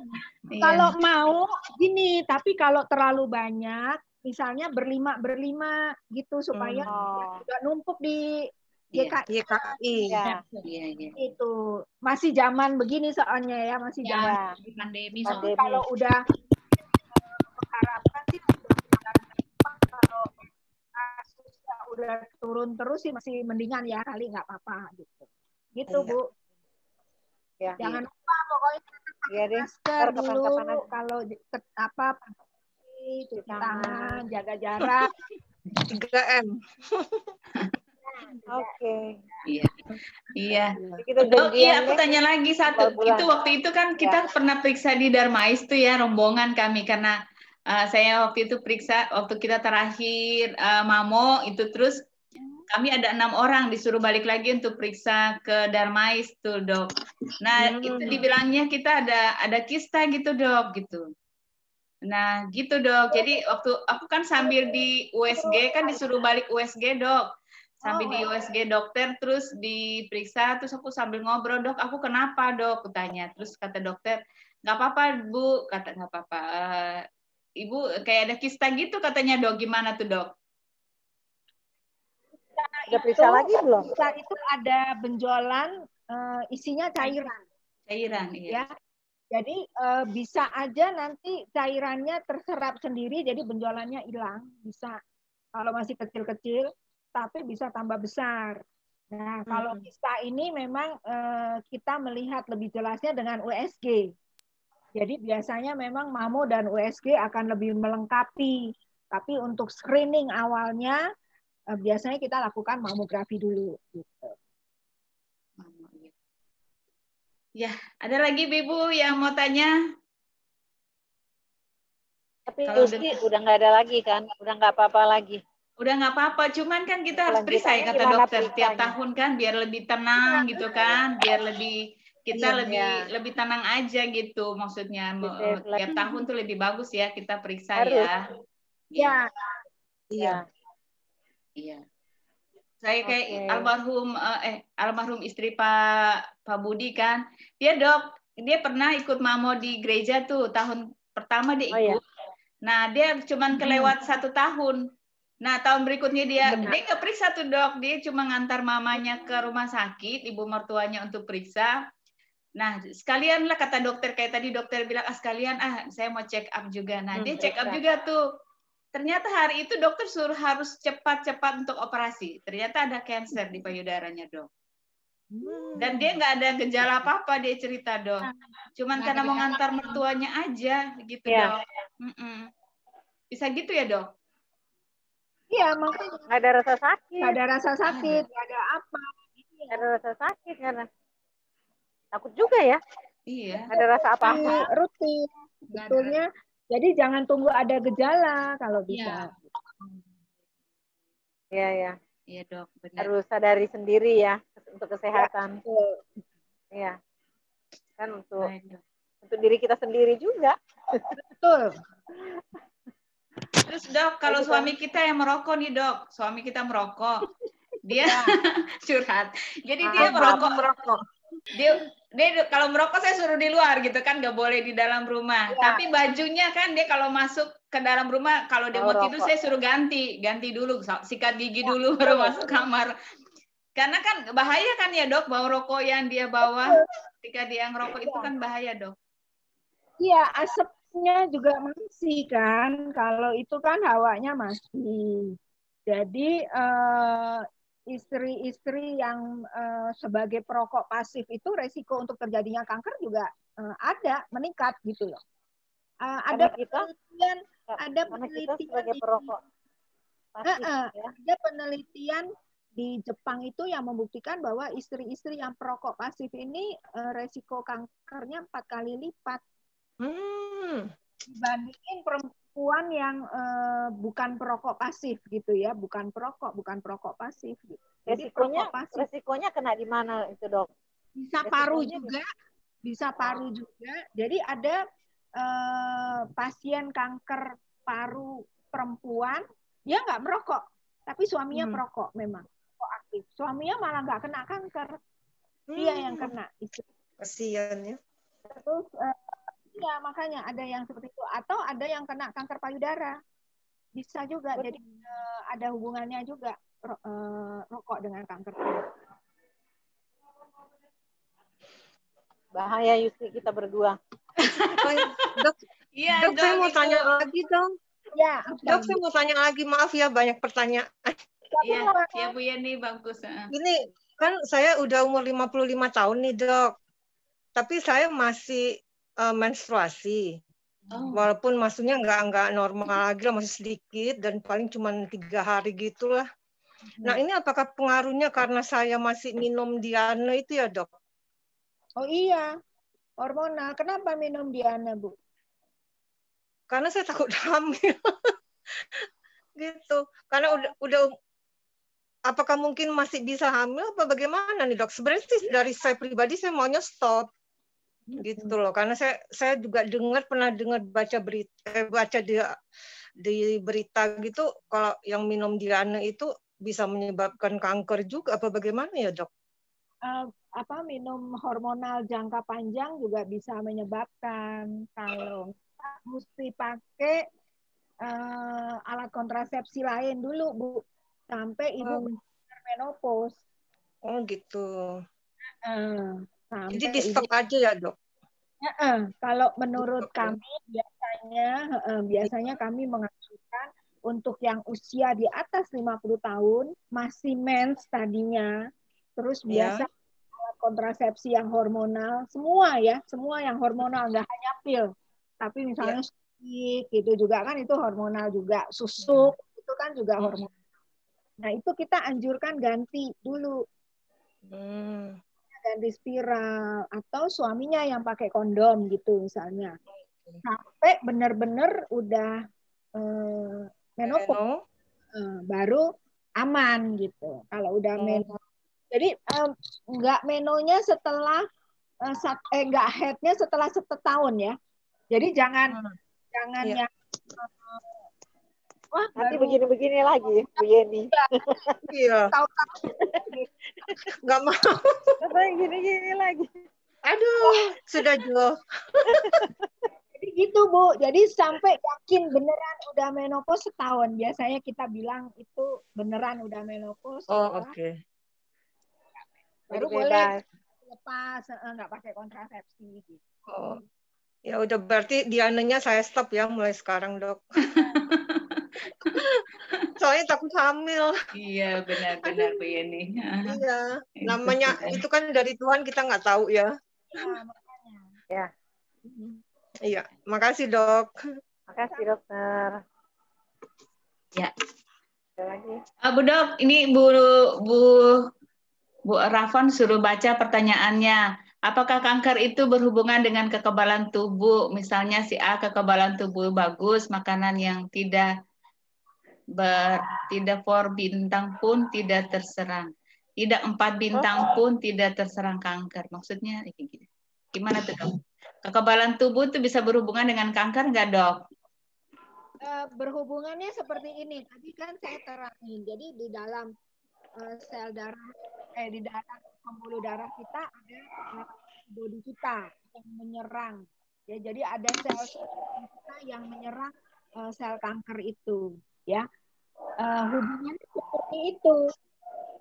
Iya. Kalau mau gini, tapi kalau terlalu banyak, misalnya berlima berlima gitu supaya oh. tidak numpuk di YKI. Iya, YKI. Ya. Iya, iya. Itu masih zaman begini soalnya ya, masih ya, zaman pandemi. pandemi. Kalau udah udah turun terus sih masih mendingan ya kali nggak apa-apa gitu. Gitu ya. Bu. Ya, Jangan ya. lupa pokoknya ya, masker dulu kalau apa cuci tangan, jaga jarak. 3M. Oke. Iya. Iya. Oh iya, aku tanya lagi satu. Itu waktu itu kan kita ya. pernah periksa di Darmais tuh ya rombongan kami karena uh, saya waktu itu periksa waktu kita terakhir uh, mamo itu terus kami ada enam orang disuruh balik lagi untuk periksa ke Darmais tuh dok. Nah hmm. itu dibilangnya kita ada ada kista gitu dok gitu. Nah gitu dok. Jadi waktu aku kan sambil di USG kan disuruh balik USG dok. Sambil di USG dokter terus diperiksa terus aku sambil ngobrol dok aku kenapa dok kutanya terus kata dokter nggak apa-apa bu kata nggak apa-apa uh, Ibu kayak ada kista gitu katanya dok. Gimana tuh dok? Udah periksa lagi belum? Kista itu ada benjolan uh, isinya cairan. Cairan, iya. Ya. Jadi uh, bisa aja nanti cairannya terserap sendiri, jadi benjolannya hilang. Bisa kalau masih kecil-kecil, tapi bisa tambah besar. Nah, kalau hmm. kista ini memang uh, kita melihat lebih jelasnya dengan USG. Jadi biasanya memang MAMO dan USG akan lebih melengkapi. Tapi untuk screening awalnya eh, biasanya kita lakukan mamografi dulu. Gitu. Ya, ada lagi Ibu yang mau tanya? Tapi Kalau udah, udah nggak ada lagi kan? Udah nggak apa-apa lagi. Udah nggak apa-apa, cuman kan kita harus periksa ya kata dokter tiap tahun kan biar lebih tenang gitu kan, biar lebih kita iya, lebih ya. lebih tenang aja gitu maksudnya tiap tahun tuh lebih bagus ya kita periksa Harus. ya. Iya. Iya. Iya. Saya kayak okay. almarhum eh, eh almarhum istri Pak Pak Budi kan, dia dok, dia pernah ikut mamo di gereja tuh tahun pertama dia ikut. Oh, iya. Nah dia cuman kelewat hmm. satu tahun. Nah, tahun berikutnya dia Benar. dia nggak periksa tuh dok, dia cuma ngantar mamanya ke rumah sakit, ibu mertuanya untuk periksa. Nah, sekalian lah kata dokter kayak tadi dokter bilang ah sekalian ah saya mau check up juga. Nah, hmm, dia check up juga tuh. Ternyata hari itu dokter suruh harus cepat-cepat untuk operasi. Ternyata ada cancer di payudaranya, Dok. Hmm. Dan dia nggak ada gejala apa-apa dia cerita, Dok. Nah, Cuman karena mau ngantar mertuanya aja gitu, ya. Dok. Mm -mm. Bisa gitu ya, Dok? Iya, makanya nggak ada rasa sakit. Nggak ada rasa sakit, nggak ada apa. Nggak ada rasa sakit karena Takut juga ya. Iya. Ada rasa apa-apa. Rutin. Betulnya. Jadi jangan tunggu ada gejala kalau bisa. Iya, iya. Iya, Dok, benar. Harus sadari sendiri ya untuk kesehatan. Iya. Kan untuk Baik, untuk diri kita sendiri juga. Betul. Terus dok, kalau suami kita yang merokok nih dok, suami kita merokok, dia ya. curhat. Jadi ah, dia merokok, merokok. Dia dia kalau merokok saya suruh di luar gitu kan nggak boleh di dalam rumah ya. tapi bajunya kan dia kalau masuk ke dalam rumah kalau dia oh, mau tidur saya suruh ganti ganti dulu sikat gigi ya, dulu baru masuk kamar karena kan bahaya kan ya dok bawa rokok yang dia bawa Ketika dia ngerokok itu kan bahaya, Dok. Iya, asapnya juga masih kan. Kalau itu kan hawanya masih. Jadi uh, istri-istri yang uh, sebagai perokok pasif itu resiko untuk terjadinya kanker juga uh, ada meningkat gitu loh. Uh, ada kita, penelitian, ada penelitian kita sebagai perokok pasif, uh, uh, ya. ada penelitian di Jepang itu yang membuktikan bahwa istri-istri yang perokok pasif ini uh, resiko kankernya empat kali lipat hmm. dibandingin perempuan yang uh, bukan perokok pasif gitu ya, bukan perokok, bukan perokok pasif. Gitu. Jadi resikonya, pasif. resikonya kena di mana itu dok? Bisa paru juga, bisa paru juga. Jadi ada uh, pasien kanker paru perempuan, dia nggak merokok, tapi suaminya hmm. perokok memang aktif. Suaminya malah nggak kena kanker. Dia hmm. yang kena itu. Kasihan ya. Terus uh, ya makanya ada yang seperti itu atau ada yang kena kanker payudara. Bisa juga. Betul. Jadi uh, ada hubungannya juga uh, rokok dengan kanker payudara. Bahaya Yusi kita berdua. dok, ya, dok, dok, saya mau tanya lagi dong. Ya, dok, saya mau tanya lagi. Maaf ya, banyak pertanyaan. Iya, ya Bu Yeni bagus. Ini kan saya udah umur 55 tahun nih, Dok. Tapi saya masih uh, menstruasi. Oh. Walaupun maksudnya nggak nggak normal lagi lah, masih sedikit dan paling cuma tiga hari gitulah. Hmm. Nah ini apakah pengaruhnya karena saya masih minum Diana itu ya dok? Oh iya, hormonal. Kenapa minum Diana bu? Karena saya takut hamil. gitu. Karena udah udah apakah mungkin masih bisa hamil apa bagaimana nih dok? Sebenarnya sih dari saya pribadi saya maunya stop gitu loh karena saya saya juga dengar pernah dengar baca berita eh, baca di di berita gitu kalau yang minum diana itu bisa menyebabkan kanker juga apa bagaimana ya dok? Uh, apa minum hormonal jangka panjang juga bisa menyebabkan kalau mesti pakai uh, alat kontrasepsi lain dulu bu sampai ibu oh. menopause. Oh gitu. Uh, Jadi di stop aja ya dok? Uh, kalau menurut kami biasanya uh, biasanya kami mengajukan untuk yang usia di atas 50 tahun masih mens tadinya terus ya. biasa yeah. kontrasepsi yang hormonal semua ya semua yang hormonal nggak hanya pil tapi misalnya yeah. gitu juga kan itu hormonal juga susuk yeah. itu kan juga hormonal Nah, itu kita anjurkan ganti dulu. Hmm. Ganti spiral atau suaminya yang pakai kondom gitu misalnya. Sampai benar-benar udah eh, menopause eh, baru aman gitu. Kalau udah hmm. meno. Jadi eh, nggak menonya setelah eh, sat, eh nggak headnya setelah setahun ya. Jadi jangan hmm. jangan yeah. yang Wah, nanti begini-begini lagi, Bu Yeni. Iya. Nggak mau. Yang gini-gini lagi? Aduh, sudah Jo. Jadi gitu, Bu. Jadi sampai yakin beneran udah menopause setahun. Biasanya kita bilang itu beneran udah menopause. Oh, oke. Okay. Baru boleh lepas, nggak pakai kontrasepsi. Gitu. Oh. Ya udah berarti Diananya saya stop ya mulai sekarang, Dok. Soalnya takut hamil. Iya, benar-benar Bu Yeni. Iya, namanya itu kan dari Tuhan kita nggak tahu ya. Ya. Iya, makasih dok. Makasih dokter. Ya. lagi. Uh, Bu dok, ini Bu Bu Bu Rafon suruh baca pertanyaannya. Apakah kanker itu berhubungan dengan kekebalan tubuh? Misalnya si A kekebalan tubuh bagus, makanan yang tidak ber, tidak for bintang pun tidak terserang. Tidak empat bintang pun tidak terserang kanker. Maksudnya gimana tuh dok? Kekebalan tubuh itu bisa berhubungan dengan kanker nggak dok? Uh, berhubungannya seperti ini. Tadi kan saya terangin. Jadi di dalam uh, sel darah, eh di dalam pembuluh darah kita ada bodi kita yang menyerang. Ya, jadi ada sel-sel kita yang menyerang uh, sel kanker itu. Ya, uh, hubungannya seperti itu.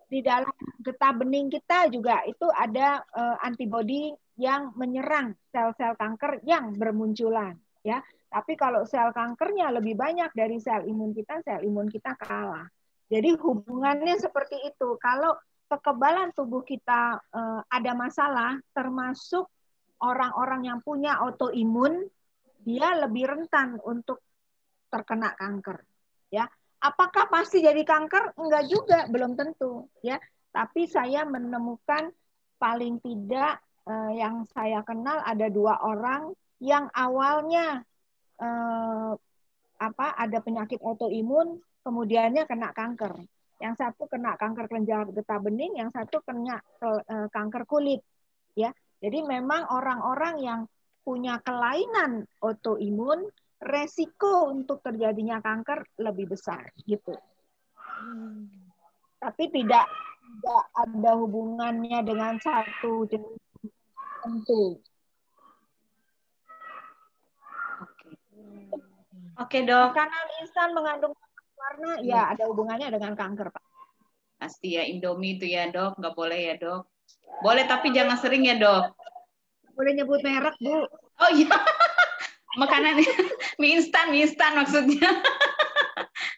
di dalam getah bening kita juga itu ada uh, antibodi yang menyerang sel-sel kanker yang bermunculan ya. Tapi kalau sel kankernya lebih banyak dari sel imun kita, sel imun kita kalah. Jadi hubungannya seperti itu. Kalau kekebalan tubuh kita uh, ada masalah, termasuk orang-orang yang punya autoimun, dia lebih rentan untuk terkena kanker. Ya, apakah pasti jadi kanker? Enggak juga, belum tentu. Ya, tapi saya menemukan paling tidak uh, yang saya kenal ada dua orang yang awalnya uh, apa ada penyakit autoimun, kemudiannya kena kanker. Yang satu kena kanker kelenjar getah bening, yang satu kena uh, kanker kulit. Ya, jadi memang orang-orang yang punya kelainan autoimun, resiko untuk terjadinya kanker lebih besar gitu. Hmm. Tapi tidak tidak ada hubungannya dengan satu jenis tertentu. Oke. Oke, Dok. Makanan instan mengandung warna ya, ya ada hubungannya dengan kanker, Pak. Pasti ya Indomie itu ya, Dok. Nggak boleh ya, Dok. Boleh tapi jangan sering ya, Dok. Boleh nyebut merek, Bu. Oh iya. Makanan mie instan, mie instan maksudnya.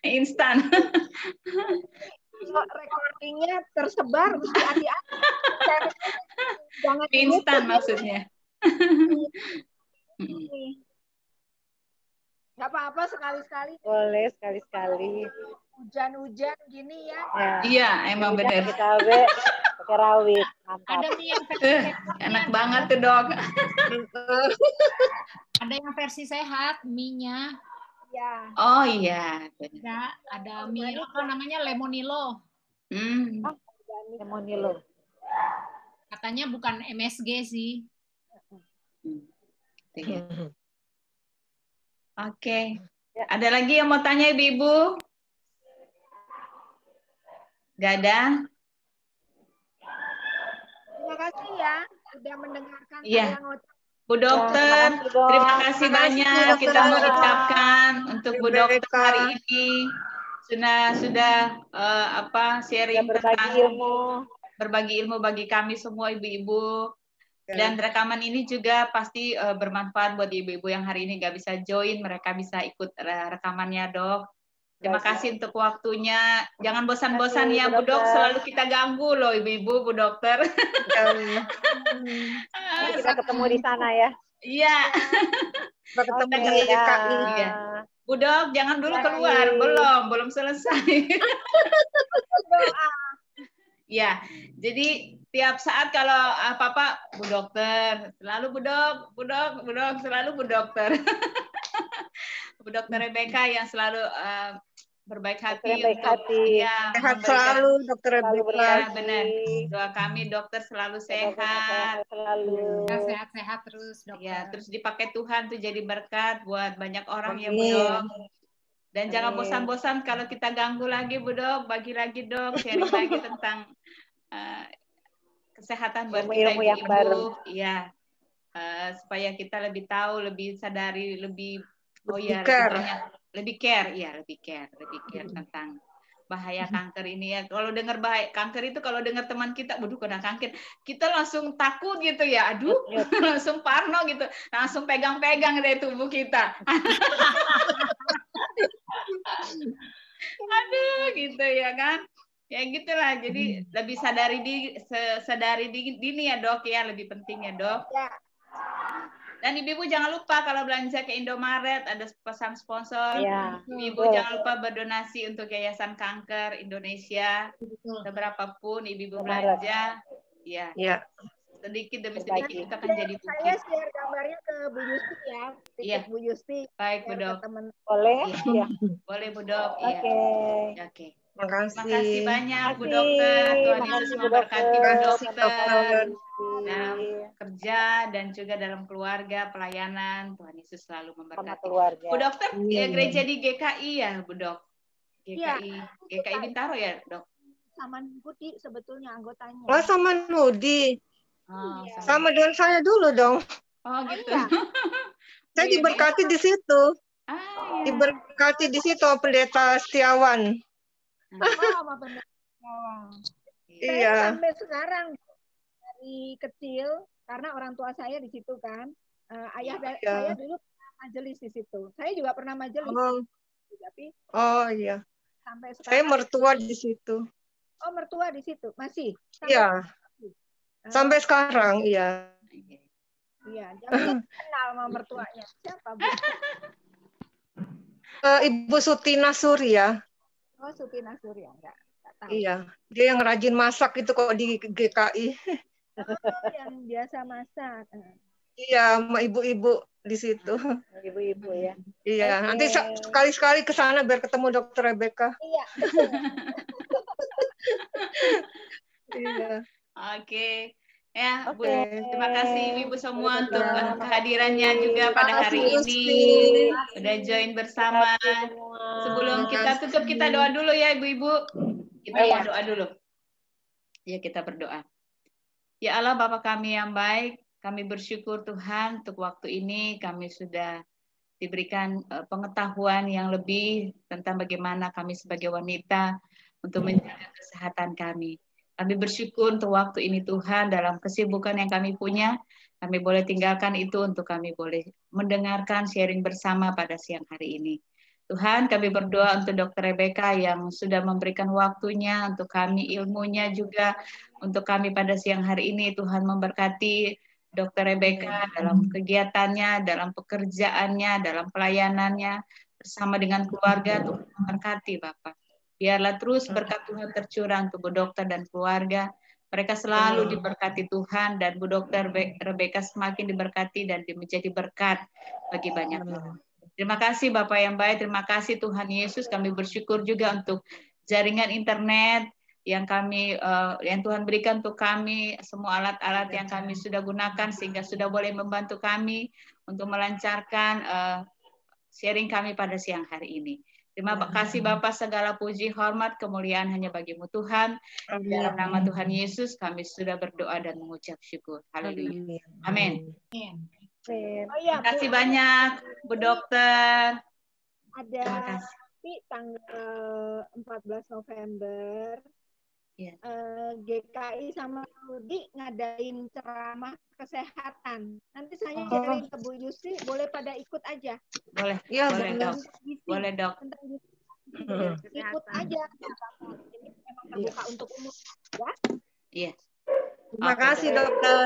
instan recordingnya tersebar mesti hati-hati. Jangan instan maksudnya. Gak apa-apa sekali-sekali. Boleh sekali-sekali. Hujan-hujan gini ya. ya. Iya, emang benar. Kita be pakai rawit. Mantap. Ada mie yang versi uh, enak banget tuh, Dok. Ada yang versi sehat, mie-nya Ya. Oh iya. Ya, ada mie apa namanya lemonilo. Hmm. Oh, lemonilo. Katanya bukan MSG sih. Hmm. Oke. Okay. Ya. Ada lagi yang mau tanya Ibu-ibu? Gak ada? Terima kasih ya sudah mendengarkan iya. Bu Dokter, ya, terima kasih banyak dokter. kita mengucapkan untuk Bu Dokter hari ini sudah sudah uh, apa sharing berbagi tentang ilmu berbagi ilmu bagi kami semua ibu-ibu ya. dan rekaman ini juga pasti uh, bermanfaat buat ibu-ibu yang hari ini nggak bisa join mereka bisa ikut rekamannya dok Terima kasih untuk waktunya. Jangan bosan-bosan ya, Bu Dok. Selalu kita ganggu loh, Ibu-ibu, Bu Dokter. kita ketemu di sana ya. Iya. Kita ketemu di DKI. Bu Dok, jangan dulu keluar. Belum, belum selesai. ya, jadi tiap saat kalau apa-apa, Bu Dokter, selalu Bu Dok, Bu Dok, Bu Dok, selalu Bu Dokter. Bu Dokter Rebecca yang selalu uh, berbaik hati dokter untuk hati. ya sehat selalu dokter ya benar. Doa kami dokter selalu sehat. selalu sehat-sehat terus dokter. Ya terus dipakai Tuhan tuh jadi berkat buat banyak orang Amin. ya Bu Dok. Dan Amin. jangan bosan-bosan kalau kita ganggu lagi Bu Dok. Bagi lagi dok. Sharing lagi tentang uh, kesehatan buat ilmu, kita ilmu yang baru. Ya uh, supaya kita lebih tahu lebih sadari lebih oh ya lebih care ya lebih care lebih care hmm. tentang bahaya kanker ini ya. Kalau dengar bahaya kanker itu kalau dengar teman kita waduh kena kanker. Kita langsung takut gitu ya aduh langsung parno gitu. Langsung pegang-pegang dari tubuh kita. Aduh gitu ya kan. Ya gitulah jadi hmm. lebih sadari di sadari di dini ya dok ya. Lebih penting ya dok. Ya dan ibu-ibu jangan lupa kalau belanja ke Indomaret ada pesan sponsor. Ya, ibu jangan lupa berdonasi untuk Yayasan Kanker Indonesia. Seberapa pun ibu-ibu belanja, ya. ya. Sedikit demi sedikit kita akan jadi bukit. Saya share gambarnya ke Bu Yusti ya. Iya. Bu Yusti. Baik, Bu Dok. Boleh? Iya. Boleh, Bu Dok. Oke. Okay. Oke. Okay. Terima kasih. Terima kasih banyak Bu Dokter. Tuhan Yesus memberkati Bu Dokter dalam kerja dan juga dalam keluarga pelayanan. Tuhan Yesus selalu memberkati. Bu Dokter, ya, gereja di GKI ya, Bu Dok? GKI, ya, GKI Bintaro ya, Dok? Saman Budi sebetulnya anggotanya. Oh, Saman Budi. Oh, iya. sama dengan saya dulu dong. Oh, gitu. Oh, iya. saya diberkati di situ. Ah, iya. Diberkati di situ Pendeta Setiawan. Oh, Iya. Saya sampai sekarang dari kecil karena orang tua saya di situ kan. Uh, ayah iya. saya dulu majelis di situ. Saya juga pernah majelis. Oh. Tapi Oh iya. Sampai sekarang, saya mertua di situ. Oh, mertua di situ. Masih? Iya. Sampai sekarang, iya. Iya, jangan kenal sama mertuanya. Siapa, Bu? Uh, Ibu Sutina Surya. Oh, Sutina Surya, enggak. Iya, dia yang rajin masak itu kok di GKI. Oh, yang biasa masak. Iya, sama ibu-ibu di situ. Ibu-ibu ya. Iya, okay. nanti sekali-sekali ke sana biar ketemu Dokter Rebecca. Iya. iya. Oke. Ya, okay. Bu, terima kasih Ibu semua untuk kehadirannya juga pada hari ini. Sudah join bersama. Sebelum kita tutup, kita doa dulu ya Ibu-Ibu. Kita ya. doa dulu. Ya, kita berdoa. Ya Allah, Bapak kami yang baik, kami bersyukur Tuhan untuk waktu ini kami sudah diberikan eh, pengetahuan yang lebih tentang bagaimana kami sebagai wanita untuk menjaga kesehatan kami. Kami bersyukur untuk waktu ini Tuhan dalam kesibukan yang kami punya, kami boleh tinggalkan itu untuk kami boleh mendengarkan sharing bersama pada siang hari ini. Tuhan, kami berdoa untuk Dr. Rebecca yang sudah memberikan waktunya untuk kami, ilmunya juga untuk kami pada siang hari ini. Tuhan memberkati Dr. Rebecca dalam kegiatannya, dalam pekerjaannya, dalam pelayanannya bersama dengan keluarga. Tuhan memberkati Bapak. Biarlah terus berkat Tuhan tercurah untuk Bu Dokter dan keluarga. Mereka selalu diberkati Tuhan dan Bu Dokter Rebecca semakin diberkati dan menjadi berkat bagi banyak orang. Terima kasih Bapak yang baik, terima kasih Tuhan Yesus. Kami bersyukur juga untuk jaringan internet yang kami uh, yang Tuhan berikan untuk kami semua alat-alat yang kami sudah gunakan sehingga sudah boleh membantu kami untuk melancarkan uh, sharing kami pada siang hari ini. Terima kasih Bapak segala puji, hormat, kemuliaan hanya bagimu Tuhan. Dalam nama Tuhan Yesus kami sudah berdoa dan mengucap syukur. Haleluya. Amin. Oh, iya, Terima kasih banyak Bu Dokter. Ada tapi tanggal 14 November yeah. Iya. GKI sama Rudi ngadain ceramah kesehatan. Nanti saya oh. sharing ke Bu Yusri, boleh pada ikut aja. Boleh, iya boleh dok. Boleh dok. Hmm. Ikut aja. Ini memang terbuka yeah. untuk umum ya. Iya. Terima okay. kasih dokter.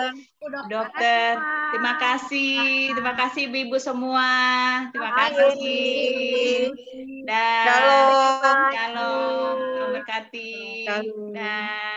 Dokter, terima kasih, terima kasih ibu-ibu semua. Terima kasih. Dan shalom, shalom, berkati. Dan